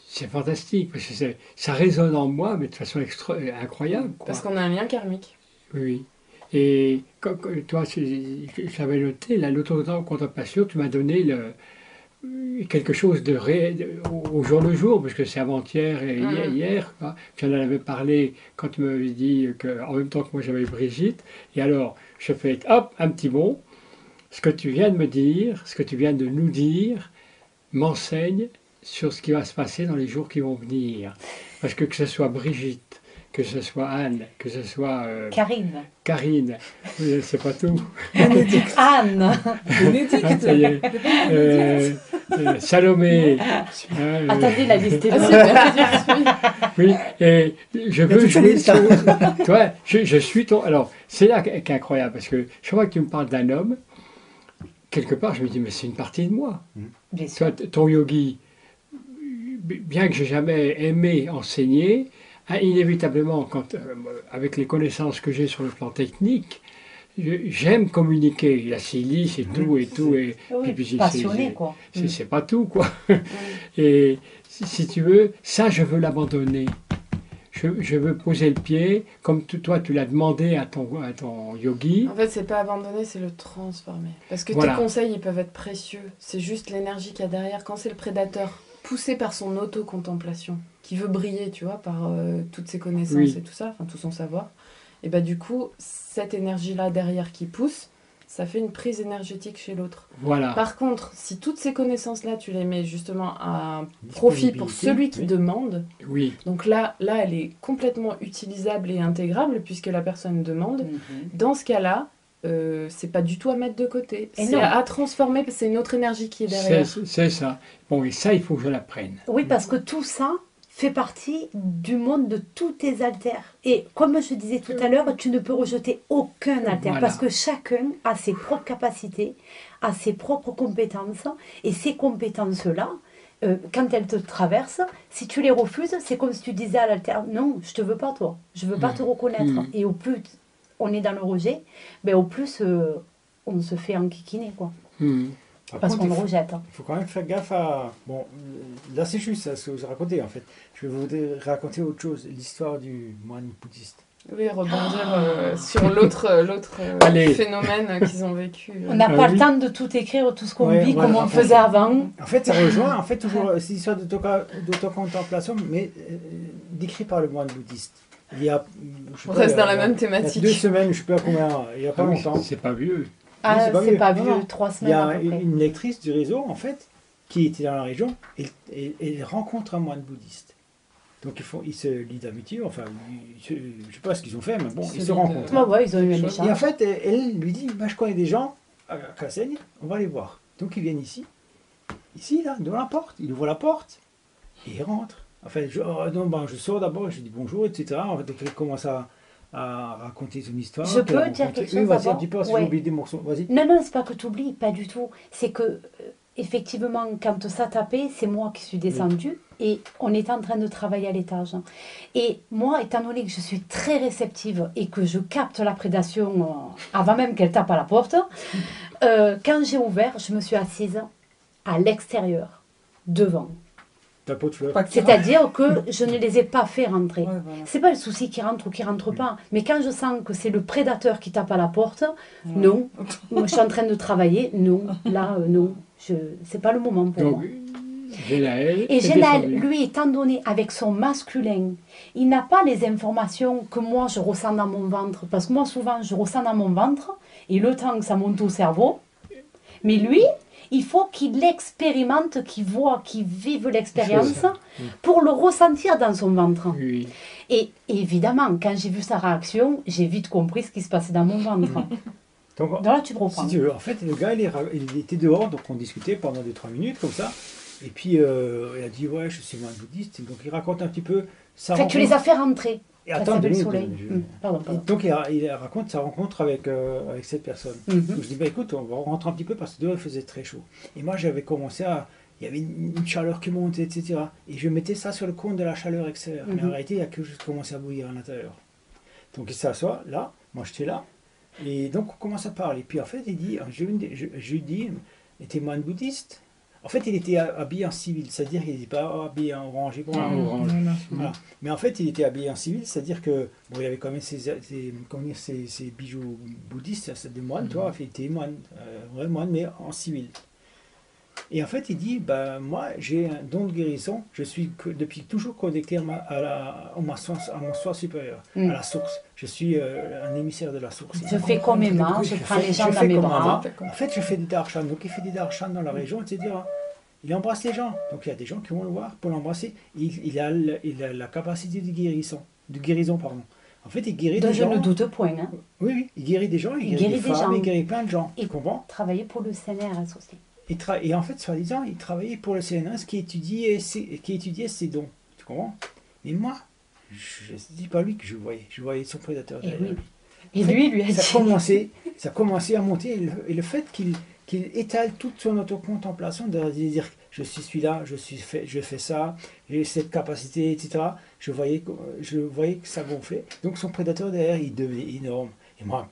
c'est fantastique parce que ça résonne en moi, mais de façon extra- incroyable. quoi. Parce qu'on a un lien karmique. Oui. Et quand- toi, j'avais noté, l'auto-contemplation, tu m'as donné le, quelque chose de réel au, jour le jour, parce que c'est avant-hier et hier. Mhm. hier quoi. Tu en avais parlé quand tu m'avais dit que, en même temps que moi j'avais Brigitte. Et alors, je fais hop, un petit bond. Ce que tu viens de me dire, ce que tu viens de nous dire, m'enseigne sur ce qui va se passer dans les jours qui vont venir. Parce que que ce soit Brigitte, que ce soit Anne, que ce soit euh, Karine. Karine, oui, c'est pas tout. Anne. Bénédicte Ah. Euh, euh, Salomé. hein, euh, Attendez, la liste est Ah, longue. c'est bien, oui, et je veux vois, je, je suis ton... Alors, c'est là qu'est incroyable, parce que chaque fois que tu me parles d'un homme, quelque part, je me dis, mais c'est une partie de moi. Bien vois, t- ton yogi, bien que j'ai jamais aimé enseigner, hein, inévitablement, quand, euh, avec les connaissances que j'ai sur le plan technique, j'aime communiquer. La silice et tout, et tout, et Oui, puis c'est- passionné, c'est- quoi. c'est c'est pas tout, quoi. Et si, si tu veux, ça, je veux l'abandonner. Je, je veux poser le pied, comme tu- toi, tu l'as demandé à ton, à ton yogi. En fait, c'est pas abandonner, c'est le transformer. Parce que Voilà. tes conseils, ils peuvent être précieux. C'est juste l'énergie qu'il y a derrière. Quand c'est le prédateur, poussé par son auto-contemplation, qui veut briller, tu vois, par euh, toutes ses connaissances Oui. et tout ça, enfin tout son savoir, et bah du coup, cette énergie-là derrière qui pousse, ça fait une prise énergétique chez l'autre. Voilà. Par contre, si toutes ces connaissances-là, tu les mets justement à profit pour celui qui oui. demande, Oui. donc là, là, elle est complètement utilisable et intégrable puisque la personne demande. Dans ce cas-là, euh, c'est pas du tout à mettre de côté. Et C'est non. à transformer parce que c'est une autre énergie qui est derrière. c'est ça. Bon, et ça, il faut que je l'apprenne. Oui, parce que tout ça fait partie du monde de tous tes altères. Et comme je disais tout à l'heure, tu ne peux rejeter aucun alter Voilà. parce que chacun a ses propres capacités, a ses propres compétences. Et ces compétences-là, euh, quand elles te traversent, si tu les refuses, c'est comme si tu disais à l'alter Non, je te veux pas, toi. Je veux pas Mm. te reconnaître. Mm. Et au plus on est dans le rejet, ben, au plus euh, on se fait enquiquiner, quoi. Par Parce qu'on le il rejette. hein. Il faut quand même faire gaffe à. Bon, là c'est juste ce que vous racontez en fait. Je vais vous raconter autre chose, l'histoire du moine bouddhiste. Oui, rebondir euh, sur l'autre euh, l'autre euh, phénomène qu'ils ont vécu. euh. On n'a Ah pas oui. le temps de tout écrire, tout ce qu'on Ouais, vit, voilà. comme on faisait avant. En fait, ça rejoint en fait toujours cette histoire d'autocontemplation, mais euh, décrit par le moine bouddhiste. Il y a, je On pas, reste il y a- dans la même Il y a thématique. deux semaines, je sais pas combien, il y a pas Ah longtemps. c'est pas vieux. Ah, c'est pas vieux. pas Non, vieux, non. trois Il y semaines à a peu près. une lectrice du réseau, en fait, qui était dans la région et, et- et elle rencontre un moine bouddhiste. Donc ils, font, ils se lient d'amitié, enfin, ils se- je sais pas ce qu'ils ont fait, mais bon, Ils ils se se lient de- rencontrent. Ouais, ouais, ils ont eu un Et en fait, elle, elle lui dit bah, Je connais des gens à Cassaigne, on va les voir. Donc ils viennent ici, ici, là, devant la porte. Il ouvre la porte et il rentre. Enfin, je, non, ben, je sors d'abord, je dis bonjour, etc. En fait, donc elle commence à, à raconter son histoire. Je peux dire quelque chose Oui, vas-y, peu, si oublié des morceaux. Vas-y. Non, non, c'est pas que tu oublies, pas du tout. C'est que, euh, effectivement, quand ça tapait, c'est moi qui suis descendue et on était en train de travailler à l'étage. Et moi, étant donné que je suis très réceptive et que je capte la prédation euh, avant même qu'elle tape à la porte, euh, quand j'ai ouvert, je me suis assise à l'extérieur, devant. Ta peau de fleur. Pas que- C'est-à-dire que je ne les ai pas fait rentrer. Ouais, voilà. C'est pas le souci qui rentre ou qui rentre pas. Mais quand je sens que c'est le prédateur qui tape à la porte, Ouais. non. Moi, je suis en train de travailler, non. Là, euh, non. Je... C'est pas le moment pour Donc, moi. Génaël. Et descendu. lui, étant donné avec son masculin, il n'a pas les informations que moi je ressens dans mon ventre. Parce que moi, souvent, je ressens dans mon ventre, et le temps que ça monte au cerveau. Mais lui, il faut qu'il expérimente, qu'il voit, qu'il vive l'expérience ça. pour le ressentir dans son ventre. Oui. Et évidemment, quand j'ai vu sa réaction, j'ai vite compris ce qui se passait dans mon ventre. Donc, Donc là, tu. Si veux, en fait, le gars, il, est ra- il était dehors, donc on discutait pendant 2-3 minutes, comme ça. Et puis, euh, il a dit, ouais, je suis moine bouddhiste. Donc, il raconte un petit peu sa En fait, tu les as fait rentrer. Et deux le soleil. Pardon, pardon. Donc, il, raconte sa rencontre avec, euh, avec cette personne. Mhm. Donc, je dis, bah, écoute, on va rentrer un petit peu parce que dehors, il faisait très chaud. Et moi, j'avais commencé à. Il y avait une, chaleur qui montait, etc. Et je mettais ça sur le compte de la chaleur extérieure. Mais en Mhm. réalité, il y a que juste commencé à bouillir à l'intérieur. Donc, il s'assoit là, moi, j'étais là. Et donc, on commence à parler. Puis, en fait, il dit, je, je, je lui dis, était moine bouddhiste. En fait, il était habillé en civil, c'est-à-dire qu'il n'était pas habillé en orange et brun. Ah, orange. Voilà. Mais en fait, il était habillé en civil, c'est-à-dire que bon, il avait quand même ses, ses, comment dire, ses, ses bijoux bouddhistes, c'est des moines, toi, il était moine, euh, vrai moine, mais en civil. Et en fait, il dit, bah, moi, j'ai un don de guérison, je suis depuis toujours connecté à, ma, à, la, à, ma source, à mon soi supérieur, Mm. à la source. Je suis euh, un émissaire de la source. Je fais comme Emma, je je prends fais- les gens je dans mes bras. En fait, je fais des darshan. Donc, il fait des darshan dans la région, etc. Il embrasse les gens. Donc, il y a des gens qui vont le voir pour l'embrasser. Il, il, a le- il a la capacité de guérison. De guérison, pardon. En fait, il guérit Donc, des je gens. ne doute point. Hein. Oui, oui, il guérit des gens, il, Il guérit, des des femmes, gens. il guérit plein de gens. Tu comprends? Travailler pour le CNRS aussi. Et, en fait, soi-disant, il travaillait pour le CNRS qui étudiait ses, qui étudiait ses dons. Tu comprends? Mais moi, je ne dis pas lui que je voyais. Je voyais son prédateur Et oui. lui. Et lui, lui a ça dit. commençait, ça commençait à monter et le, et le fait qu'il qu'il étale toute son autocontemplation, de dire je suis celui-là, je suis fait, je fais ça, j'ai cette capacité, etc. Je voyais, que- je voyais que ça gonflait. Donc son prédateur derrière, il devenait énorme. Et moi,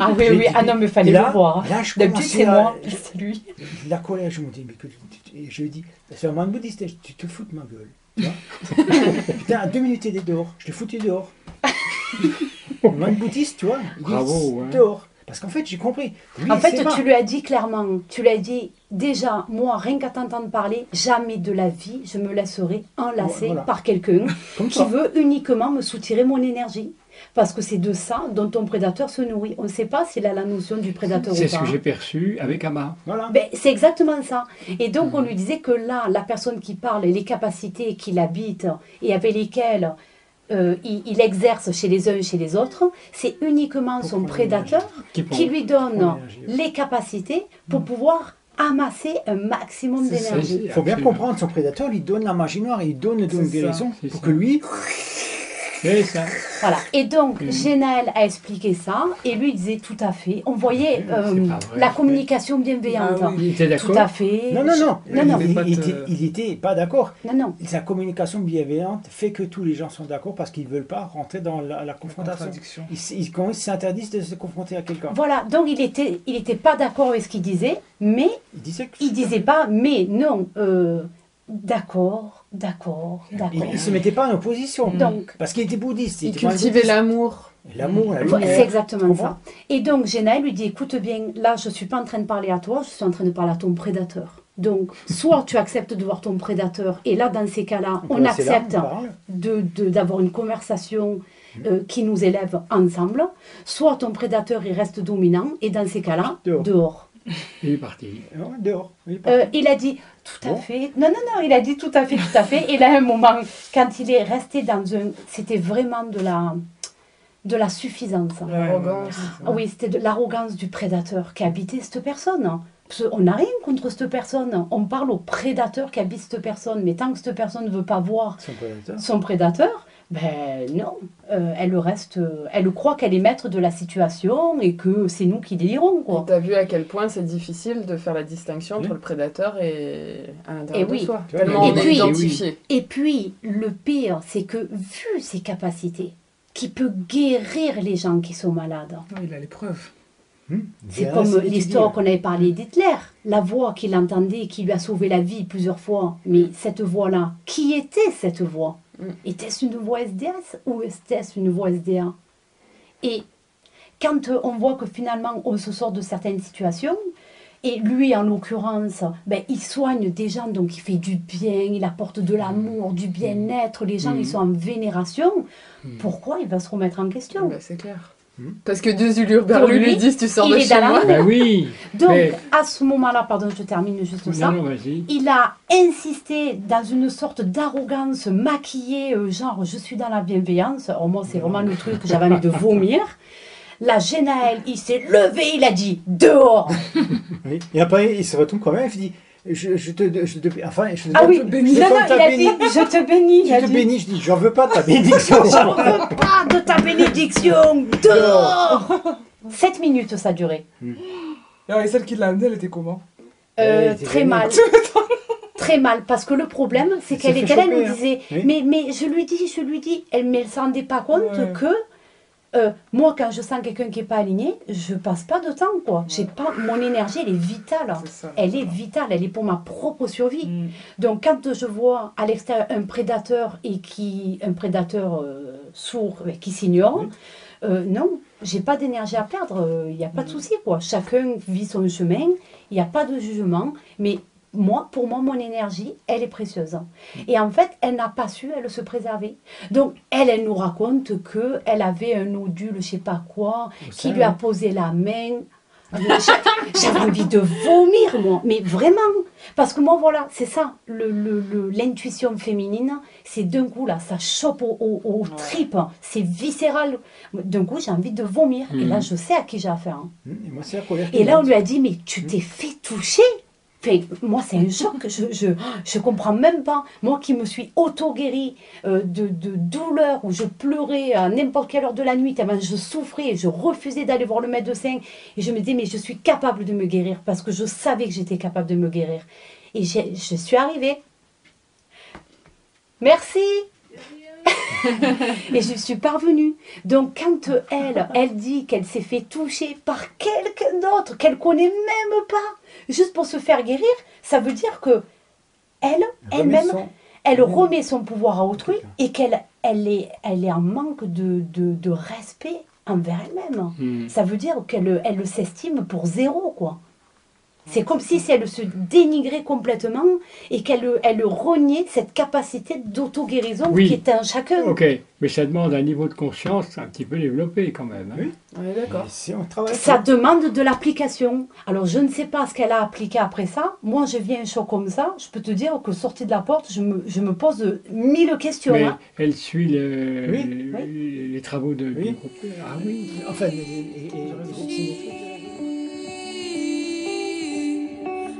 Ah oui, oui, dit- ah non, mais fallait là, le voir. là, je D'habitude, c'est moi, puis c'est lui. la colère, je me dis, mais que, et je lui dis, c'est un moine bouddhiste, tu te fous de ma gueule. tu vois. Putain, à deux minutes, il est dehors. Je l'ai foutu dehors. Le moine bouddhiste, tu vois, Bravo, dehors. Parce qu'en fait, j'ai compris. Lui, En fait, tu lui as dit clairement, tu lui as dit, déjà, moi, rien qu'à t'entendre parler, jamais de la vie, je me laisserai enlacer Voilà. par quelqu'un qui veut uniquement me soutirer mon énergie. Parce que c'est de ça dont ton prédateur se nourrit. On ne sait pas s'il a la notion du prédateur ou C'est pas. ce que j'ai perçu avec Ama. Voilà. Ben, c'est exactement ça. Et donc, on lui disait que là, la personne qui parle et les capacités qu'il habite et avec lesquelles euh, il, il exerce chez les uns et chez les autres, c'est uniquement Pour son prédateur Qui lui donne les capacités pour pouvoir amasser un maximum C'est d'énergie. Il faut bien comprendre, son prédateur lui donne la magie noire, il donne le don de C'est ça, guérison c'est pour ça. que lui, C'est ça. Voilà. Et donc. Genaël a expliqué ça et lui il disait tout à fait. On voyait C'est euh, vrai. la communication bienveillante. Ah oui. Il était Tout d'accord à fait. non, non, non, Non, il, non. il- Pas il de- était, il pas d'accord. Non, non. Sa communication bienveillante fait que tous les gens sont d'accord parce qu'ils ne veulent pas rentrer dans la, la confrontation. Ils, s- ils- quand ils s'interdisent de se confronter à quelqu'un. Voilà. Donc, il était, il était pas d'accord avec ce qu'il disait, mais Ils disaient que il disait pas, mais non, euh, d'accord, d'accord, d'accord. il se mettait pas en opposition. Donc, Parce qu'il était bouddhiste. Il était cultivait l'amour. L'amour, la lumière. c'est exactement ça. Et donc, Genaël lui dit, écoute bien, là, je suis pas en train de parler à toi, je suis en train de parler à ton prédateur. Donc, soit tu acceptes de voir ton prédateur, et là, dans ces cas-là, on accepte parle. de- de- d'avoir une conversation euh, qui nous élève ensemble, soit ton prédateur, il reste dominant, et dans ces cas-là, Dehors. dehors. Il est parti. Ouais, Dehors. Il est parti. Euh, il a dit tout à Bon. fait. Non, non, non, il a dit tout à fait, tout à fait. Et là, à un moment, quand il est resté dans un. C'était vraiment de la, de la suffisance. L'arrogance. Ah oui, c'était de l'arrogance du prédateur qui habitait cette personne. Parce qu'on n'a rien contre cette personne. On parle au prédateur qui habite cette personne. Mais tant que cette personne ne veut pas voir Son prédateur. son prédateur, ben non, Euh, elle reste, euh, elle croit qu'elle est maître de la situation et que c'est nous qui délirons, Et quoi. t'as vu à quel point c'est difficile de faire la distinction entre Oui. le prédateur et à l'intérieur Et oui. de soi. Tellement et on est puis- identifié. Et puis, le pire, c'est que vu ses capacités, qui peut guérir les gens qui sont malades. Non, il a les preuves. Hmm. C'est comme c'est l'histoire qu'on avait parlé d'Hitler. La voix qu'il entendait, qui lui a sauvé la vie plusieurs fois. Mais cette voix-là, qui était cette voix? Était-ce une voix SDS ou était-ce une voix SDA Et quand euh, on voit que finalement on se sort de certaines situations, et lui en l'occurrence, ben, il soigne des gens, donc il fait du bien, il apporte de l'amour, du bien-être, les gens Mm. ils sont en vénération, Mm. pourquoi il va se remettre en question? Bah, c'est clair. Hmm? Parce que deux ulures Pour lui disent tu sors il de est chez dans la moi. Ben oui. Donc, Mais- à ce moment-là, pardon, je termine juste ça. Non. Il a insisté dans une sorte d'arrogance maquillée, euh, genre je suis dans la bienveillance. Alors moi, c'est vraiment le truc que j'avais envie de vomir. La Genaël, il s'est levé, il a dit dehors. Oui. Et après, il se retourne quand même, il dit je, je te, je te, enfin, je te, Ah oui, je non, te non, il a dit je te bénis. Je te dit, bénis, je dis, j'en veux pas de ta bénédiction. J'en veux pas de ta bénédiction, dehors. Sept minutes ça a duré. Alors, et celle qui l'a amenée, elle était comment? Euh, très mal. très mal, parce que le problème, c'est Elle qu'elle était là, elle nous hein. disait, Oui. mais, mais je lui dis, je lui dis, elle ne se rendait pas compte Ouais. que euh, moi, quand je sens quelqu'un qui n'est pas aligné, je passe pas de temps, quoi. J'ai pas, mon énergie, elle est vitale. Ça. Elle est vitale, elle est pour ma propre survie. Mm. Donc quand je vois à l'extérieur un prédateur et qui un prédateur euh, sourd euh, qui s'ignore, Oui. euh, non, j'ai pas d'énergie à perdre. Il n'y a pas de souci quoi. Chacun vit son chemin. Il n'y a pas de jugement. Mais moi, pour moi, mon énergie, elle est précieuse. Et en fait, elle n'a pas su, elle, se préserver. Donc, elle, elle nous raconte que elle avait un nodule, je sais pas quoi, qui lui a posé la main. J'avais envie de vomir, moi. Mais vraiment. Parce que moi, voilà, c'est ça. le- le- le- L'intuition féminine, c'est d'un coup, là, ça chope au, au- aux Ouais. tripes. C'est viscéral. D'un coup, j'ai envie de vomir. Et là, je sais à qui j'ai affaire. hein. Hmm, Et moi, là, on lui a dit, mais tu t'es fait toucher Moi, c'est un choc, je, je, je comprends même pas. Moi qui me suis auto-guérie euh, de, de douleurs, où je pleurais à n'importe quelle heure de la nuit, je souffrais, je refusais d'aller voir le médecin. Et je me disais, mais je suis capable de me guérir, parce que je savais que j'étais capable de me guérir. Et je suis arrivée. Merci et je suis parvenue. Donc quand elle, elle dit qu'elle s'est fait toucher par quelqu'un d'autre, qu'elle connaît même pas, juste pour se faire guérir, ça veut dire que elle, elle-même, son- elle remet- remet son pouvoir à autrui et qu'elle elle est, elle est en manque de, de, de respect envers elle-même. Hmm. Ça veut dire qu'elle elle s'estime pour zéro, quoi. C'est comme si elle se dénigrait complètement et qu'elle elle reniait cette capacité d'auto-guérison Oui. qui est en chacun. Ok, mais ça demande un niveau de conscience un petit peu développé quand même. hein. Oui. On est d'accord. Et Si on travaille Ça demande de l'application. Alors, je ne sais pas ce qu'elle a appliqué après ça. Moi, je viens un choc comme ça. Je peux te dire que sortie de la porte, je me, je me pose mille questions. Mais hein. elle suit le- Oui, les, les travaux de, Oui. du groupe. Ah oui. Enfin, et- et- et-